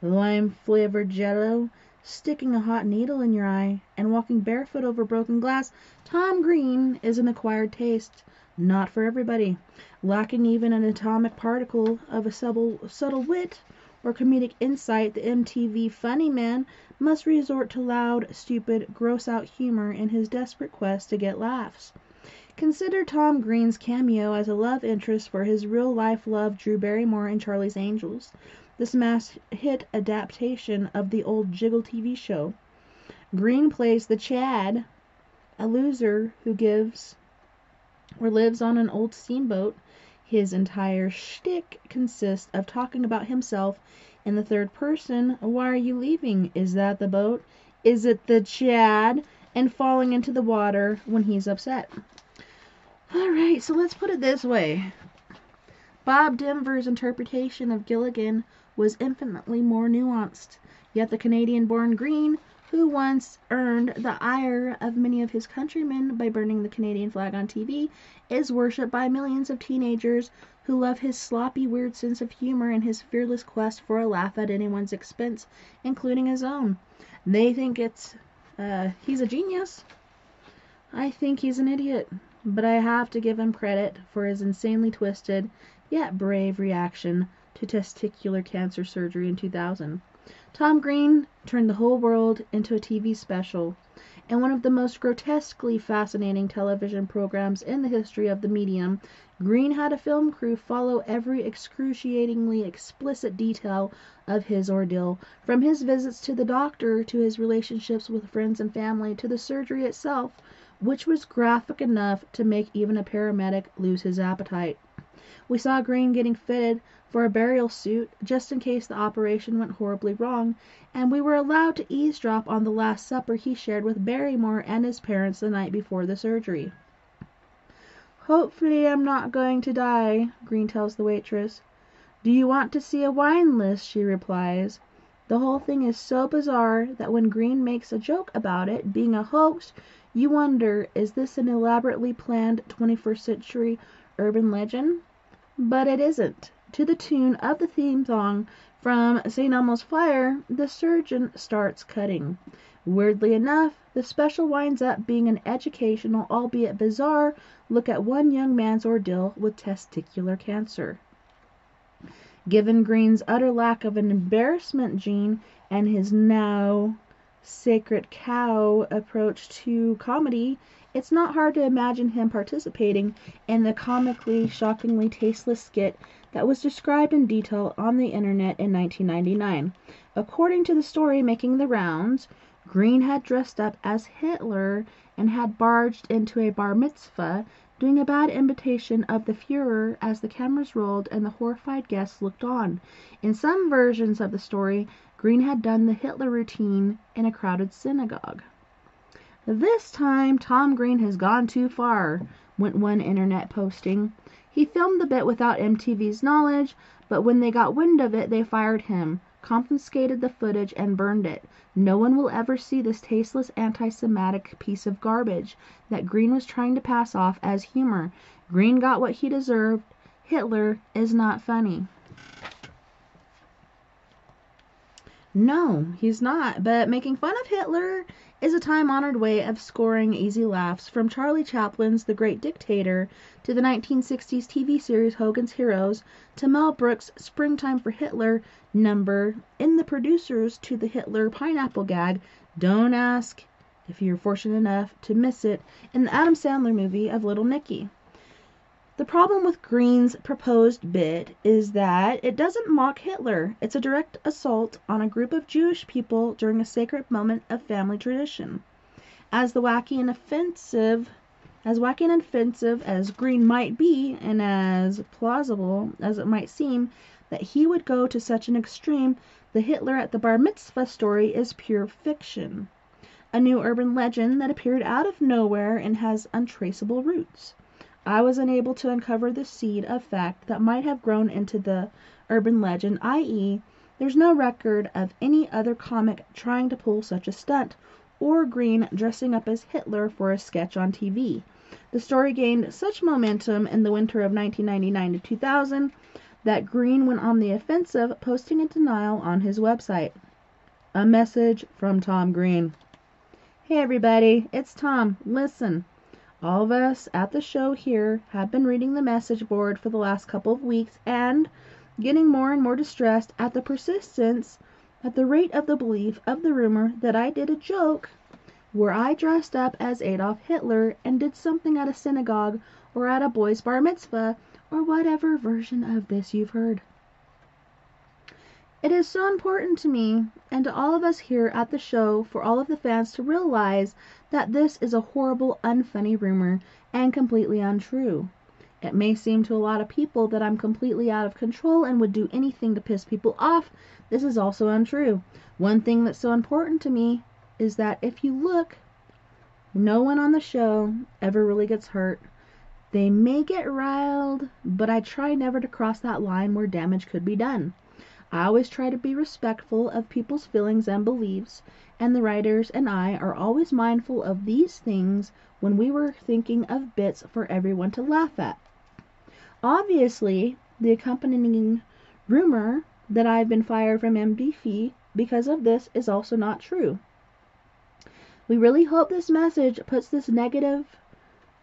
lime flavored jello, sticking a hot needle in your eye, and walking barefoot over broken glass, Tom Green is an acquired taste. Not for everybody. Lacking even an atomic particle of a subtle, subtle wit or comedic insight, the MTV funny man must resort to loud, stupid, gross out humor in his desperate quest to get laughs. Consider Tom Green's cameo as a love interest for his real life love Drew Barrymore in Charlie's Angels, this smash hit adaptation of the old Jiggle TV show. Green plays the Chad, a loser who gives or lives on an old steamboat. His entire shtick consists of talking about himself in the third person. Why are you leaving? Is that the boat? Is it the Chad? and falling into the water when he's upset. Alright, so let's put it this way. Bob Denver's interpretation of Gilligan was infinitely more nuanced, yet the Canadian born Green, who once earned the ire of many of his countrymen by burning the Canadian flag on TV, is worshipped by millions of teenagers who love his sloppy, weird sense of humor and his fearless quest for a laugh at anyone's expense, including his own. They think it's, uh, he's a genius. I think he's an idiot, but I have to give him credit for his insanely twisted, yet brave reaction to testicular cancer surgery in 2000. Tom Green turned the whole world into a TV special, and one of the most grotesquely fascinating television programs in the history of the medium. Green had a film crew follow every excruciatingly explicit detail of his ordeal, from his visits to the doctor to his relationships with friends and family to the surgery itself, which was graphic enough to make even a paramedic lose his appetite. We saw Green getting fitted for a burial suit just in case the operation went horribly wrong, and we were allowed to eavesdrop on the last supper he shared with Barrymore and his parents the night before the surgery. Hopefully I'm not going to die, Green tells the waitress. Do you want to see a wine list? she replies. The whole thing is so bizarre that when Green makes a joke about it being a hoax, you wonder is this an elaborately planned 21st century urban legend? But it isn't. To the tune of the theme song from St. Elmo's Fire, the surgeon starts cutting. Weirdly enough, the special winds up being an educational, albeit bizarre, look at one young man's ordeal with testicular cancer. Given Green's utter lack of an embarrassment gene and his now sacred cow approach to comedy, it's not hard to imagine him participating in the comically, shockingly tasteless skit that was described in detail on the internet in 1999. According to the story making the rounds, Green had dressed up as Hitler and had barged into a bar mitzvah, doing a bad imitation of the Fuhrer as the cameras rolled and the horrified guests looked on. In some versions of the story, Green had done the Hitler routine in a crowded synagogue. This time Tom Green has gone too far, went one internet posting. He filmed the bit without MTV's knowledge, but when they got wind of it they fired him, confiscated the footage and burned it. No one will ever see this tasteless anti-Semitic piece of garbage that Green was trying to pass off as humor. Green got what he deserved. Hitler is not funny. No, he's not, but making fun of Hitler is a time honored way of scoring easy laughs from Charlie Chaplin's The Great Dictator to the 1960s TV series Hogan's Heroes to Mel Brooks' Springtime for Hitler number in the producers to the Hitler pineapple gag Don't ask if you're fortunate enough to miss it in the Adam Sandler movie of Little Nicky. The problem with Green's proposed bit is that it doesn't mock Hitler. It's a direct assault on a group of Jewish people during a sacred moment of family tradition. As the wacky and offensive as wacky and offensive as Green might be, and as plausible as it might seem that he would go to such an extreme, the Hitler at the bar mitzvah story is pure fiction. A new urban legend that appeared out of nowhere and has untraceable roots. I was unable to uncover the seed of fact that might have grown into the urban legend, i.e., there's no record of any other comic trying to pull such a stunt, or Green dressing up as Hitler for a sketch on TV. The story gained such momentum in the winter of 1999 to 2000 that Green went on the offensive, posting a denial on his website. A message from Tom Green. Hey everybody, it's Tom. Listen. All of us at the show here have been reading the message board for the last couple of weeks and getting more and more distressed at the persistence, at the rate of the belief of the rumor that I did a joke where I dressed up as Adolf Hitler and did something at a synagogue or at a boy's bar mitzvah or whatever version of this you've heard. It is so important to me and to all of us here at the show for all of the fans to realize that this is a horrible, unfunny rumor and completely untrue. It may seem to a lot of people that I'm completely out of control and would do anything to piss people off. This is also untrue. One thing that's so important to me is that if you look No one on the show ever really gets hurt. They may get riled, but I try never to cross that line where damage could be done. I always try to be respectful of people's feelings and beliefs, and the writers and I are always mindful of these things when we were thinking of bits for everyone to laugh at. Obviously, the accompanying rumor that I've been fired from MTV because of this is also not true. We really hope this message puts this negative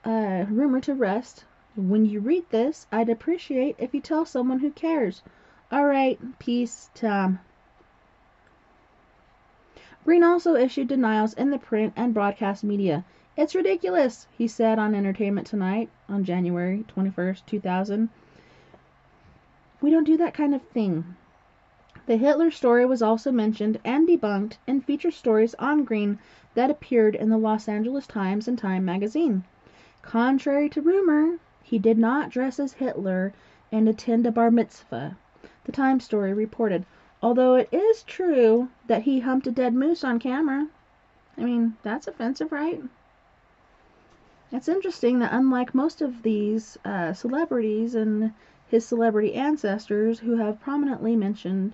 uh, rumor to rest. When you read this, I'd appreciate if you tell someone who cares. All right, peace, Tom. Green also issued denials in the print and broadcast media. It's ridiculous, he said on Entertainment Tonight on January 21st, 2000. We don't do that kind of thing. The Hitler story was also mentioned and debunked in feature stories on Green that appeared in the Los Angeles Times and Time magazine. Contrary to rumor, he did not dress as Hitler and attend a bar mitzvah, the Times story reported, although it is true that he humped a dead moose on camera. I mean, that's offensive, right? It's interesting that unlike most of these uh, celebrities and his celebrity ancestors who have prominently mentioned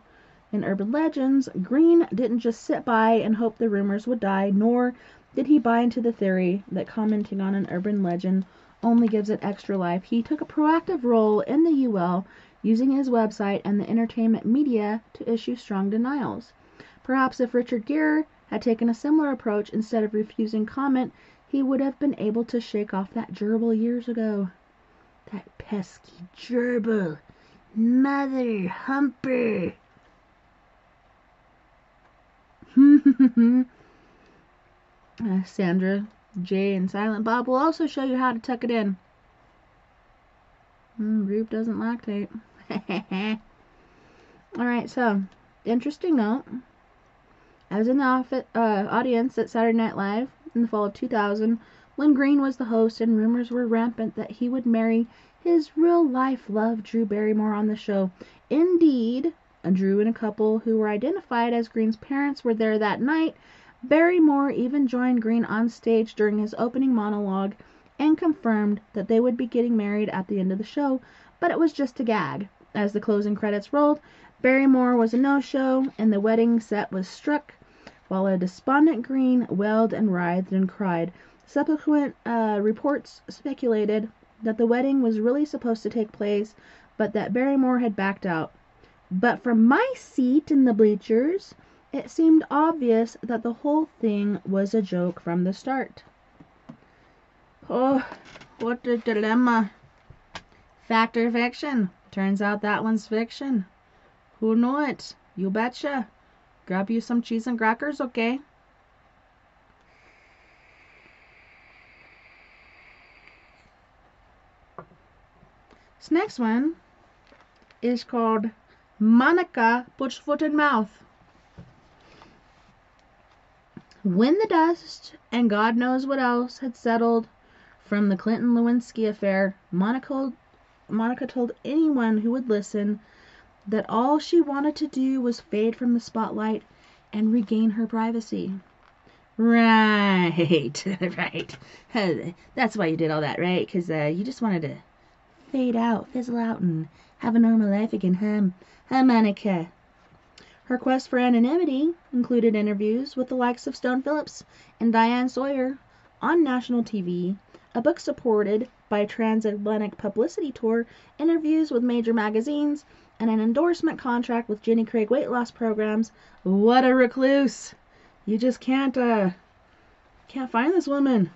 in urban legends, Green didn't just sit by and hope the rumors would die, nor did he buy into the theory that commenting on an urban legend only gives it extra life. He took a proactive role in the UL, using his website and the entertainment media to issue strong denials. Perhaps if Richard Gere had taken a similar approach instead of refusing comment, he would have been able to shake off that gerbil years ago. That pesky gerbil. Mother humper. uh, Sandra, Jay, and Silent Bob will also show you how to tuck it in. Mm, Rube doesn't lactate. Alright, so, interesting note. I was in the office, uh, audience at Saturday Night Live in the fall of 2000 when Green was the host and rumors were rampant that he would marry his real life love Drew Barrymore on the show. Indeed, Drew and a couple who were identified as Green's parents were there that night. Barrymore even joined Green on stage during his opening monologue and confirmed that they would be getting married at the end of the show, but it was just a gag. As the closing credits rolled, Barrymore was a no-show and the wedding set was struck, while a despondent Green wailed and writhed and cried. Subsequent uh, reports speculated that the wedding was really supposed to take place, but that Barrymore had backed out. But from my seat in the bleachers, it seemed obvious that the whole thing was a joke from the start. Oh, what a dilemma. Fact or fiction? Turns out that one's fiction. Who knew it? You betcha. Grab you some cheese and crackers, okay? This next one is called Monica Puts Foot in Mouth. When the dust and God knows what else had settled from the Clinton Lewinsky affair, Monica, Monica told anyone who would listen that all she wanted to do was fade from the spotlight and regain her privacy. Right, right. That's why you did all that, right? Because uh, you just wanted to fade out, fizzle out, and have a normal life again, huh? Huh, Monica? Her quest for anonymity included interviews with the likes of Stone Phillips and Diane Sawyer on national TV, a book supported by a transatlantic publicity tour, interviews with major magazines, and an endorsement contract with Jenny Craig weight loss programs. What a recluse! You just can't, uh, can't find this woman.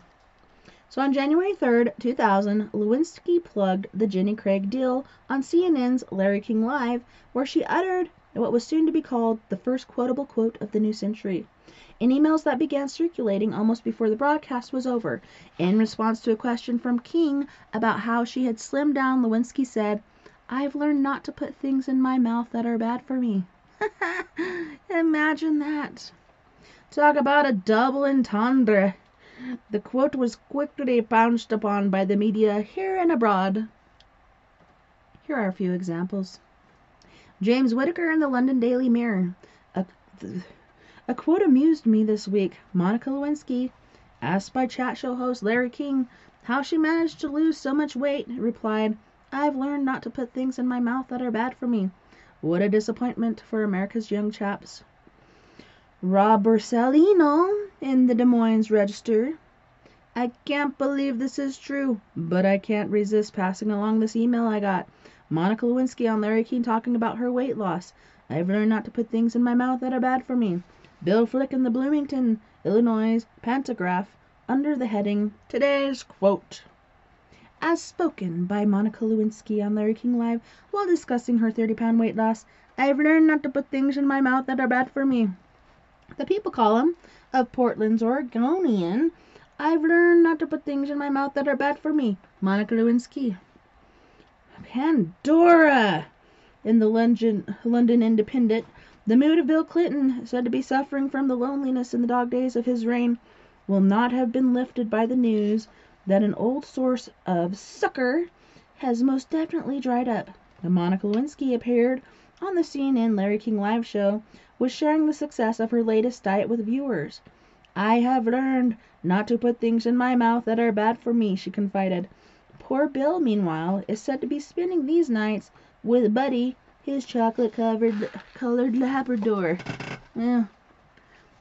So on January 3rd, 2000, Lewinsky plugged the Jenny Craig deal on CNN's Larry King Live, where she uttered what was soon to be called the first quotable quote of the new century. In emails that began circulating almost before the broadcast was over, in response to a question from King about how she had slimmed down, Lewinsky said, I've learned not to put things in my mouth that are bad for me. Imagine that. Talk about a double entendre. The quote was quickly pounced upon by the media here and abroad. Here are a few examples. James Whitaker in the London Daily Mirror. A, a quote amused me this week. Monica Lewinsky Asked by chat show host Larry King how she managed to lose so much weight, replied, I've learned not to put things in my mouth that are bad for me. What a disappointment for America's young chaps. Rob in the Des Moines Register. I can't believe this is true, but I can't resist passing along this email I got. Monica Lewinsky on Larry King talking about her weight loss. I've learned not to put things in my mouth that are bad for me. Bill Flick in the Bloomington, Illinois Pantagraph under the heading Today's Quote. As spoken by Monica Lewinsky on Larry King Live while discussing her 30 pound weight loss, I've learned not to put things in my mouth that are bad for me. The People column of Portland's Oregonian, I've learned not to put things in my mouth that are bad for me. Monica Lewinsky. Pandora in the London, London Independent. The mood of Bill Clinton, said to be suffering from the loneliness in the dog days of his reign, will not have been lifted by the news that an old source of succor has most definitely dried up. The Monica Lewinsky appeared on the CNN Larry King Live show, was sharing the success of her latest diet with viewers. I have learned not to put things in my mouth that are bad for me, she confided. Poor Bill, meanwhile, is said to be spending these nights with Buddy, his chocolate covered colored Labrador. Yeah.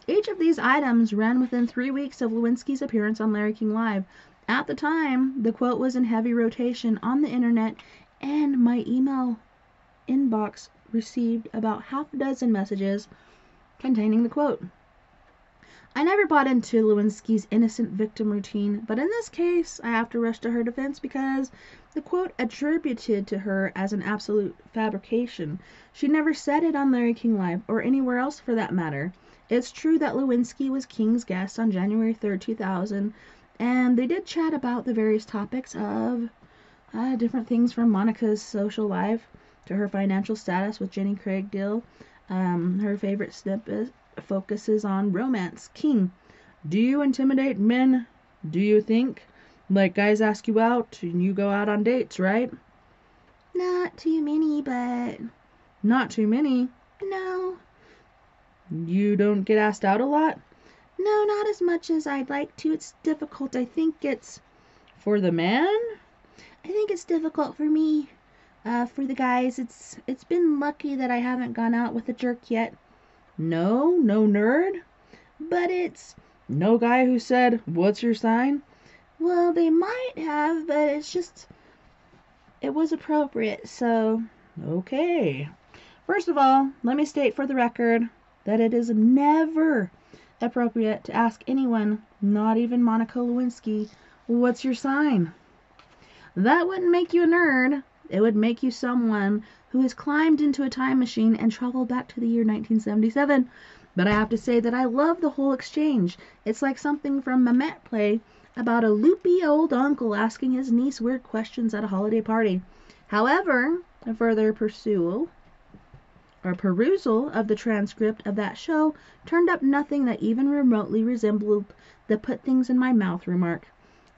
Each of these items ran within three weeks of Lewinsky's appearance on Larry King Live. At the time, the quote was in heavy rotation on the internet, and my email inbox received about half a dozen messages containing the quote. I never bought into Lewinsky's innocent victim routine, but in this case I have to rush to her defense because the quote attributed to her as an absolute fabrication. She never said it on Larry King Live, or anywhere else for that matter. It's true that Lewinsky was King's guest on January 3rd, 2000, and they did chat about the various topics of uh, different things from Monica's social life to her financial status with Jenny Craig deal. Um, her favorite snippet focuses on romance. King, do you intimidate men? Do you think? Like guys ask you out and you go out on dates, right? Not too many, but. Not too many? No. You don't get asked out a lot? No, not as much as I'd like to. It's difficult. I think it's. For the man? I think it's difficult for me. Uh, for the guys, it's it's been lucky that I haven't gone out with a jerk yet. No, no nerd? But it's no guy who said, What's your sign? Well, they might have, but it's just it was appropriate, so okay. First of all, let me state for the record that it is never appropriate to ask anyone, not even Monica Lewinsky, what's your sign? That wouldn't make you a nerd. It would make you someone who has climbed into a time machine and traveled back to the year 1977. But I have to say that I love the whole exchange. It's like something from a Mamet play about a loopy old uncle asking his niece weird questions at a holiday party. However, a further pursual or perusal of the transcript of that show turned up nothing that even remotely resembled the put things in my mouth remark.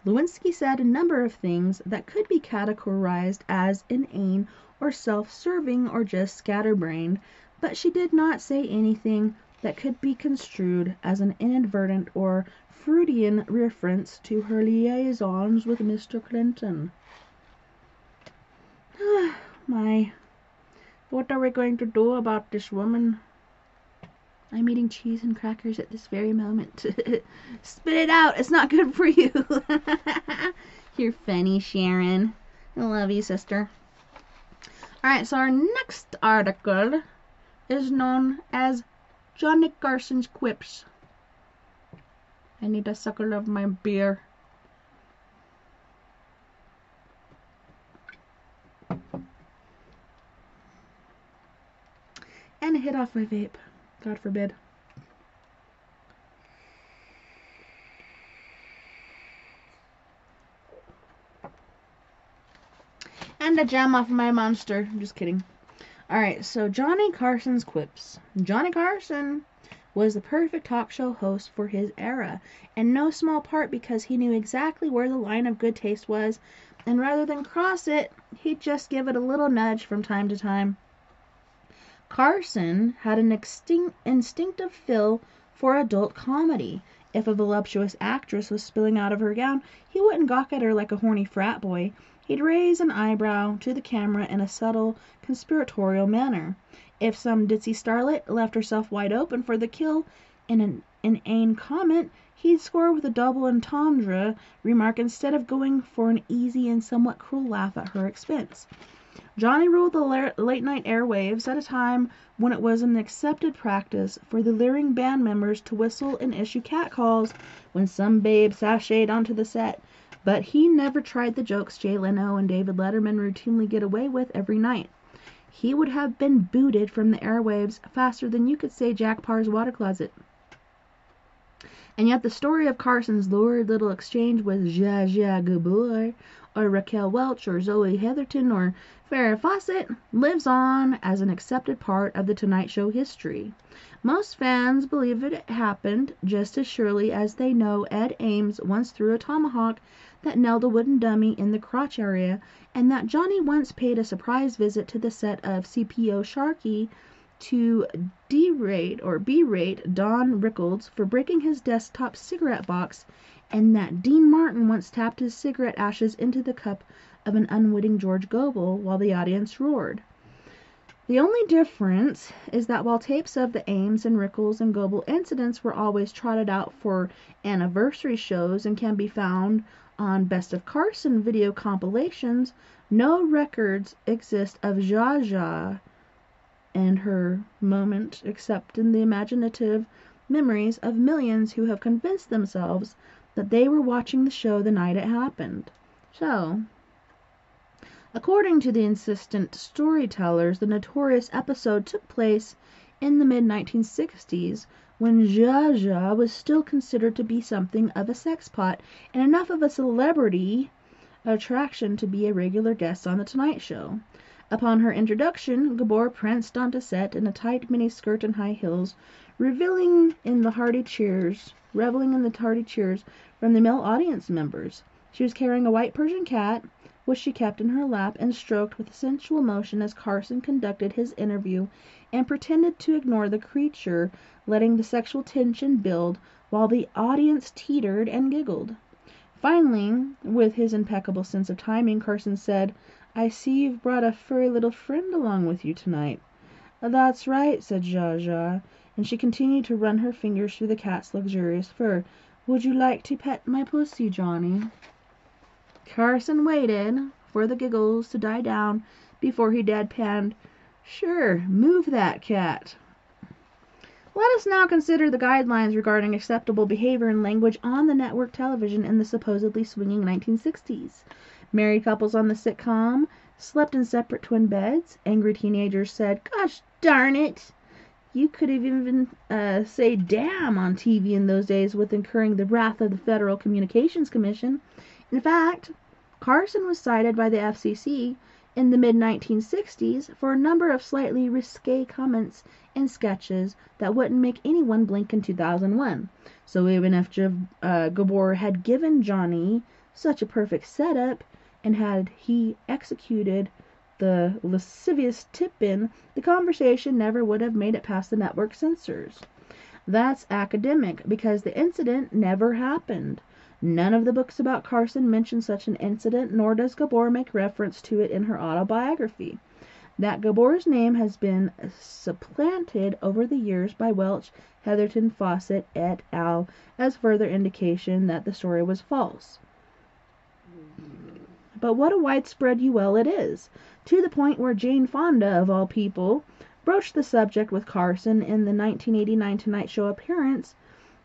Lewinsky said a number of things that could be categorized as inane or self-serving or just scatterbrained, but she did not say anything that could be construed as an inadvertent or Freudian reference to her liaisons with Mr. Clinton. My, what are we going to do about this woman? I'm eating cheese and crackers at this very moment. Spit it out. It's not good for you. You're funny, Sharon. I love you, sister. Alright, so our next article is known as Johnny Carson's Quips. I need a sucker of my beer. And hit off my vape. God forbid. And a jam off my monster. I'm just kidding. Alright, so Johnny Carson's quips. Johnny Carson was the perfect talk show host for his era, and no small part because he knew exactly where the line of good taste was, and rather than cross it, he'd just give it a little nudge from time to time. Carson had an extinct, instinctive feel for adult comedy, If a voluptuous actress was spilling out of her gown, he wouldn't gawk at her like a horny frat boy. He'd raise an eyebrow to the camera in a subtle, conspiratorial manner. If some ditzy starlet left herself wide open for the kill in an inane comment, he'd score with a double entendre remark instead of going for an easy and somewhat cruel laugh at her expense. Johnny ruled the late night airwaves at a time when it was an accepted practice for the leering band members to whistle and issue catcalls when some babe sashayed onto the set. But he never tried the jokes Jay Leno and David Letterman routinely get away with every night. He would have been booted from the airwaves faster than you could say Jack Paar's water closet. And yet the story of Carson's lurid little exchange with Zsa Zsa Gabor, or Raquel Welch, or Zoe Heatherton, or Farrah Fawcett lives on as an accepted part of the Tonight Show history. Most fans believe it happened just as surely as they know Ed Ames once threw a tomahawk that nailed a wooden dummy in the crotch area, and that Johnny once paid a surprise visit to the set of CPO Sharkey to derate or berate Don Rickles for breaking his desktop cigarette box, and that Dean Martin once tapped his cigarette ashes into the cup of an unwitting George Gobel while the audience roared. The only difference is that while tapes of the Ames and Rickles and Gobel incidents were always trotted out for anniversary shows and can be found on Best of Carson video compilations, no records exist of Zsa Zsa and her moment except in the imaginative memories of millions who have convinced themselves that they were watching the show the night it happened. So, according to the insistent storytellers, the notorious episode took place in the mid 1960s when Zsa Zsa was still considered to be something of a sex pot and enough of a celebrity attraction to be a regular guest on The Tonight Show. Upon her introduction, Gabor pranced onto set in a tight miniskirt and high heels, reveling in the hearty cheers, reveling in the hearty cheers from the male audience members. She was carrying a white Persian cat, which she kept in her lap and stroked with sensual motion as Carson conducted his interview and pretended to ignore the creature, letting the sexual tension build while the audience teetered and giggled. Finally, with his impeccable sense of timing, Carson said, I see you've brought a furry little friend along with you tonight. That's right, said Zsa Zsa, and she continued to run her fingers through the cat's luxurious fur. Would you like to pet my pussy, Johnny? Carson waited for the giggles to die down before he deadpanned, Sure, move that cat. Let us now consider the guidelines regarding acceptable behavior and language on the network television in the supposedly swinging 1960s. Married couples on the sitcom slept in separate twin beds. Angry teenagers said, Gosh darn it! You could even uh, say damn on TV in those days with incurring the wrath of the Federal Communications Commission. In fact, Carson was cited by the FCC in the mid 1960s for a number of slightly risque comments and sketches that wouldn't make anyone blink in 2001. So even if uh, Gabor had given Johnny such a perfect setup, and had he executed the lascivious tip-in, the conversation never would have made it past the network censors. That's academic, because the incident never happened. None of the books about Carson mention such an incident, nor does Gabor make reference to it in her autobiography. That Gabor's name has been supplanted over the years by Welch, Heatherton, Fawcett, et al. as further indication that the story was false. But what a widespread UL it is, to the point where Jane Fonda, of all people, broached the subject with Carson in the 1989 Tonight Show appearance,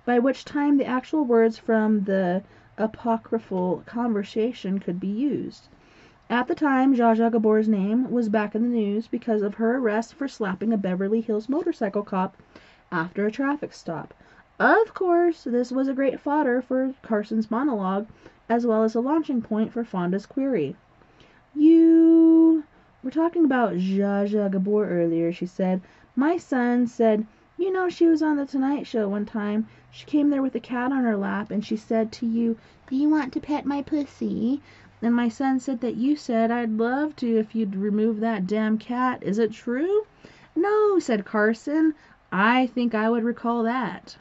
by which time the actual words from the apocryphal conversation could be used. At the time, Zsa Zsa Gabor's name was back in the news because of her arrest for slapping a Beverly Hills motorcycle cop after a traffic stop. Of course, this was a great fodder for Carson's monologue, as well as a launching point for Fonda's query. "You were talking about Zsa Zsa Gabor earlier," she said. "My son said you know she was on the Tonight Show one time. She came there with a cat on her lap, and she said to you, 'Do you want to pet my pussy?' And my son said that you said, 'I'd love to if you'd remove that damn cat.' Is it true?" "No," said Carson. "I think I would recall that."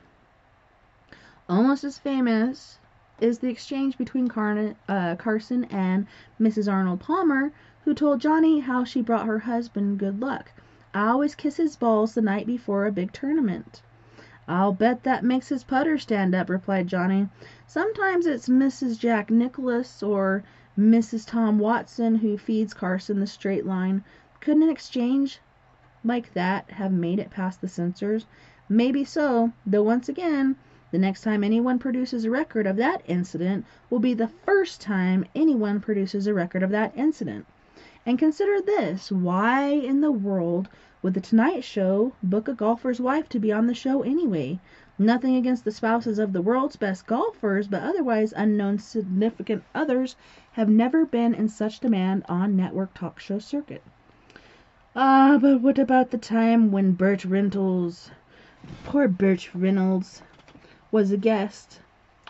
Almost as famous is the exchange between uh, Carson and Mrs. Arnold Palmer, who told Johnny how she brought her husband good luck. I always kiss his balls the night before a big tournament. I'll bet that makes his putter stand up, replied Johnny. Sometimes it's Mrs. Jack Nicklaus or Mrs. Tom Watson who feeds Carson the straight line. Couldn't an exchange like that have made it past the censors? Maybe so, though once again, the next time anyone produces a record of that incident will be the first time anyone produces a record of that incident. And consider this why in the world would The Tonight Show book a golfer's wife to be on the show anyway? Nothing against the spouses of the world's best golfers, but otherwise unknown significant others have never been in such demand on network talk show circuit. Ah, but what about the time when Burt Reynolds, poor Burt Reynolds, was a guest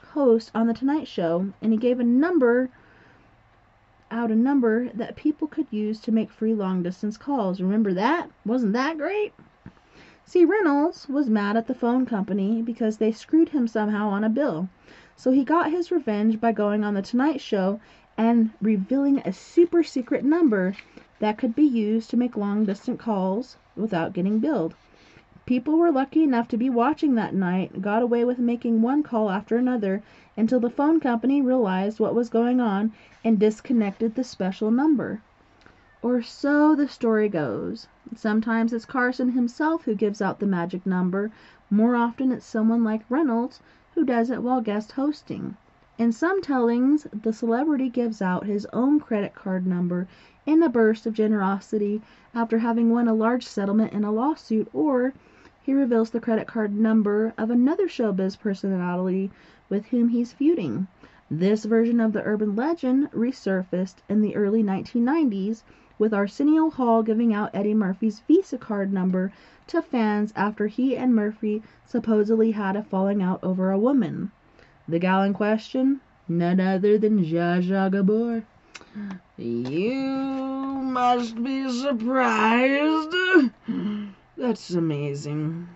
host on the Tonight Show, and he gave a number out a number that people could use to make free long distance calls. Remember that? Wasn't that great? See, Reynolds was mad at the phone company because they screwed him somehow on a bill. So he got his revenge by going on the Tonight Show and revealing a super secret number that could be used to make long distance calls without getting billed. People were lucky enough to be watching that night, got away with making one call after another until the phone company realized what was going on and disconnected the special number. Or so the story goes. Sometimes it's Carson himself who gives out the magic number, more often it's someone like Reynolds who does it while guest hosting. In some tellings the celebrity gives out his own credit card number in a burst of generosity after having won a large settlement in a lawsuit, or he reveals the credit card number of another showbiz personality with whom he's feuding. This version of the urban legend resurfaced in the early 1990s with Arsenio Hall giving out Eddie Murphy's Visa card number to fans after he and Murphy supposedly had a falling out over a woman. The gal in question? None other than Zsa Zsa Gabor. You must be surprised. That's amazing.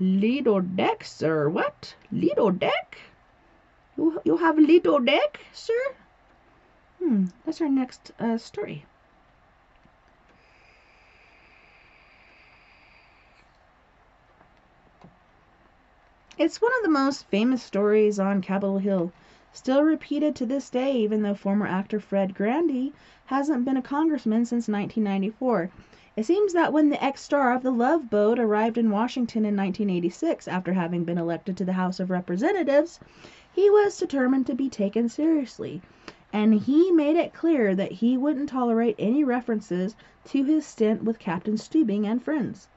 Lido deck, sir. What? Lido deck? You, you have Lido deck, sir? Hmm, that's our next uh, story. It's one of the most famous stories on Capitol Hill, still repeated to this day, even though former actor Fred Grandy hasn't been a congressman since 1994. It seems that when the ex star of The Love Boat arrived in Washington in 1986 after having been elected to the House of Representatives, he was determined to be taken seriously, and he made it clear that he wouldn't tolerate any references to his stint with Captain Stubing and friends.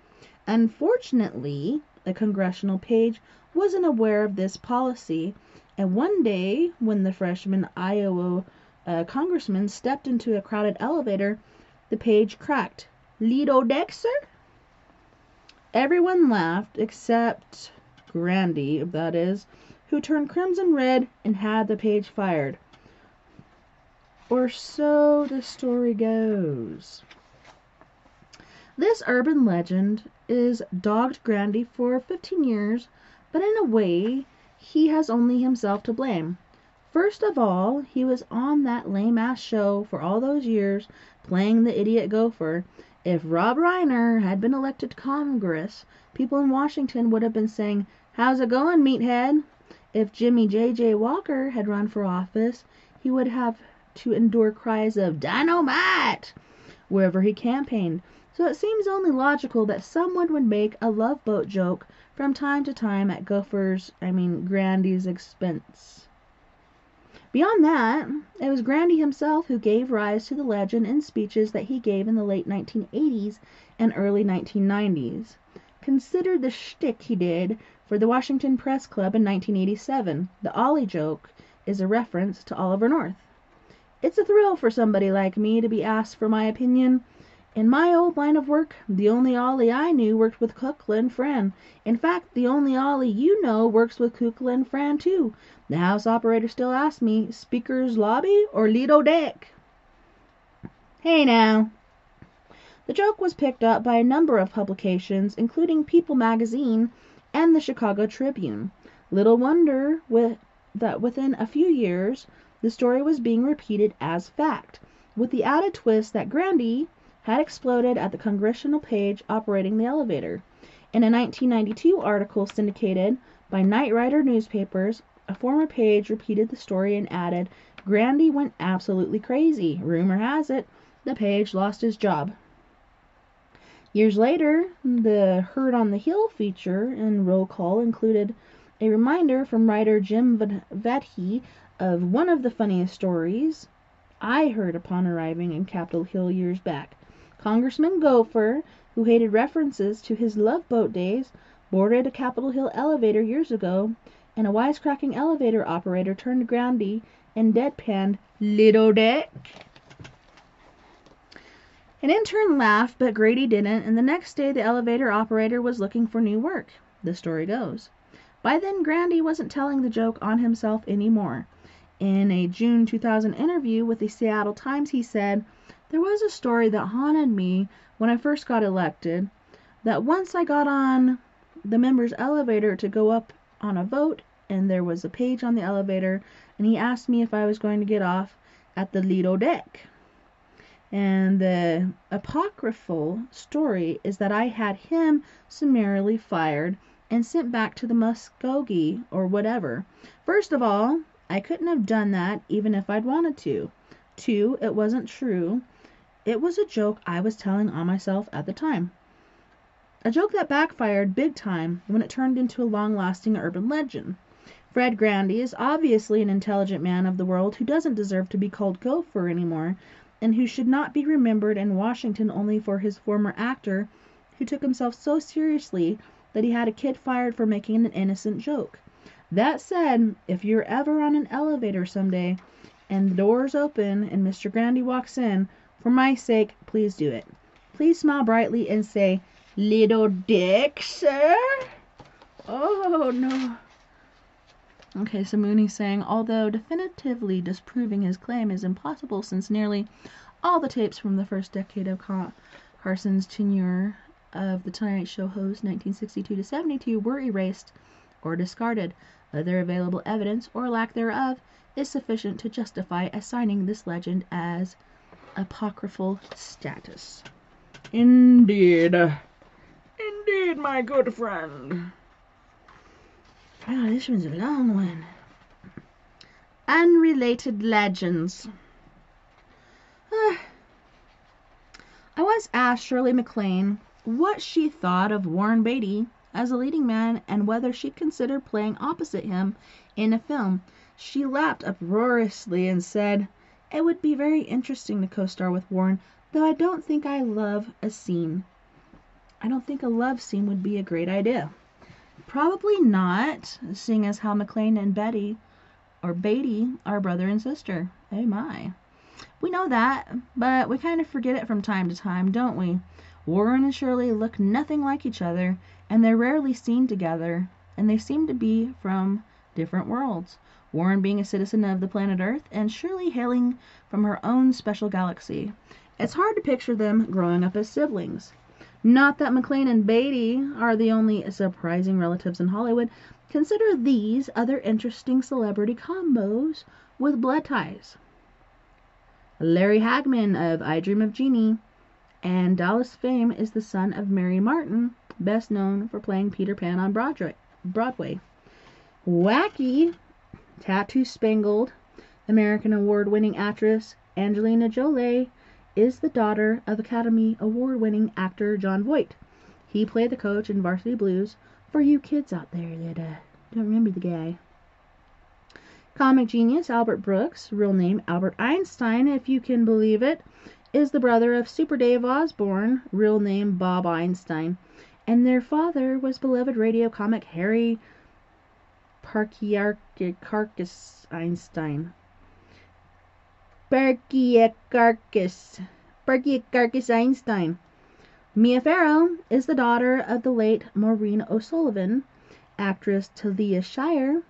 Unfortunately, the congressional page wasn't aware of this policy, and one day when the freshman Iowa uh, congressman stepped into a crowded elevator, the page cracked. Lido Dexter? Everyone laughed except Grandy, that is, who turned crimson red and had the page fired. Or so the story goes. This urban legend is dogged Grandy for 15 years, but in a way he has only himself to blame. First of all, he was on that lame ass show for all those years, playing the idiot gopher. If Rob Reiner had been elected to Congress, people in Washington would have been saying, How's it going, meathead? If Jimmy J. J. Walker had run for office, he would have to endure cries of dynamite wherever he campaigned. So it seems only logical that someone would make a love boat joke from time to time at Gopher's, I mean Grandy's expense. Beyond that, it was Grandy himself who gave rise to the legend in speeches that he gave in the late 1980s and early 1990s. Consider the shtick he did for the Washington Press Club in 1987. The Ollie joke is a reference to Oliver North. It's a thrill for somebody like me to be asked for my opinion. In my old line of work, the only Ollie I knew worked with Kukla and Fran. In fact, the only Ollie you know works with Kukla and Fran too. The house operator still asks me, speaker's lobby or Lido deck? Hey now. The joke was picked up by a number of publications, including People magazine and the Chicago Tribune. Little wonder with, that within a few years the story was being repeated as fact, with the added twist that Grandy had exploded at the Congressional page operating the elevator. In a 1992 article syndicated by Knight Ridder newspapers, a former page repeated the story and added, Grandy went absolutely crazy. Rumor has it, the page lost his job. Years later, the Heard on the Hill feature in roll call included a reminder from writer Jim Vad- Vadhe of one of the funniest stories I heard upon arriving in Capitol Hill years back. Congressman Gopher, who hated references to his love boat days, boarded a Capitol Hill elevator years ago, and a wisecracking elevator operator turned to Grandy and deadpanned, Little Dick. An intern laughed, but Grady didn't, and the next day the elevator operator was looking for new work, the story goes. By then, Grandy wasn't telling the joke on himself anymore. In a June 2000 interview with the Seattle Times, he said, There was a story that haunted me when I first got elected, that once I got on the member's elevator to go up on a vote, and there was a page on the elevator, and he asked me if I was going to get off at the Lido deck. And the apocryphal story is that I had him summarily fired and sent back to the Muskogee or whatever. First of all, I couldn't have done that even if I'd wanted to. Two, it wasn't true. It was a joke I was telling on myself at the time. A joke that backfired big time when it turned into a long lasting urban legend. Fred Grandy is obviously an intelligent man of the world who doesn't deserve to be called Gopher anymore, and who should not be remembered in Washington only for his former actor who took himself so seriously that he had a kid fired for making an innocent joke. That said, if you're ever on an elevator someday and the doors open and Mr. Grandy walks in, for my sake, please do it. Please smile brightly and say, Little Dick, sir? Oh, no. Okay, so Mooney's saying, although definitively disproving his claim is impossible since nearly all the tapes from the first decade of Car- Carson's tenure of the Tonight Show host, 1962 to 72, were erased or discarded, other available evidence, or lack thereof, is sufficient to justify assigning this legend as apocryphal status. Indeed. Indeed, my good friend. Oh, this one's a long one. Unrelated legends. Ah. I once asked Shirley MacLaine what she thought of Warren Beatty as a leading man and whether she'd consider playing opposite him in a film. She laughed uproariously and said, It would be very interesting to co star with Warren, though I don't think I love a scene. I don't think a love scene would be a great idea. Probably not, seeing as how MacLaine and Betty or Beatty are brother and sister. Oh my. We know that, but we kind of forget it from time to time, don't we? Warren and Shirley look nothing like each other, and they're rarely seen together, and they seem to be from different worlds. Warren being a citizen of the planet Earth, and Shirley hailing from her own special galaxy. It's hard to picture them growing up as siblings. Not that MacLaine and Beatty are the only surprising relatives in Hollywood. Consider these other interesting celebrity combos with blood ties. Larry Hagman of I Dream of Jeannie and Dallas fame is the son of Mary Martin, best known for playing Peter Pan on Broadway. Broadway. Wacky, tattoo spangled, American award winning actress Angelina Jolie is the daughter of Academy Award winning actor Jon Voight. He played the coach in Varsity Blues for you kids out there that uh, don't remember the guy. Comic genius Albert Brooks, real name Albert Einstein, if you can believe it, is the brother of Super Dave Osborne, real name Bob Einstein, and their father was beloved radio comic Harry Parkyakarkus Einstein. Parkyakarkus. Parkyakarkus Einstein. Mia Farrow is the daughter of the late Maureen O'Sullivan. Actress Talia Shire,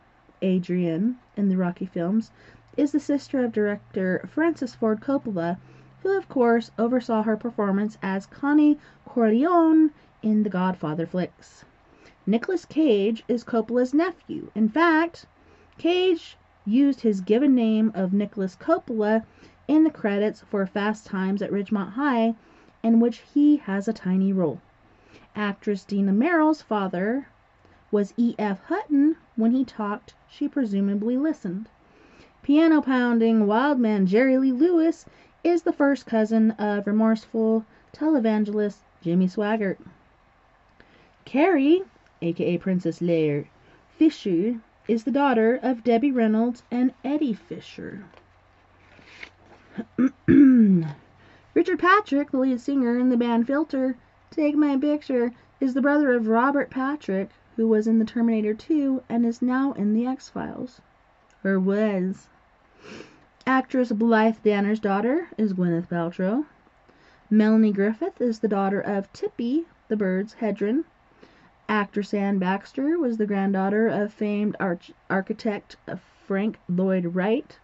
Adrian in the Rocky films, is the sister of director Francis Ford Coppola, who of course oversaw her performance as Connie Corleone in the Godfather flicks. Nicolas Cage is Coppola's nephew. In fact, Cage used his given name of Nicholas Coppola in the credits for Fast Times at Ridgemont High, in which he has a tiny role. Actress Dina Merrill's father was E.F. Hutton. When he talked, she presumably listened. Piano pounding wild man Jerry Lee Lewis is the first cousin of remorseful televangelist Jimmy Swaggart. Carrie, aka Princess Leia Fisher, is the daughter of Debbie Reynolds and Eddie Fisher. Richard Patrick, the lead singer in the band Filter, Take My Picture, is the brother of Robert Patrick, who was in the Terminator 2 and is now in the X Files. Or was. Actress Blythe Danner's daughter is Gwyneth Paltrow. Melanie Griffith is the daughter of Tippi, the bird's Hedren. Actress Anne Baxter was the granddaughter of famed arch- architect Frank Lloyd Wright.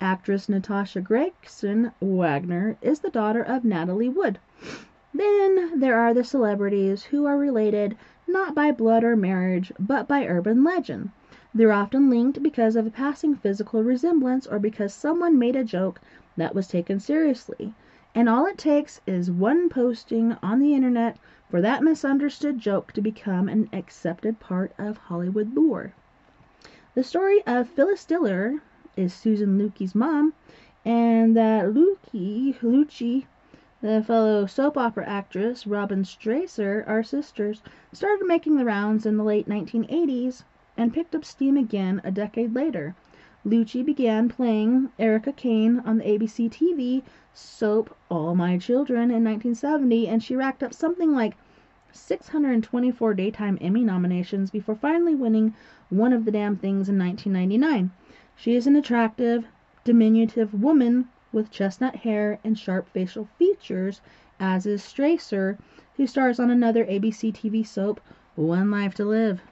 Actress Natasha Gregson Wagner is the daughter of Natalie Wood. Then there are the celebrities who are related not by blood or marriage, but by urban legend. They're often linked because of a passing physical resemblance or because someone made a joke that was taken seriously. And all it takes is one posting on the internet for that misunderstood joke to become an accepted part of Hollywood lore. The story of Phyllis Diller is Susan Lucci's mom, and that Lucci, Lucci, the fellow soap opera actress Robin Strasser, our sisters, started making the rounds in the late 1980s and picked up steam again a decade later. Lucci began playing Erica Kane on the ABC TV soap All My Children in 1970, and she racked up something like 624 daytime Emmy nominations before finally winning one of the damn things in 1999. She is an attractive, diminutive woman with chestnut hair and sharp facial features, as is Strasser, who stars on another ABC TV soap, One Life to Live.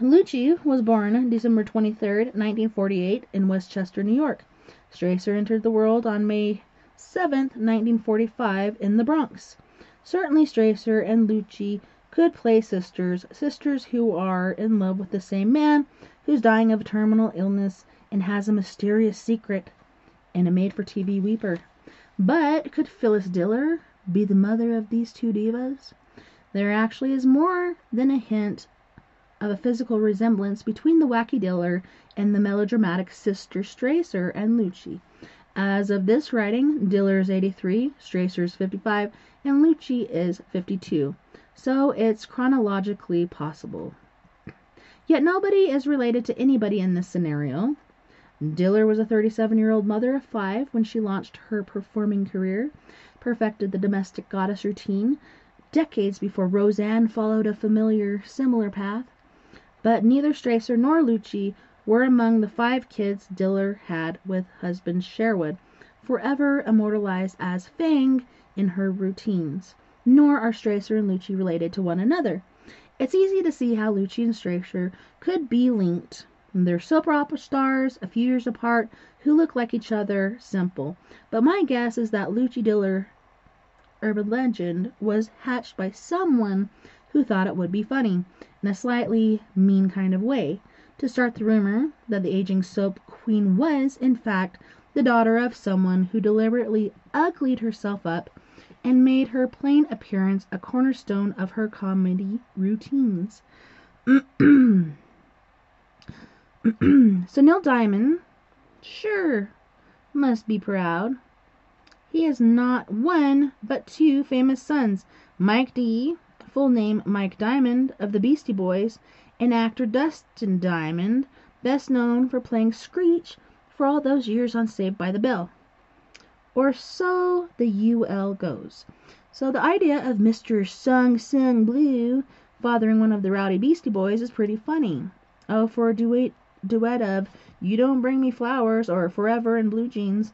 Lucci was born December 23, 1948, in Westchester, New York. Strasser entered the world on May 7, 1945, in the Bronx. Certainly Strasser and Lucci could play sisters, sisters who are in love with the same man who's dying of a terminal illness and has a mysterious secret and a made-for-TV weeper. But could Phyllis Diller be the mother of these two divas? There actually is more than a hint of a physical resemblance between the wacky Diller and the melodramatic sister Strasser and Lucci. As of this writing, Diller is 83, Strasser is 55, and Lucci is 52. So it's chronologically possible. Yet nobody is related to anybody in this scenario. Diller was a 37 year old mother of five when she launched her performing career, perfected the domestic goddess routine decades before Roseanne followed a familiar, similar path. But neither Strasser nor Lucci were among the five kids Diller had with husband Sherwood, forever immortalized as Fang in her routines. Nor are Strasser and Lucci related to one another. It's easy to see how Lucci and Strasser could be linked. They're soap opera stars, a few years apart, who look like each other, simple. But my guess is that Lucci Diller urban legend was hatched by someone who thought it would be funny, in a slightly mean kind of way, to start the rumor that the aging soap queen was, in fact, the daughter of someone who deliberately uglied herself up and made her plain appearance a cornerstone of her comedy routines. so Neil Diamond, sure, must be proud. He has not one, but two famous sons, Mike D, full name Mike Diamond, of the Beastie Boys, and actor Dustin Diamond, best known for playing Screech for all those years on Saved by the Bell. Or so the UL goes. So the idea of Mr. Sung Sung Blue fathering one of the rowdy Beastie Boys is pretty funny. Oh, for a duet duet of You Don't Bring Me Flowers or Forever in Blue Jeans.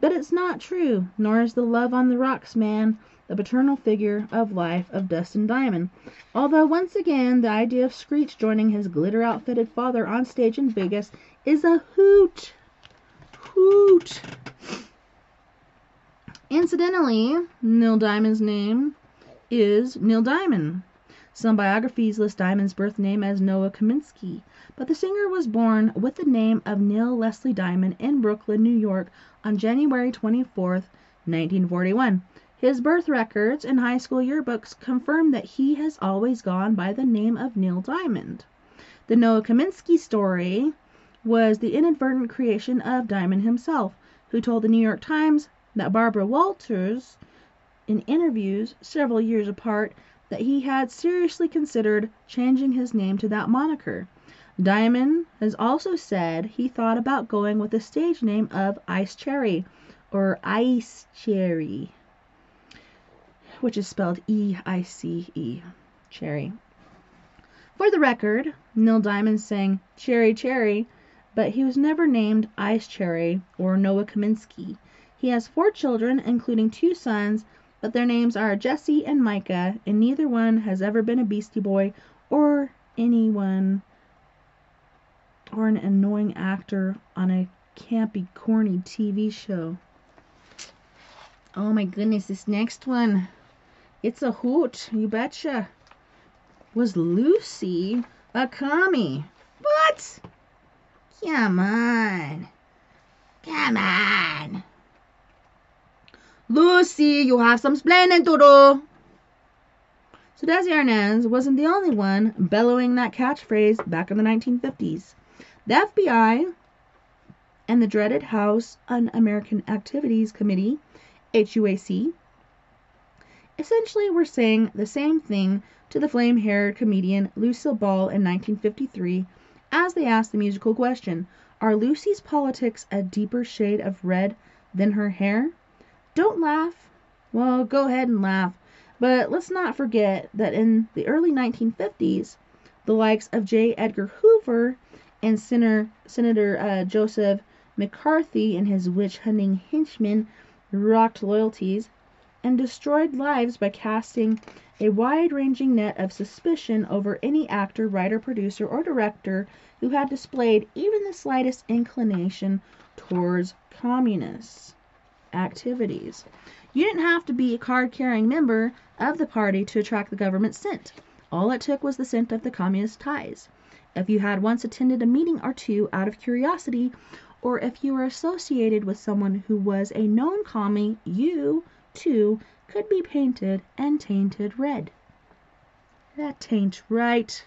But it's not true, nor is the Love on the Rocks man the paternal figure of life of Dustin Diamond. Although once again the idea of Screech joining his glitter outfitted father on stage in Vegas is a hoot. Hoot. Incidentally, Neil Diamond's name is Neil Diamond. Some biographies list Diamond's birth name as Noah Kaminsky, but the singer was born with the name of Neil Leslie Diamond in Brooklyn, New York on January 24, 1941. His birth records and high school yearbooks confirm that he has always gone by the name of Neil Diamond. The Noah Kaminsky story was the inadvertent creation of Diamond himself, who told the New York Times that Barbara Walters, in interviews several years apart, that he had seriously considered changing his name to that moniker. Diamond has also said he thought about going with the stage name of Ice Cherry or Ice Cherry, which is spelled E I C E, Cherry. For the record, Neil Diamond sang Cherry Cherry, but he was never named Ice Cherry or Noah Kaminsky. He has four children, including two sons, but their names are Jesse and Micah, and neither one has ever been a Beastie Boy or anyone or an annoying actor on a campy, corny TV show. Oh my goodness, this next one. It's a hoot, you betcha. Was Lucy a commie? What? Come on. Come on. Lucy, you have some splaining to do. So Desi Arnaz wasn't the only one bellowing that catchphrase back in the 1950s. The FBI and the dreaded House Un-American Activities Committee, HUAC, essentially were saying the same thing to the flame-haired comedian Lucille Ball in 1953 as they asked the musical question, Are Lucy's politics a deeper shade of red than her hair? Don't laugh. Well, go ahead and laugh. But let's not forget that in the early 1950s, the likes of J. Edgar Hoover and Senator, Senator uh, Joseph McCarthy and his witch hunting henchmen rocked loyalties and destroyed lives by casting a wide ranging net of suspicion over any actor, writer, producer, or director who had displayed even the slightest inclination towards communist activities. You didn't have to be a card carrying member of the party to attract the government's scent. All it took was the scent of the communist ties. If you had once attended a meeting or two out of curiosity, or if you were associated with someone who was a known commie, you, too, could be painted and tainted red. That taint right.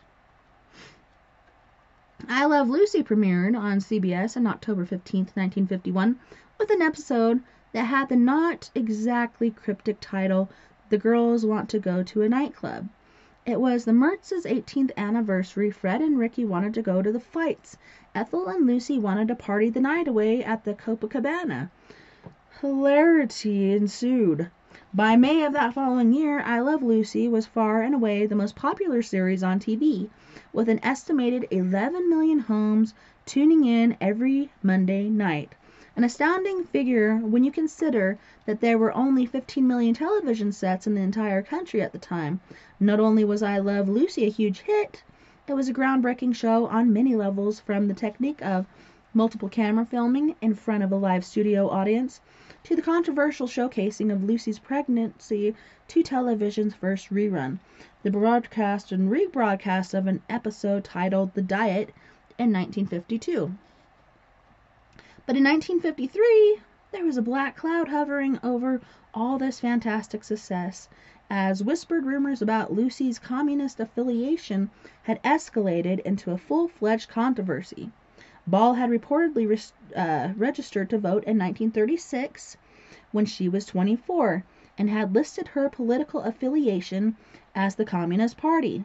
I Love Lucy premiered on CBS on October 15, 1951, with an episode that had the not exactly cryptic title The Girls Want to Go to a Nightclub. It was the Mertz's 18th anniversary. Fred and Ricky wanted to go to the fights. Ethel and Lucy wanted to party the night away at the Copacabana. Hilarity ensued. By May of that following year, I Love Lucy was far and away the most popular series on TV, with an estimated 11 million homes tuning in every Monday night. An astounding figure when you consider that there were only 15 million television sets in the entire country at the time. Not only was I Love Lucy a huge hit, it was a groundbreaking show on many levels from the technique of multiple camera filming in front of a live studio audience to the controversial showcasing of Lucy's pregnancy to television's first rerun, the broadcast and rebroadcast of an episode titled The Diet in 1952. But in 1953, there was a black cloud hovering over all this fantastic success, as whispered rumors about Lucy's communist affiliation had escalated into a full-fledged controversy. Ball had reportedly re- uh, registered to vote in 1936 when she was 24 and had listed her political affiliation as the Communist Party.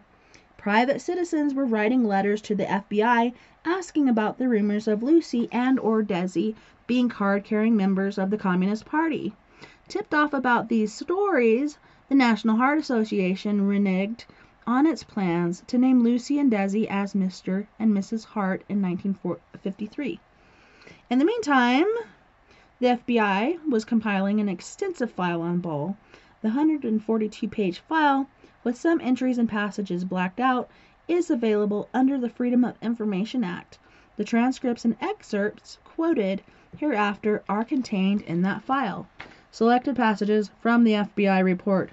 Private citizens were writing letters to the FBI asking about the rumors of Lucy and or Desi being card-carrying members of the Communist Party. Tipped off about these stories, the National Heart Association reneged on its plans to name Lucy and Desi as Mr. and Mrs. Hart in 1953. In the meantime, the FBI was compiling an extensive file on Ball. The 142-page file, with some entries and passages blacked out, is available under the Freedom of Information Act. The transcripts and excerpts quoted hereafter are contained in that file. Selected passages from the FBI report.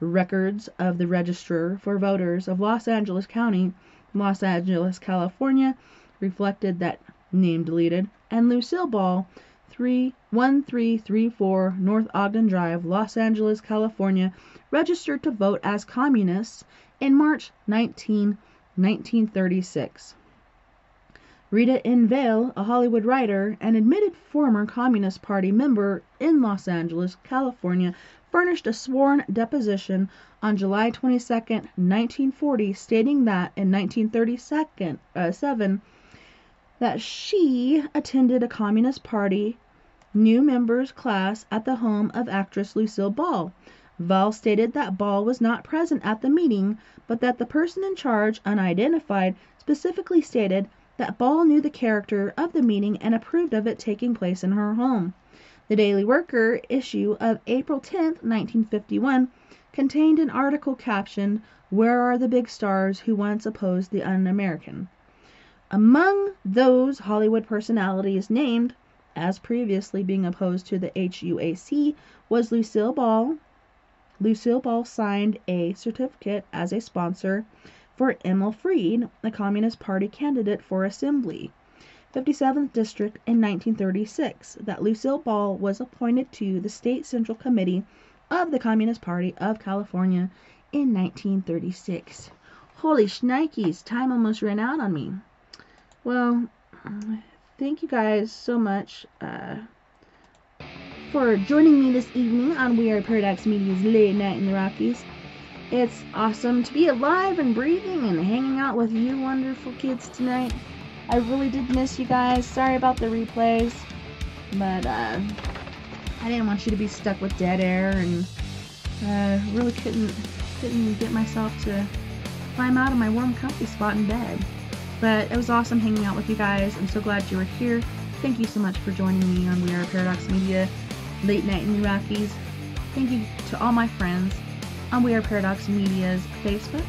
Records of the Register for Voters of Los Angeles County, Los Angeles, California, reflected that name deleted, and Lucille Ball, 3 1334 North Ogden Drive, Los Angeles, California, registered to vote as communists in March 19, 1936. Rita N. Vale, a Hollywood writer and admitted former Communist Party member in Los Angeles, California, furnished a sworn deposition on July 22, 1940, stating that in 1937 uh, that she attended a Communist Party new members class at the home of actress Lucille Ball. Vale stated that Ball was not present at the meeting, but that the person in charge, unidentified, specifically stated that Ball knew the character of the meeting and approved of it taking place in her home. The Daily Worker issue of April 10, 1951, contained an article captioned Where are the big stars who once opposed the un-American? Among those Hollywood personalities named as previously being opposed to the HUAC was Lucille Ball. Lucille Ball signed a certificate as a sponsor for Emil Freed, a Communist Party candidate for Assembly, 57th District in 1936, that Lucille Ball was appointed to the State Central Committee of the Communist Party of California in 1936. Holy shnikes, time almost ran out on me. Well, thank you guys so much uh, for joining me this evening on We Are Paradox Media's Late Night in the Rockies. It's awesome to be alive and breathing and hanging out with you wonderful kids tonight. I really did miss you guys. Sorry about the replays, but uh, I didn't want you to be stuck with dead air and uh, really couldn't couldn't get myself to climb out of my warm comfy spot in bed. But it was awesome hanging out with you guys. I'm so glad you were here. Thank you so much for joining me on We Are Paradox Media Late Night in the Rockies. Thank you to all my friends on We Are Paradox Media's Facebook,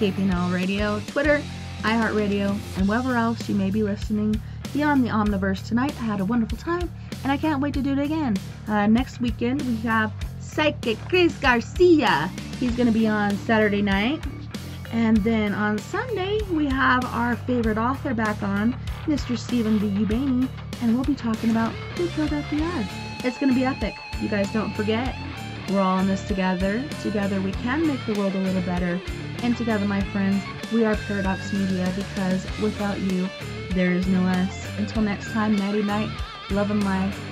KPNL Radio, Twitter, iHeartRadio, and wherever else you may be listening beyond the Omniverse tonight. I had a wonderful time, and I can't wait to do it again. Uh, next weekend, we have Psychic Chris Garcia. He's going to be on Saturday night. And then on Sunday, we have our favorite author back on, Mr. Stephen B. Ubaney, and we'll be talking about Who Killed FBI. It's going to be epic. You guys don't forget. We're all in this together. Together we can make the world a little better. And together, my friends, we are Paradox Media because without you, there is no us. Until next time, nighty night, love and life.